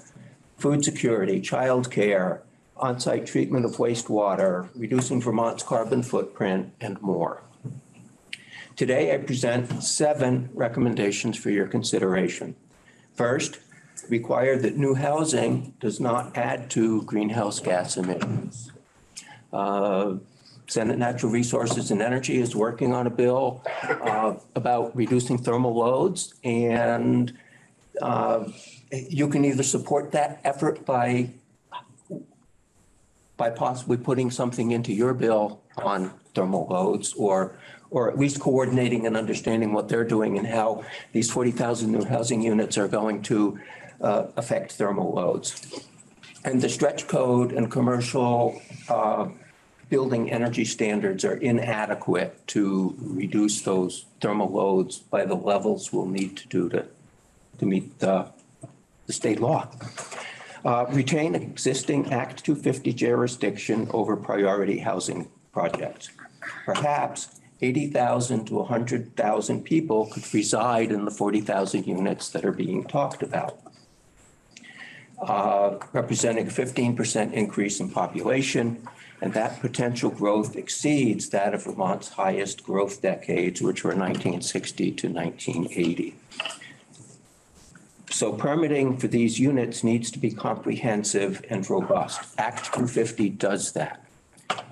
Food security, childcare, on-site treatment of wastewater, reducing Vermont's carbon footprint, and more. Today, I present seven recommendations for your consideration. First, require that new housing does not add to greenhouse gas emissions. Uh, Senate Natural Resources and Energy is working on a bill uh, about reducing thermal loads. And uh, you can either support that effort by, by possibly putting something into your bill on thermal loads or, or at least coordinating and understanding what they're doing and how these 40,000 new housing units are going to uh, affect thermal loads. And the stretch code and commercial uh, building energy standards are inadequate to reduce those thermal loads by the levels we'll need to do to, to meet the, the state law. Uh, Retain existing Act 250 jurisdiction over priority housing projects. Perhaps 80,000 to 100,000 people could reside in the 40,000 units that are being talked about uh, representing a 15% increase in population. And that potential growth exceeds that of Vermont's highest growth decades, which were 1960 to 1980. So permitting for these units needs to be comprehensive and robust. Act 250 does that.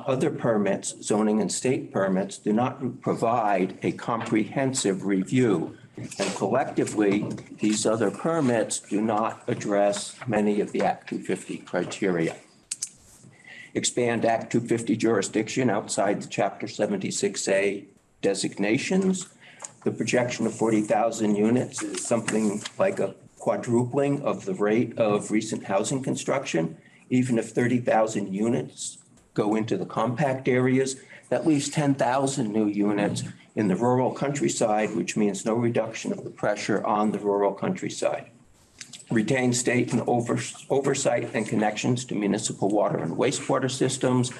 Other permits, zoning and state permits, do not provide a comprehensive review. And collectively, these other permits do not address many of the Act 250 criteria. Expand Act 250 jurisdiction outside the Chapter 76A designations. The projection of 40,000 units is something like a quadrupling of the rate of recent housing construction. Even if 30,000 units go into the compact areas, that leaves 10,000 new units in the rural countryside, which means no reduction of the pressure on the rural countryside. Retain state and over- oversight and connections to municipal water and wastewater systems.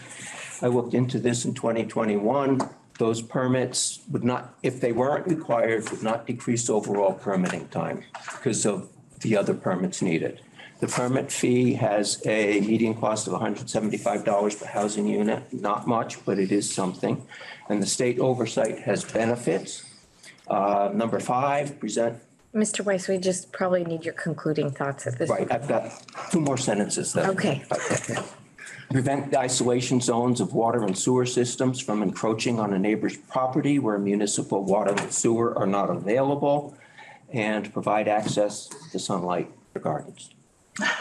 I looked into this in 2021. Those permits would not, if they weren't required, would not decrease overall permitting time because of the other permits needed. The permit fee has a median cost of $175 per housing unit, not much, but it is something. And the state oversight has benefits. Uh, Number five, present, Mr. Weiss, we just probably need your concluding thoughts at this. Point. Right, I've got two more sentences though. Okay. Prevent the isolation zones of water and sewer systems from encroaching on a neighbor's property where municipal water and sewer are not available. And provide access to sunlight for gardens.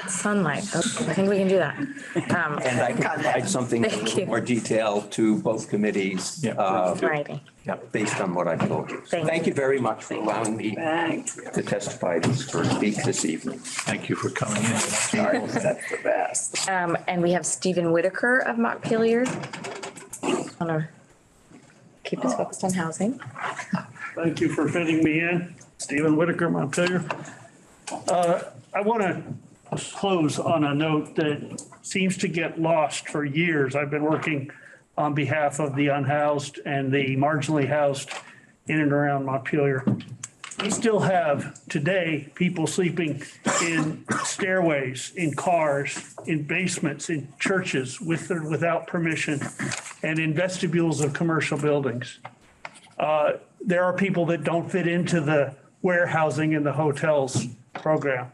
Sunlight. Okay, I think we can do that. Um, And I can provide something in a Thank little more detail to both committees. uh, Righty. yeah, Based on what I've told you. So Thank Thank you very much for allowing me to testify this, or speak this evening. Thank you for coming in. Sorry, that's the best. Um, and we have Stephen Whitaker of Montpelier. Want to keep us focused on housing? Thank you for fitting me in. Stephen Whitaker, Montpelier. Uh, I want to close on a note that seems to get lost for years. I've been working on behalf of the unhoused and the marginally housed in and around Montpelier. We still have today people sleeping in stairways, in cars, in basements, in churches with or without permission, and in vestibules of commercial buildings. Uh, There are people that don't fit into the warehousing and the hotels program.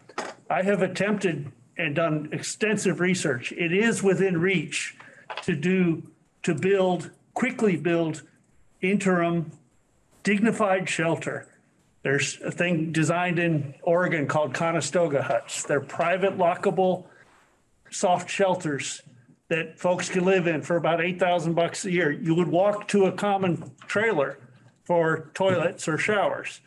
I have attempted and done extensive research. It is within reach to do, to build, quickly build interim dignified shelter. There's a thing designed in Oregon called Conestoga huts. They're private lockable soft shelters that folks can live in for about 8,000 bucks a year. You would walk to a common trailer for toilets or showers.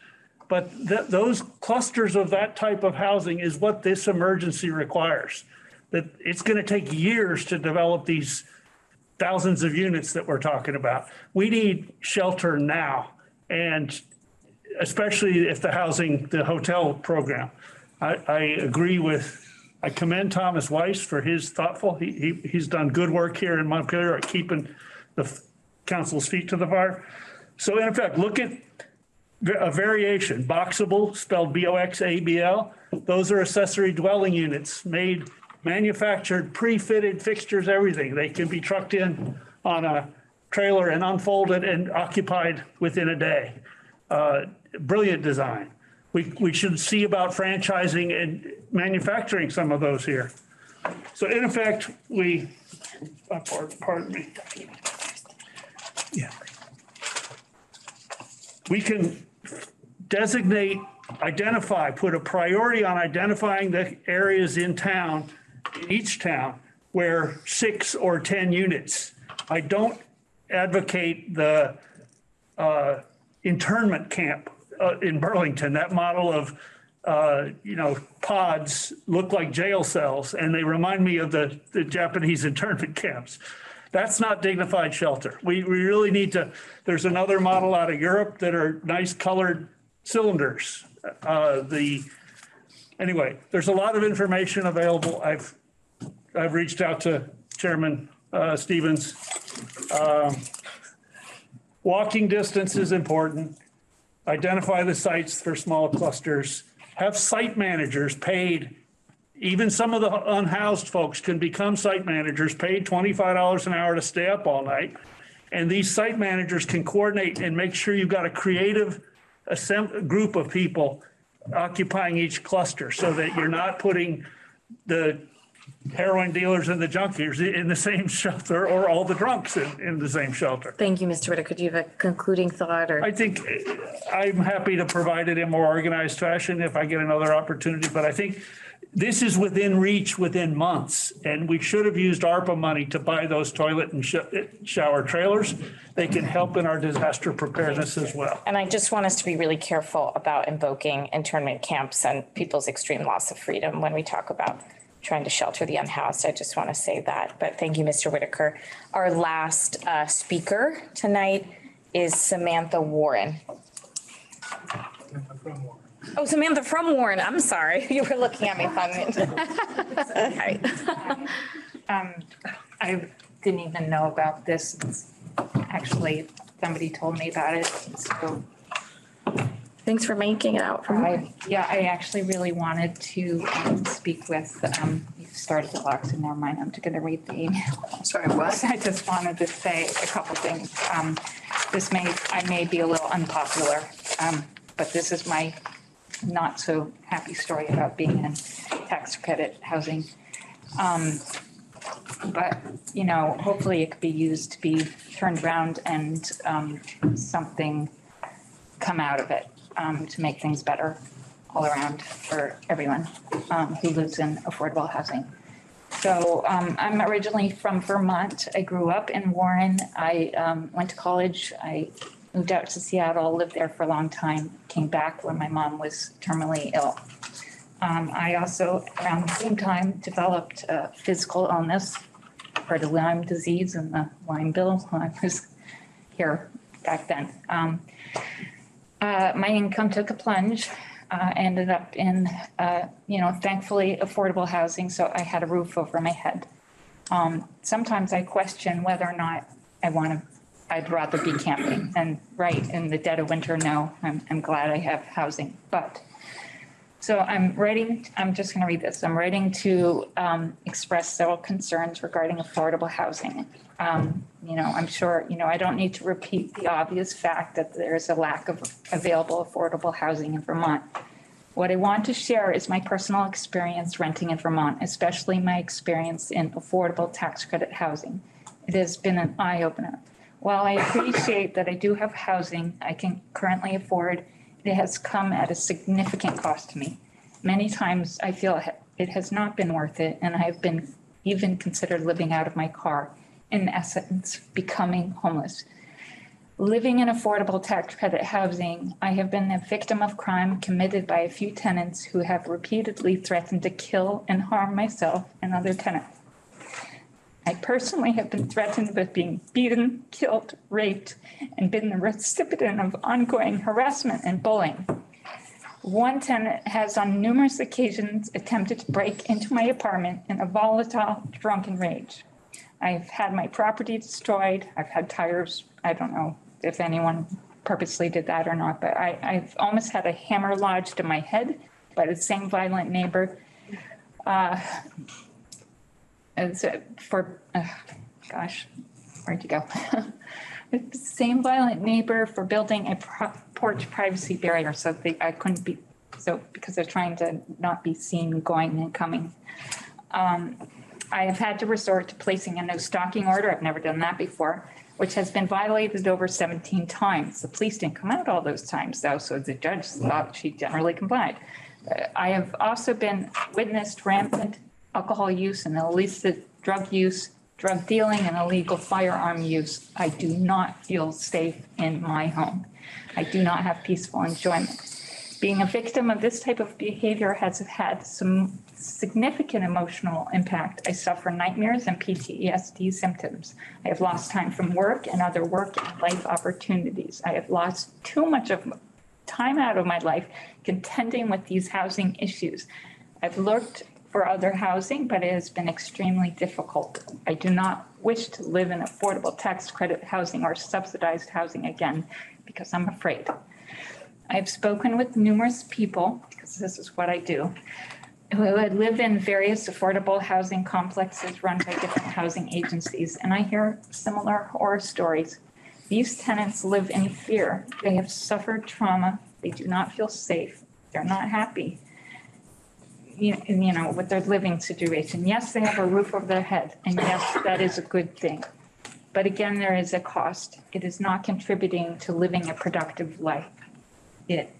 But th- those clusters of that type of housing is what this emergency requires. That it's going to take years to develop these thousands of units that we're talking about. We need shelter now. And especially if the housing, the hotel program. I, I agree with, I commend Thomas Weiss for his thoughtful, he, he, he's done good work here in Montpelier at keeping the council's feet to the fire. So in effect, look at a variation, Boxabl, spelled B-O-X-A-B-L. Those are accessory dwelling units made, manufactured, pre-fitted fixtures, everything. They can be trucked in on a trailer and unfolded and occupied within a day. Uh, Brilliant design. We, we should see about franchising and manufacturing some of those here. So in effect, we, uh, pardon pardon me. Yeah. We can designate, identify, put a priority on identifying the areas in town, in each town, where six or 10 units. I don't advocate the uh, internment camp uh, in Burlington, that model of, uh, you know, pods look like jail cells, and they remind me of the, the Japanese internment camps. That's not dignified shelter. We, we really need to, there's another model out of Europe that are nice colored cylinders. Uh, The, anyway, there's a lot of information available. I've, I've reached out to Chairman uh, Stevens. Um, Walking distance is important. Identify the sites for small clusters. Have site managers paid. Even some of the unhoused folks can become site managers, paid $25 an hour to stay up all night. And these site managers can coordinate and make sure you've got a creative group of people occupying each cluster so that you're not putting the heroin dealers and the junkies in the same shelter or all the drunks in, in the same shelter. Thank you, Mr. Whitaker. Do you have a concluding thought or? I think uh, I'm happy to provide it in more organized fashion if I get another opportunity, but I think this is within reach within months. And we should have used ARPA money to buy those toilet and sh- shower trailers. They can help in our disaster preparedness as well. And I just want us to be really careful about invoking internment camps and people's extreme loss of freedom when we talk about trying to shelter the unhoused. I just want to say that. But thank you, Mr. Whitaker. Our last uh, speaker tonight is Samantha Warren. Oh, Samantha from Warren. I'm sorry. You were looking at me funny. Okay. Um, I didn't even know about this. It's Actually, somebody told me about it, so. Thanks for making it out from I, yeah, I actually really wanted to um, speak with, um, you started the box and never mind, I'm gonna read the email. Sorry, what? I just wanted to say a couple things. Um, This may, I may be a little unpopular, um, but this is my not so happy story about being in tax credit housing. Um, But, you know, hopefully it could be used to be turned around and um, something come out of it um, to make things better all around for everyone um, who lives in affordable housing. So um, I'm originally from Vermont. I grew up in Warren. I um, went to college. I moved out to Seattle, lived there for a long time, came back when my mom was terminally ill. Um, I also, around the same time, developed a physical illness, heard of Lyme disease and the Lyme bill when I was here back then. Um, uh, my income took a plunge. Uh, ended up in, uh, you know, thankfully affordable housing, so I had a roof over my head. Um, sometimes I question whether or not I want to. I'd rather be camping. And right in the dead of winter, no, I'm, I'm glad I have housing. But so I'm writing. I'm just going to read this. I'm writing to um, express several concerns regarding affordable housing. Um, you know, I'm sure, you know, I don't need to repeat the obvious fact that there is a lack of available affordable housing in Vermont. What I want to share is my personal experience renting in Vermont, especially my experience in affordable tax credit housing. It has been an eye opener. While I appreciate that I do have housing I can currently afford, it has come at a significant cost to me. Many times I feel it has not been worth it, and I have been even considered living out of my car, in essence, becoming homeless. Living in affordable tax credit housing, I have been a victim of crime committed by a few tenants who have repeatedly threatened to kill and harm myself and other tenants. I personally have been threatened with being beaten, killed, raped, and been the recipient of ongoing harassment and bullying. One tenant has on numerous occasions attempted to break into my apartment in a volatile, drunken rage. I've had my property destroyed. I've had tires, I don't know if anyone purposely did that or not, but I, I've almost had a hammer lodged in my head by the same violent neighbor. Uh, uh, for, uh, gosh, where'd you go? The same violent neighbor for building a pro- porch privacy barrier so they, I couldn't be, so because they're trying to not be seen going and coming. Um, I have had to resort to placing a no stalking order. I've never done that before, which has been violated over 17 times. The police didn't come out all those times though, so the judge thought she generally complied. Uh, I have also been witnessed rampant alcohol use and illicit drug use, drug dealing and illegal firearm use. I do not feel safe in my home. I do not have peaceful enjoyment. Being a victim of this type of behavior has had some significant emotional impact. I suffer nightmares and PTSD symptoms. I have lost time from work and other work and life opportunities. I have lost too much of time out of my life contending with these housing issues. I've looked for other housing, but it has been extremely difficult. I do not wish to live in affordable tax credit housing or subsidized housing again because I'm afraid. I've spoken with numerous people, because this is what I do, who had lived in various affordable housing complexes run by different housing agencies, and I hear similar horror stories. These tenants live in fear. They have suffered trauma. They do not feel safe. They're not happy you know, with their living situation. Yes, they have a roof over their head, and yes, that is a good thing. But again, there is a cost. It is not contributing to living a productive life. It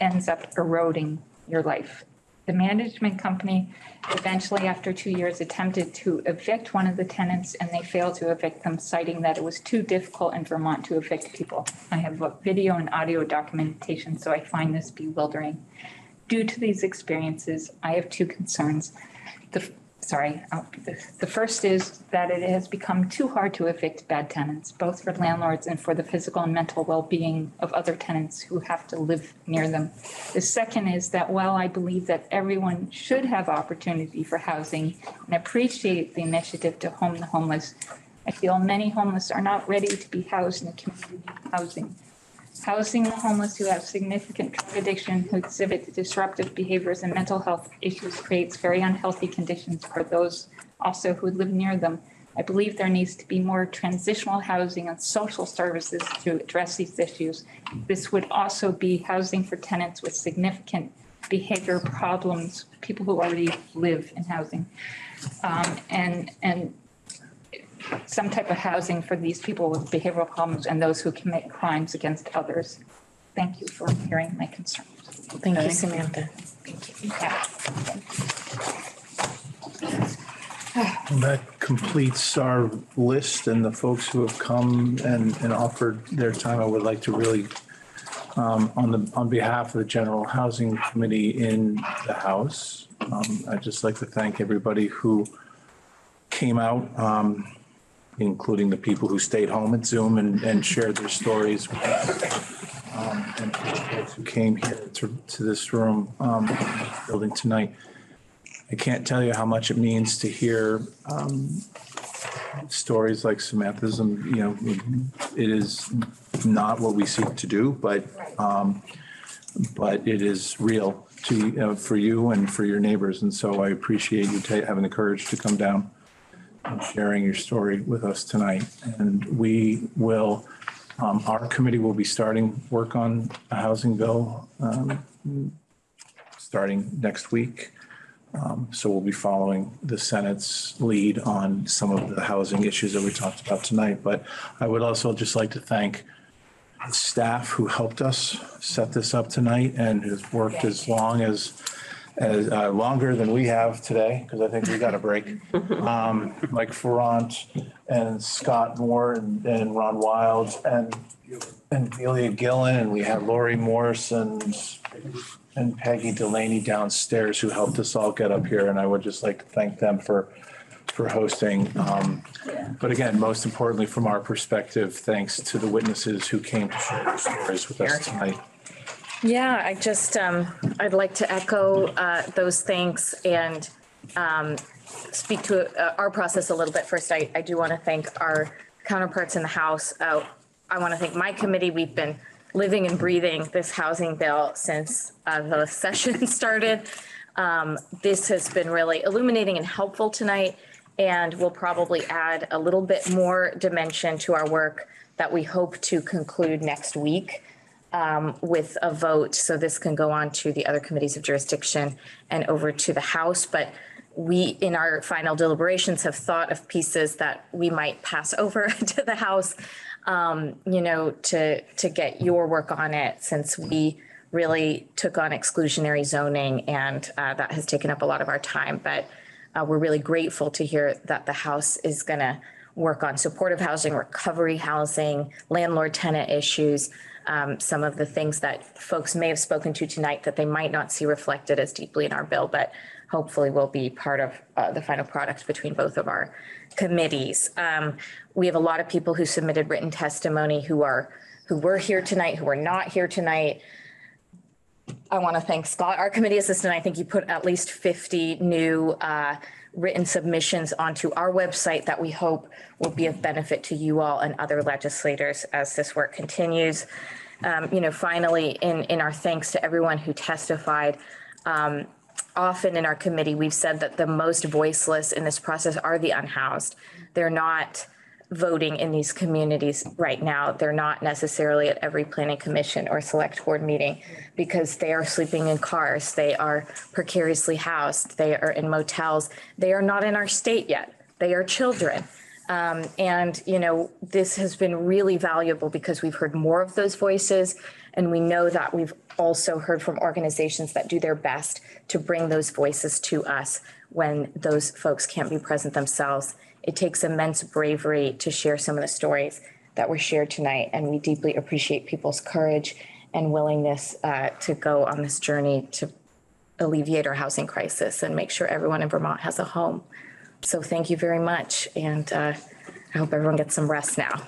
ends up eroding your life. The management company eventually, after two years, attempted to evict one of the tenants and they failed to evict them, citing that it was too difficult in Vermont to evict people. I have video and audio documentation, so I find this bewildering. Due to these experiences, I have two concerns. The, sorry, uh, the, first is that it has become too hard to evict bad tenants, both for landlords and for the physical and mental well-being of other tenants who have to live near them. The second is that while I believe that everyone should have opportunity for housing and appreciate the initiative to home the homeless, I feel many homeless are not ready to be housed in the community housing. Housing the homeless who have significant drug addiction, who exhibit disruptive behaviors and mental health issues creates very unhealthy conditions for those also who live near them. I believe there needs to be more transitional housing and social services to address these issues. This would also be housing for tenants with significant behavior problems, people who already live in housing. Um, and, and some type of housing for these people with behavioral problems and those who commit crimes against others. Thank you for hearing my concerns. Thank you, Samantha. Thank you. And that completes our list and the folks who have come and, and offered their time. I would like to really, um, on the, on behalf of the General Housing Committee in the House, um, I'd just like to thank everybody who came out, um, including the people who stayed home at Zoom and, and shared their stories. um, And folks who came here to, to this room, um, building tonight. I can't tell you how much it means to hear um, stories like Samantha's. And, you know, it is not what we seek to do, but um, but it is real to uh, for you and for your neighbors. And so I appreciate you having the courage to come down and sharing your story with us tonight. And we will. Um, our committee will be starting work on a housing bill um, starting next week. Um, So we'll be following the Senate's lead on some of the housing issues that we talked about tonight. But I would also just like to thank staff who helped us set this up tonight and has worked as long as, as, uh, longer than we have today, because I think we got a break. Um, Mike Ferrant and Scott Moore and, and Ron Wild and, and Delia Gillen, and we had Lori Morse and, and Peggy Delaney downstairs who helped us all get up here. And I would just like to thank them for, for hosting. Um, But again, most importantly, from our perspective, thanks to the witnesses who came to share their stories with us tonight. Yeah, I just, um, I'd like to echo, uh, those thanks and, um, speak to, uh, our process a little bit. First, I, I do want to thank our counterparts in the House. Uh, I want to thank my committee. We've been living and breathing this housing bill since, uh, the session started. Um, this has been really illuminating and helpful tonight and will probably add a little bit more dimension to our work that we hope to conclude next week um, with a vote. So this can go on to the other committees of jurisdiction and over to the House. But we, in our final deliberations, have thought of pieces that we might pass over to the House, um, you know, to, to get your work on it since we really took on exclusionary zoning and uh, that has taken up a lot of our time. But uh, we're really grateful to hear that the House is going to work on supportive housing, recovery housing, landlord tenant issues, um, some of the things that folks may have spoken to tonight that they might not see reflected as deeply in our bill, but hopefully will be part of uh, the final product between both of our committees. Um, we have a lot of people who submitted written testimony who are who were here tonight, who are not here tonight. I want to thank Scott, our committee assistant. I think you put at least 50 new uh, written submissions onto our website that we hope will be of benefit to you all and other legislators as this work continues. Um, you know, finally, in, in our thanks to everyone who testified, um, often in our committee, we've said that the most voiceless in this process are the unhoused. They're not voting in these communities right now. They're not necessarily at every planning commission or select board meeting because they are sleeping in cars. They are precariously housed. They are in motels. They are not in our state yet. They are children. Um, and, you know, this has been really valuable because we've heard more of those voices. And we know that we've also heard from organizations that do their best to bring those voices to us when those folks can't be present themselves. It takes immense bravery to share some of the stories that were shared tonight. And we deeply appreciate people's courage and willingness uh, to go on this journey to alleviate our housing crisis and make sure everyone in Vermont has a home. So thank you very much. And uh, I hope everyone gets some rest now.